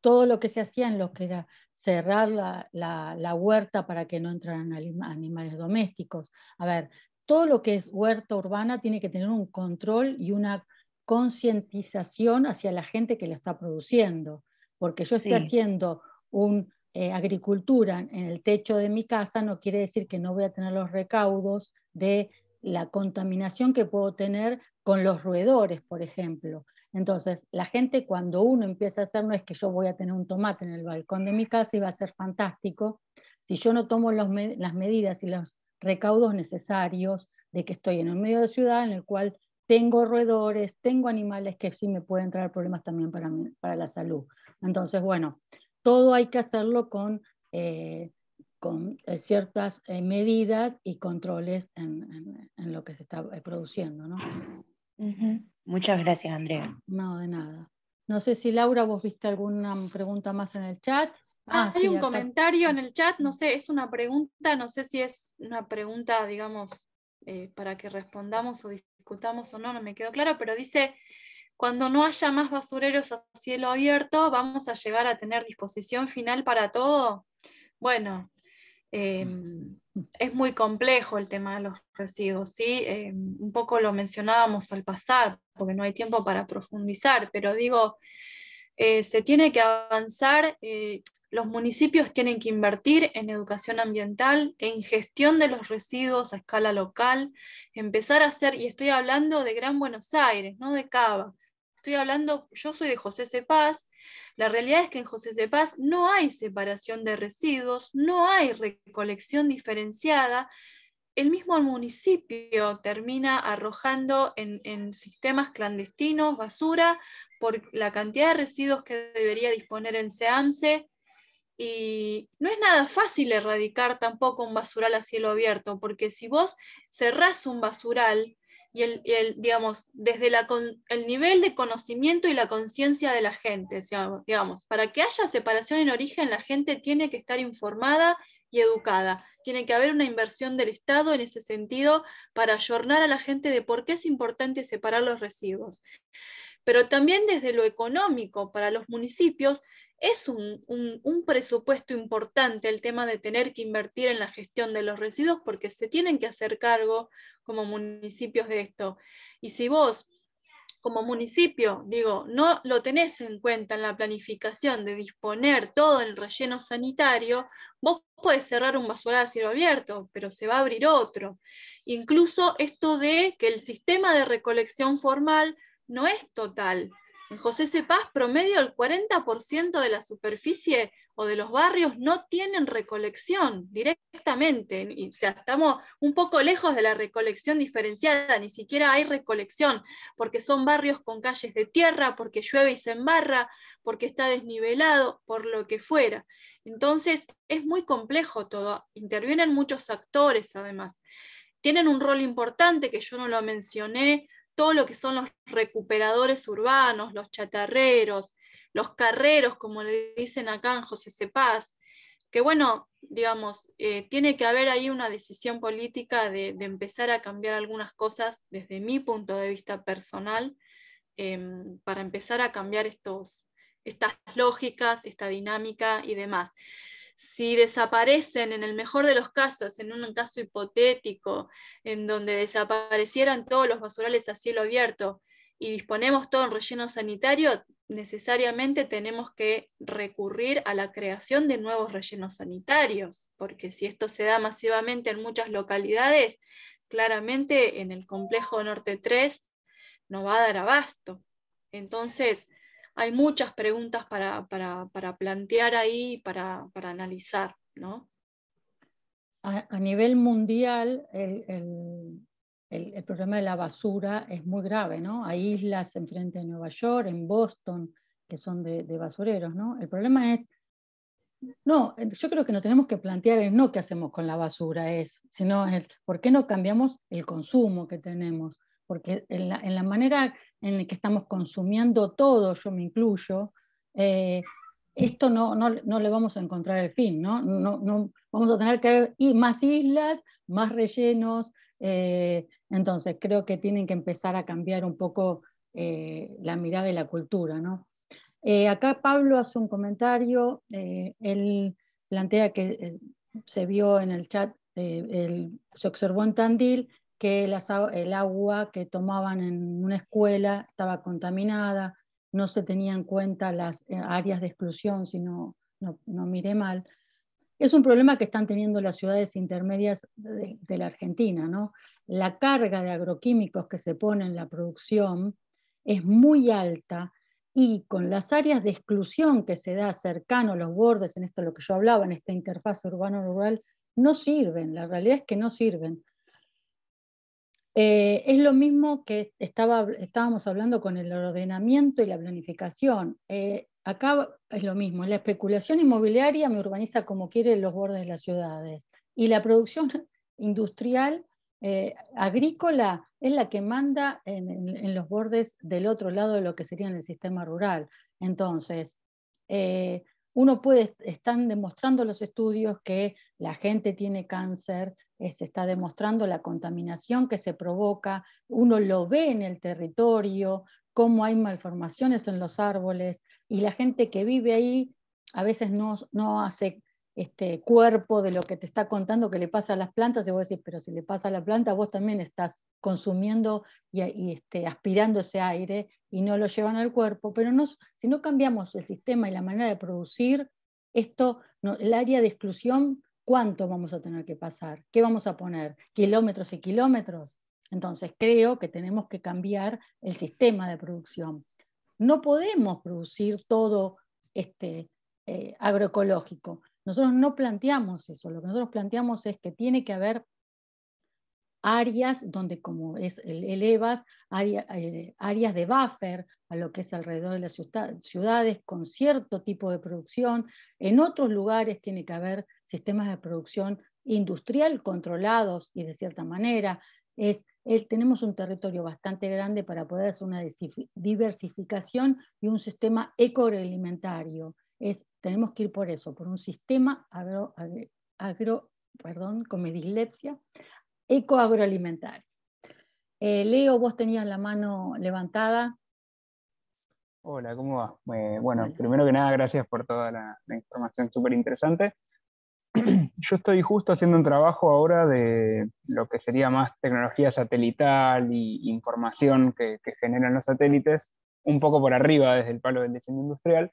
todo lo que se hacía en lo que era cerrar la, huerta para que no entraran animales domésticos. A ver, todo lo que es huerta urbana tiene que tener un control y una concientización hacia la gente que la está produciendo porque yo esté haciendo una eh, agricultura en el techo de mi casa, no quiere decir que no voy a tener los recaudos de la contaminación que puedo tener con los roedores, por ejemplo. Entonces, la gente cuando uno empieza a hacer, no es que yo voy a tener un tomate en el balcón de mi casa y va a ser fantástico, si yo no tomo las medidas y los recaudos necesarios de que estoy en un medio de ciudad en el cual tengo roedores, tengo animales que sí me pueden traer problemas también para, para la salud. Entonces, bueno, todo hay que hacerlo con, eh, con eh, ciertas eh, medidas y controles en, lo que se está produciendo. ¿no? Muchas gracias, Andrea. No, de nada. No sé si Laura, vos viste alguna pregunta más en el chat. Ah, hay un comentario en el chat, no sé, es una pregunta, no sé si es una pregunta, digamos, para que respondamos o discutamos o no, no me quedó claro, pero dice, cuando no haya más basureros a cielo abierto, ¿vamos a llegar a tener disposición final para todo? Bueno, em, es muy complejo el tema de los residuos, ¿sí? Em, un poco lo mencionábamos al pasar, porque no hay tiempo para profundizar, pero digo, eh, se tiene que avanzar, eh, los municipios tienen que invertir en educación ambiental, en gestión de los residuos a escala local, empezar a hacer, y estoy hablando de Gran Buenos Aires, no de Cava, estoy hablando, yo soy de José Cepaz, la realidad es que en José Cepaz no hay separación de residuos, no hay recolección diferenciada, el mismo municipio termina arrojando en, sistemas clandestinos basura por la cantidad de residuos que debería disponer en SEAMSE. Y no es nada fácil erradicar tampoco un basural a cielo abierto, porque si vos cerrás un basural y el, digamos, desde el nivel de conocimiento y la conciencia de la gente, digamos, para que haya separación en origen, la gente tiene que estar informada y educada. Tiene que haber una inversión del Estado en ese sentido para ayornar a la gente de por qué es importante separar los residuos. Pero también desde lo económico, para los municipios, es un, presupuesto importante el tema de tener que invertir en la gestión de los residuos porque se tienen que hacer cargo como municipios de esto. Y si vos como municipio, digo, no lo tenés en cuenta en la planificación de disponer todo el relleno sanitario, vos podés cerrar un basural a cielo abierto, pero se va a abrir otro. Incluso esto de que el sistema de recolección formal no es total. En José Cepaz, promedio el 40% de la superficie o de los barrios no tienen recolección directamente. o sea, estamos un poco lejos de la recolección diferenciada, ni siquiera hay recolección, porque son barrios con calles de tierra, porque llueve y se embarra, porque está desnivelado, por lo que fuera. Entonces, es muy complejo todo. Intervienen muchos actores, además. Tienen un rol importante que yo no lo mencioné, todo lo que son los recuperadores urbanos, los chatarreros, los carreros, como le dicen acá en José Cepaz, que bueno, digamos, eh, tiene que haber ahí una decisión política de, empezar a cambiar algunas cosas desde mi punto de vista personal, em, para empezar a cambiar estos, estas lógicas, esta dinámica y demás si desaparecen, en el mejor de los casos, en un caso hipotético, en donde desaparecieran todos los basurales a cielo abierto y disponemos todo en relleno sanitario, necesariamente tenemos que recurrir a la creación de nuevos rellenos sanitarios, porque si esto se da masivamente en muchas localidades, claramente en el complejo Norte 3 no va a dar abasto. Entonces, hay muchas preguntas para, plantear ahí, para, para analizar. ¿no? A, nivel mundial, el, problema de la basura es muy grave. ¿no? Hay islas enfrente de Nueva York, en Boston, que son de, basureros. ¿no? El problema es no, yo creo que no tenemos que plantear el no qué hacemos con la basura, es, sino el por qué no cambiamos el consumo que tenemos porque en la, manera en la que estamos consumiendo todo, yo me incluyo, eh, esto no, le vamos a encontrar el fin, ¿no? no, vamos a tener que ir más islas, más rellenos, eh, entonces creo que tienen que empezar a cambiar un poco eh, la mirada de la cultura. ¿no? acá Pablo hace un comentario, él plantea que se vio en el chat, se observó en Tandil que el agua que tomaban en una escuela estaba contaminada, no se tenían en cuenta las eh, áreas de exclusión, si no, no, miré mal. Es un problema que están teniendo las ciudades intermedias de, la Argentina. ¿no? La carga de agroquímicos que se pone en la producción es muy alta y con las áreas de exclusión que se da cercano a los bordes, en esto lo que yo hablaba, en esta interfaz urbano-rural, no sirven. La realidad es que no sirven. Eh, es lo mismo que estaba, estábamos hablando con el ordenamiento y la planificación. Eh, acá es lo mismo, la especulación inmobiliaria me urbaniza como quiere los bordes de las ciudades y la producción industrial eh, agrícola es la que manda en, los bordes del otro lado de lo que sería en el sistema rural. Entonces, uno puede, están demostrando los estudios que la gente tiene cáncer, eh, se está demostrando la contaminación que se provoca, uno lo ve en el territorio, cómo hay malformaciones en los árboles, y la gente que vive ahí a veces no, no hace este, cuerpo de lo que te está contando que le pasa a las plantas, y vos decís, pero si le pasa a la planta, vos también estás consumiendo y, este, aspirando ese aire y no lo llevan al cuerpo, pero si no cambiamos el sistema y la manera de producir, esto, el área de exclusión, ¿cuánto vamos a tener que pasar? ¿Qué vamos a poner? ¿Kilómetros y kilómetros? Entonces creo que tenemos que cambiar el sistema de producción. No podemos producir todo este, eh, agroecológico. Nosotros no planteamos eso, lo que nosotros planteamos es que tiene que haber áreas donde, como es el, EVAS, eh, áreas de buffer a lo que es alrededor de las ciudades con cierto tipo de producción. En otros lugares tiene que haber sistemas de producción industrial controlados y de cierta manera. Es, tenemos un territorio bastante grande para poder hacer una diversificación y un sistema ecoalimentario es, tenemos que ir por eso, por un sistema agro, agro perdón, con mi ecoagroalimentario. Eh, Leo, vos tenías la mano levantada. Hola, ¿cómo va? Eh, bueno, primero que nada, gracias por toda la, información súper interesante. Yo estoy justo haciendo un trabajo ahora de lo que sería más tecnología satelital y información que, que generan los satélites, un poco por arriba desde el palo del diseño industrial,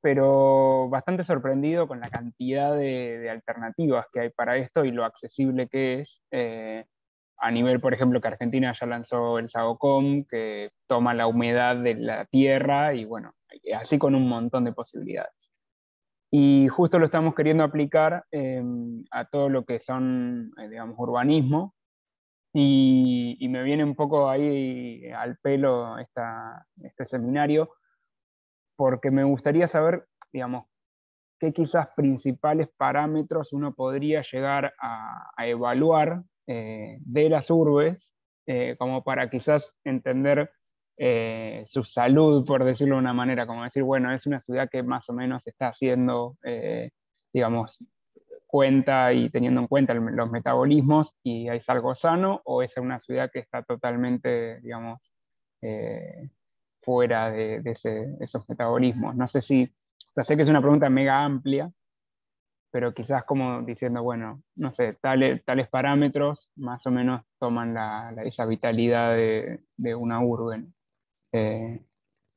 pero bastante sorprendido con la cantidad de, alternativas que hay para esto y lo accesible que es. Eh, a nivel, por ejemplo, que Argentina ya lanzó el SAGOCOM, que toma la humedad de la tierra y bueno, así con un montón de posibilidades. Y justo lo estamos queriendo aplicar em, a todo lo que son, eh, digamos, urbanismo. Y, y, me viene un poco ahí al pelo esta, este seminario, porque me gustaría saber, digamos, qué quizás principales parámetros uno podría llegar a, evaluar eh, de las urbes, eh, como para quizás entender eh, su salud, por decirlo de una manera, como decir, bueno, es una ciudad que más o menos está haciendo, digamos, cuenta y teniendo en cuenta los metabolismos y es algo sano, o es una ciudad que está totalmente, digamos, fuera de, esos metabolismos. No sé si, o sé que es una pregunta mega amplia, pero quizás como diciendo, bueno, no sé, tales, tales parámetros más o menos toman la, esa vitalidad de, una urbe. Eh,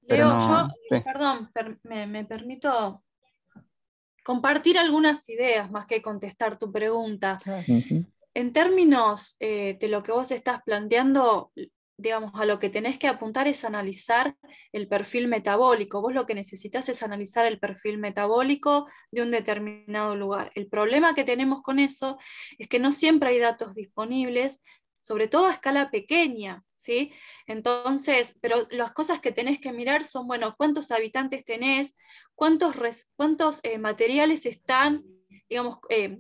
Leo, yo, perdón, me, permito compartir algunas ideas más que contestar tu pregunta. En términos eh, de lo que vos estás planteando, digamos, a lo que tenés que apuntar es analizar el perfil metabólico. Vos lo que necesitas es analizar el perfil metabólico de un determinado lugar. El problema que tenemos con eso es que no siempre hay datos disponibles, sobre todo a escala pequeña, ¿sí? Entonces, pero las cosas que tenés que mirar son, bueno, cuántos habitantes tenés, cuántos, cuántos eh, materiales están, digamos, eh,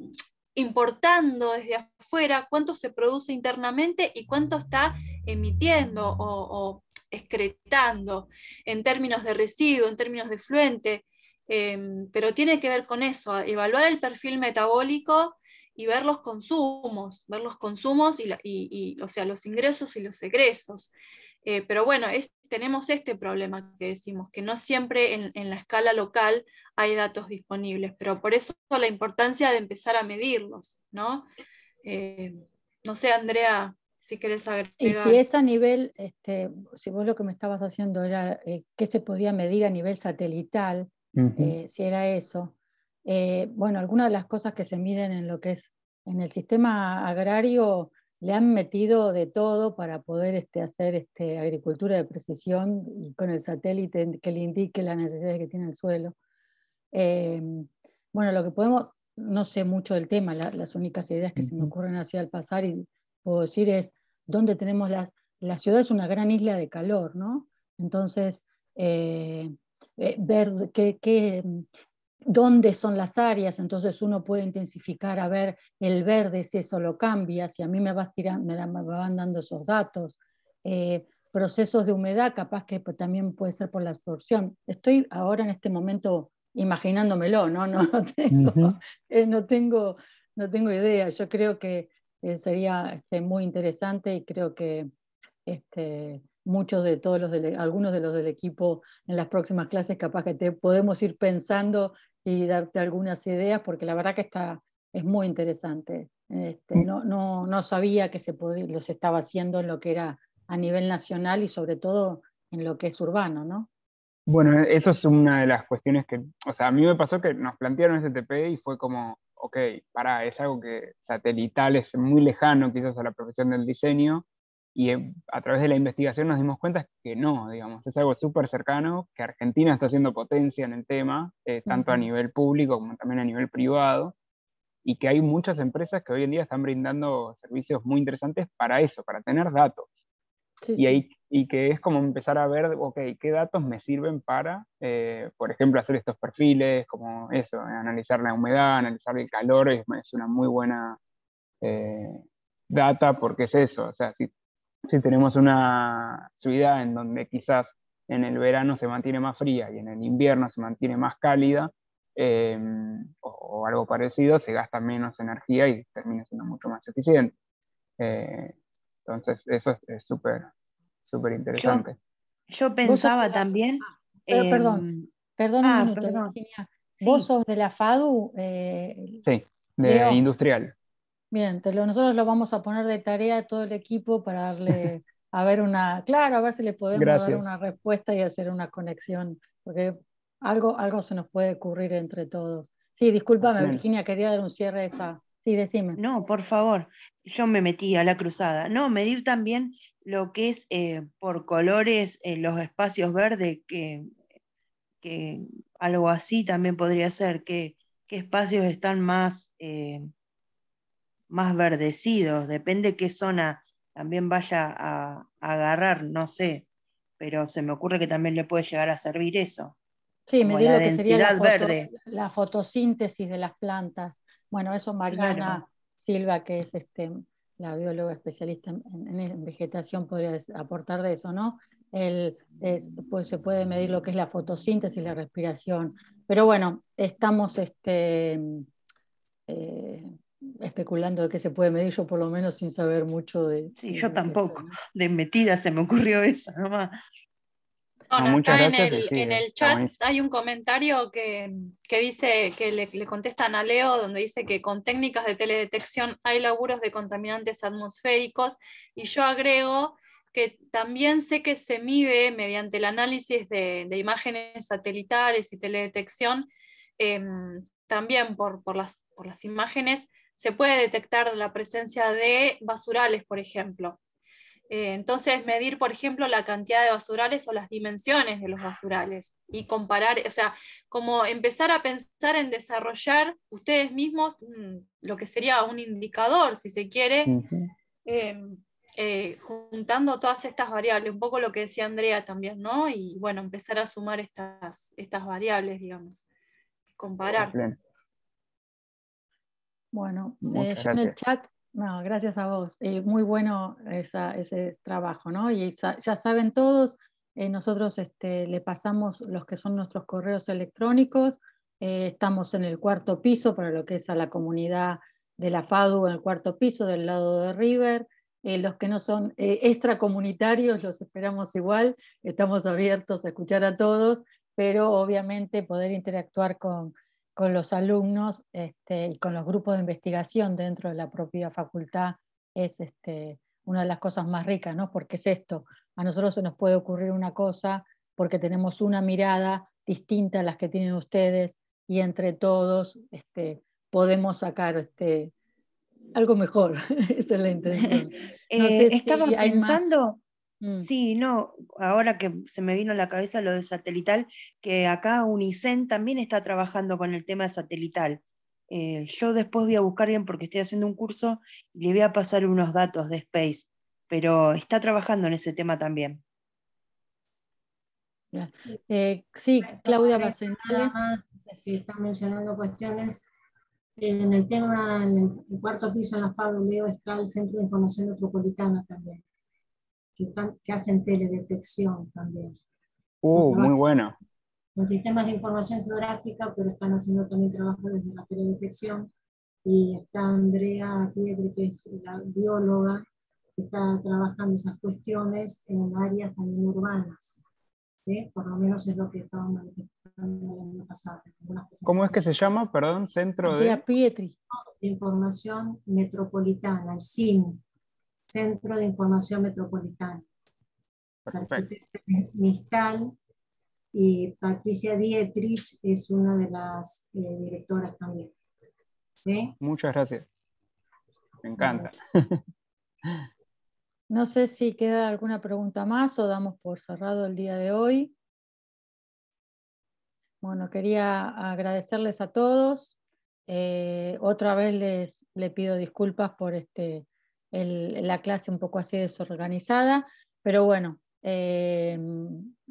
importando desde afuera, cuánto se produce internamente y cuánto está emitiendo o, excretando en términos de residuo, en términos de fluente, em, pero tiene que ver con eso, evaluar el perfil metabólico y ver los consumos, ver los consumos y, o sea, los ingresos y los egresos. Eh, pero bueno, tenemos este problema que decimos, que no siempre en, la escala local hay datos disponibles, pero por eso la importancia de empezar a medirlos, ¿no? Eh, no sé, Andrea, si querés agregar. Y si es a nivel, este, si vos lo que me estabas haciendo era eh, qué se podía medir a nivel satelital, eh, si era eso. Eh, bueno, algunas de las cosas que se miden en lo que es en el sistema agrario le han metido de todo para poder este, hacer este, agricultura de precisión y con el satélite que le indique las necesidades que tiene el suelo. bueno, lo que podemos, no sé mucho del tema, las únicas ideas que se me ocurren hacia el pasar y puedo decir es donde tenemos la, la ciudad es una gran isla de calor, ¿no? Entonces, eh, eh, ver qué, dónde son las áreas, entonces uno puede intensificar a ver el verde si eso lo cambia, si a mí me, vas tirando, me, van dando esos datos. Eh, procesos de humedad, capaz que también puede ser por la absorción. Estoy ahora en este momento imaginándomelo, ¿no? No, no, tengo, no, tengo, no tengo idea. Yo creo que eh, sería este, muy interesante y creo que este, muchos de todos los, algunos de los del equipo en las próximas clases capaz que te podemos ir pensando y darte algunas ideas, porque la verdad que está, es muy interesante. Este, mm. no, no, no, sabía que se podía, los estaba haciendo en lo que era a nivel nacional y sobre todo en lo que es urbano, ¿no? Bueno, eso es una de las cuestiones que, o sea, a mí me pasó que nos plantearon STP y fue como, ok, para, es algo que satelital es muy lejano quizás a la profesión del diseño, y eh, a través de la investigación nos dimos cuenta que no, digamos, es algo súper cercano, que Argentina está haciendo potencia en el tema, eh, tanto a nivel público como también a nivel privado, y que hay muchas empresas que hoy en día están brindando servicios muy interesantes para eso, para tener datos. y, ahí, y que es como empezar a ver, ok, ¿qué datos me sirven para, eh, por ejemplo, hacer estos perfiles, como eso, analizar la humedad, analizar el calor, es, una muy buena data porque es eso, o sea, si si tenemos una ciudad en donde quizás en el verano se mantiene más fría y en el invierno se mantiene más cálida, em, o, algo parecido, se gasta menos energía y termina siendo mucho más eficiente. Eh, entonces, eso es súper, súper interesante. Yo, pensaba también... Ah, perdón, perdón un ah, minuto, Virginia. ¿Vos sos de la FADU? Eh, sí, de industrial. Bien, nosotros lo vamos a poner de tarea a todo el equipo para darle a ver una, claro, a ver si le podemos dar una respuesta y hacer una conexión, porque algo, algo se nos puede ocurrir entre todos. Sí, discúlpame, Virginia, quería dar un cierre a esa. Sí, decime. No, por favor, yo me metí a la cruzada. No, medir también lo que es eh, por colores en eh, los espacios verdes, que, que, algo así también podría ser, que, qué espacios están más... Eh, más verdecidos, depende qué zona también vaya a, agarrar, no sé, pero se me ocurre que también le puede llegar a servir eso. Sí, me digo que sería la, verde. la fotosíntesis de las plantas. Bueno, eso Mariana Silva, que es este, la bióloga especialista en, vegetación, podría aportar de eso, ¿no? El, pues se puede medir lo que es la fotosíntesis, la respiración. Pero bueno, estamos este, eh, especulando de qué se puede medir, yo por lo menos sin saber mucho de... Sí, yo tampoco, de metida se me ocurrió eso nomás. Bueno, acá en el, chat hay un comentario que, dice, que le, le, contestan a Leo, donde dice que con técnicas de teledetección hay laburos de contaminantes atmosféricos, y yo agrego que también sé que se mide mediante el análisis de, imágenes satelitales y teledetección, em, también por, por, las, por las imágenes, se puede detectar la presencia de basurales, por ejemplo. Eh, entonces, medir, por ejemplo, la cantidad de basurales o las dimensiones de los basurales y comparar, o sea, como empezar a pensar en desarrollar ustedes mismos mm, lo que sería un indicador, si se quiere, em, eh, juntando todas estas variables, un poco lo que decía Andrea también, ¿no? Y bueno, empezar a sumar estas, estas variables, digamos, comparar. Bueno, eh, yo en el chat, no, gracias a vos. Eh, muy bueno ese trabajo, ¿no? Y ya saben todos, eh, nosotros este, le pasamos los que son nuestros correos electrónicos. estamos en el cuarto piso para lo que es a la comunidad de la FADU en el cuarto piso del lado de River. los que no son extracomunitarios los esperamos igual, estamos abiertos a escuchar a todos, pero obviamente poder interactuar con, con los alumnos este, y con los grupos de investigación dentro de la propia facultad es este, una de las cosas más ricas, ¿no? Porque es esto, a nosotros se nos puede ocurrir una cosa porque tenemos una mirada distinta a las que tienen ustedes y entre todos este, podemos sacar este, algo mejor. Esa es la intención. Eh, estaba pensando, Mm. Sí, no, ahora que se me vino a la cabeza lo de satelital, que acá Unicen también está trabajando con el tema satelital. Eh, yo después voy a buscar bien porque estoy haciendo un curso y le voy a pasar unos datos de Space, pero está trabajando en ese tema también. Eh, sí, Claudia Bacenale. Si están mencionando cuestiones, en el tema, en el cuarto piso en la FADU, Leo, está el Centro de Información Metropolitana también que, hacen teledetección también. Uh, muy bueno. Con sistemas de información geográfica, pero están haciendo también trabajo desde la teledetección. Y está Andrea Piedre, que es la bióloga, que está trabajando esas cuestiones en áreas también urbanas. Por lo menos es lo que estaban manifestando el año pasado. ¿Cómo es que se llama? Perdón, Centro de... Pietri. Información Metropolitana, el CIM, Centro de Información Metropolitana. Perfecto. Mistal y Patricia Dietrich es una de las eh, directoras también. Muchas gracias. Me encanta. No sé si queda alguna pregunta más o damos por cerrado el día de hoy. Bueno, quería agradecerles a todos. Eh, otra vez les, les, pido disculpas por este, la clase un poco así desorganizada, pero bueno, eh,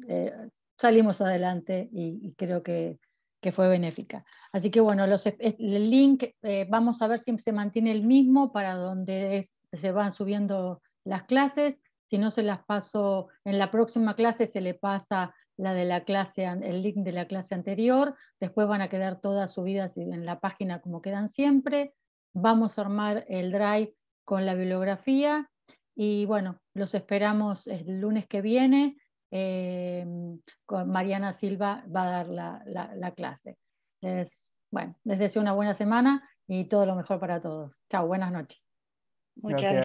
eh, salimos adelante y, creo que, que, fue benéfica. Así que bueno, los, el link, vamos a ver si se mantiene el mismo para donde se van subiendo las clases, si no se las paso, en la próxima clase se le pasa la de la clase, el link de la clase anterior, después van a quedar todas subidas en la página como quedan siempre, vamos a armar el drive con la bibliografía y bueno, los esperamos el lunes que viene, eh, con Mariana Silva va a dar la, clase. Les, bueno, les deseo una buena semana y todo lo mejor para todos. Chao, buenas noches. Muchas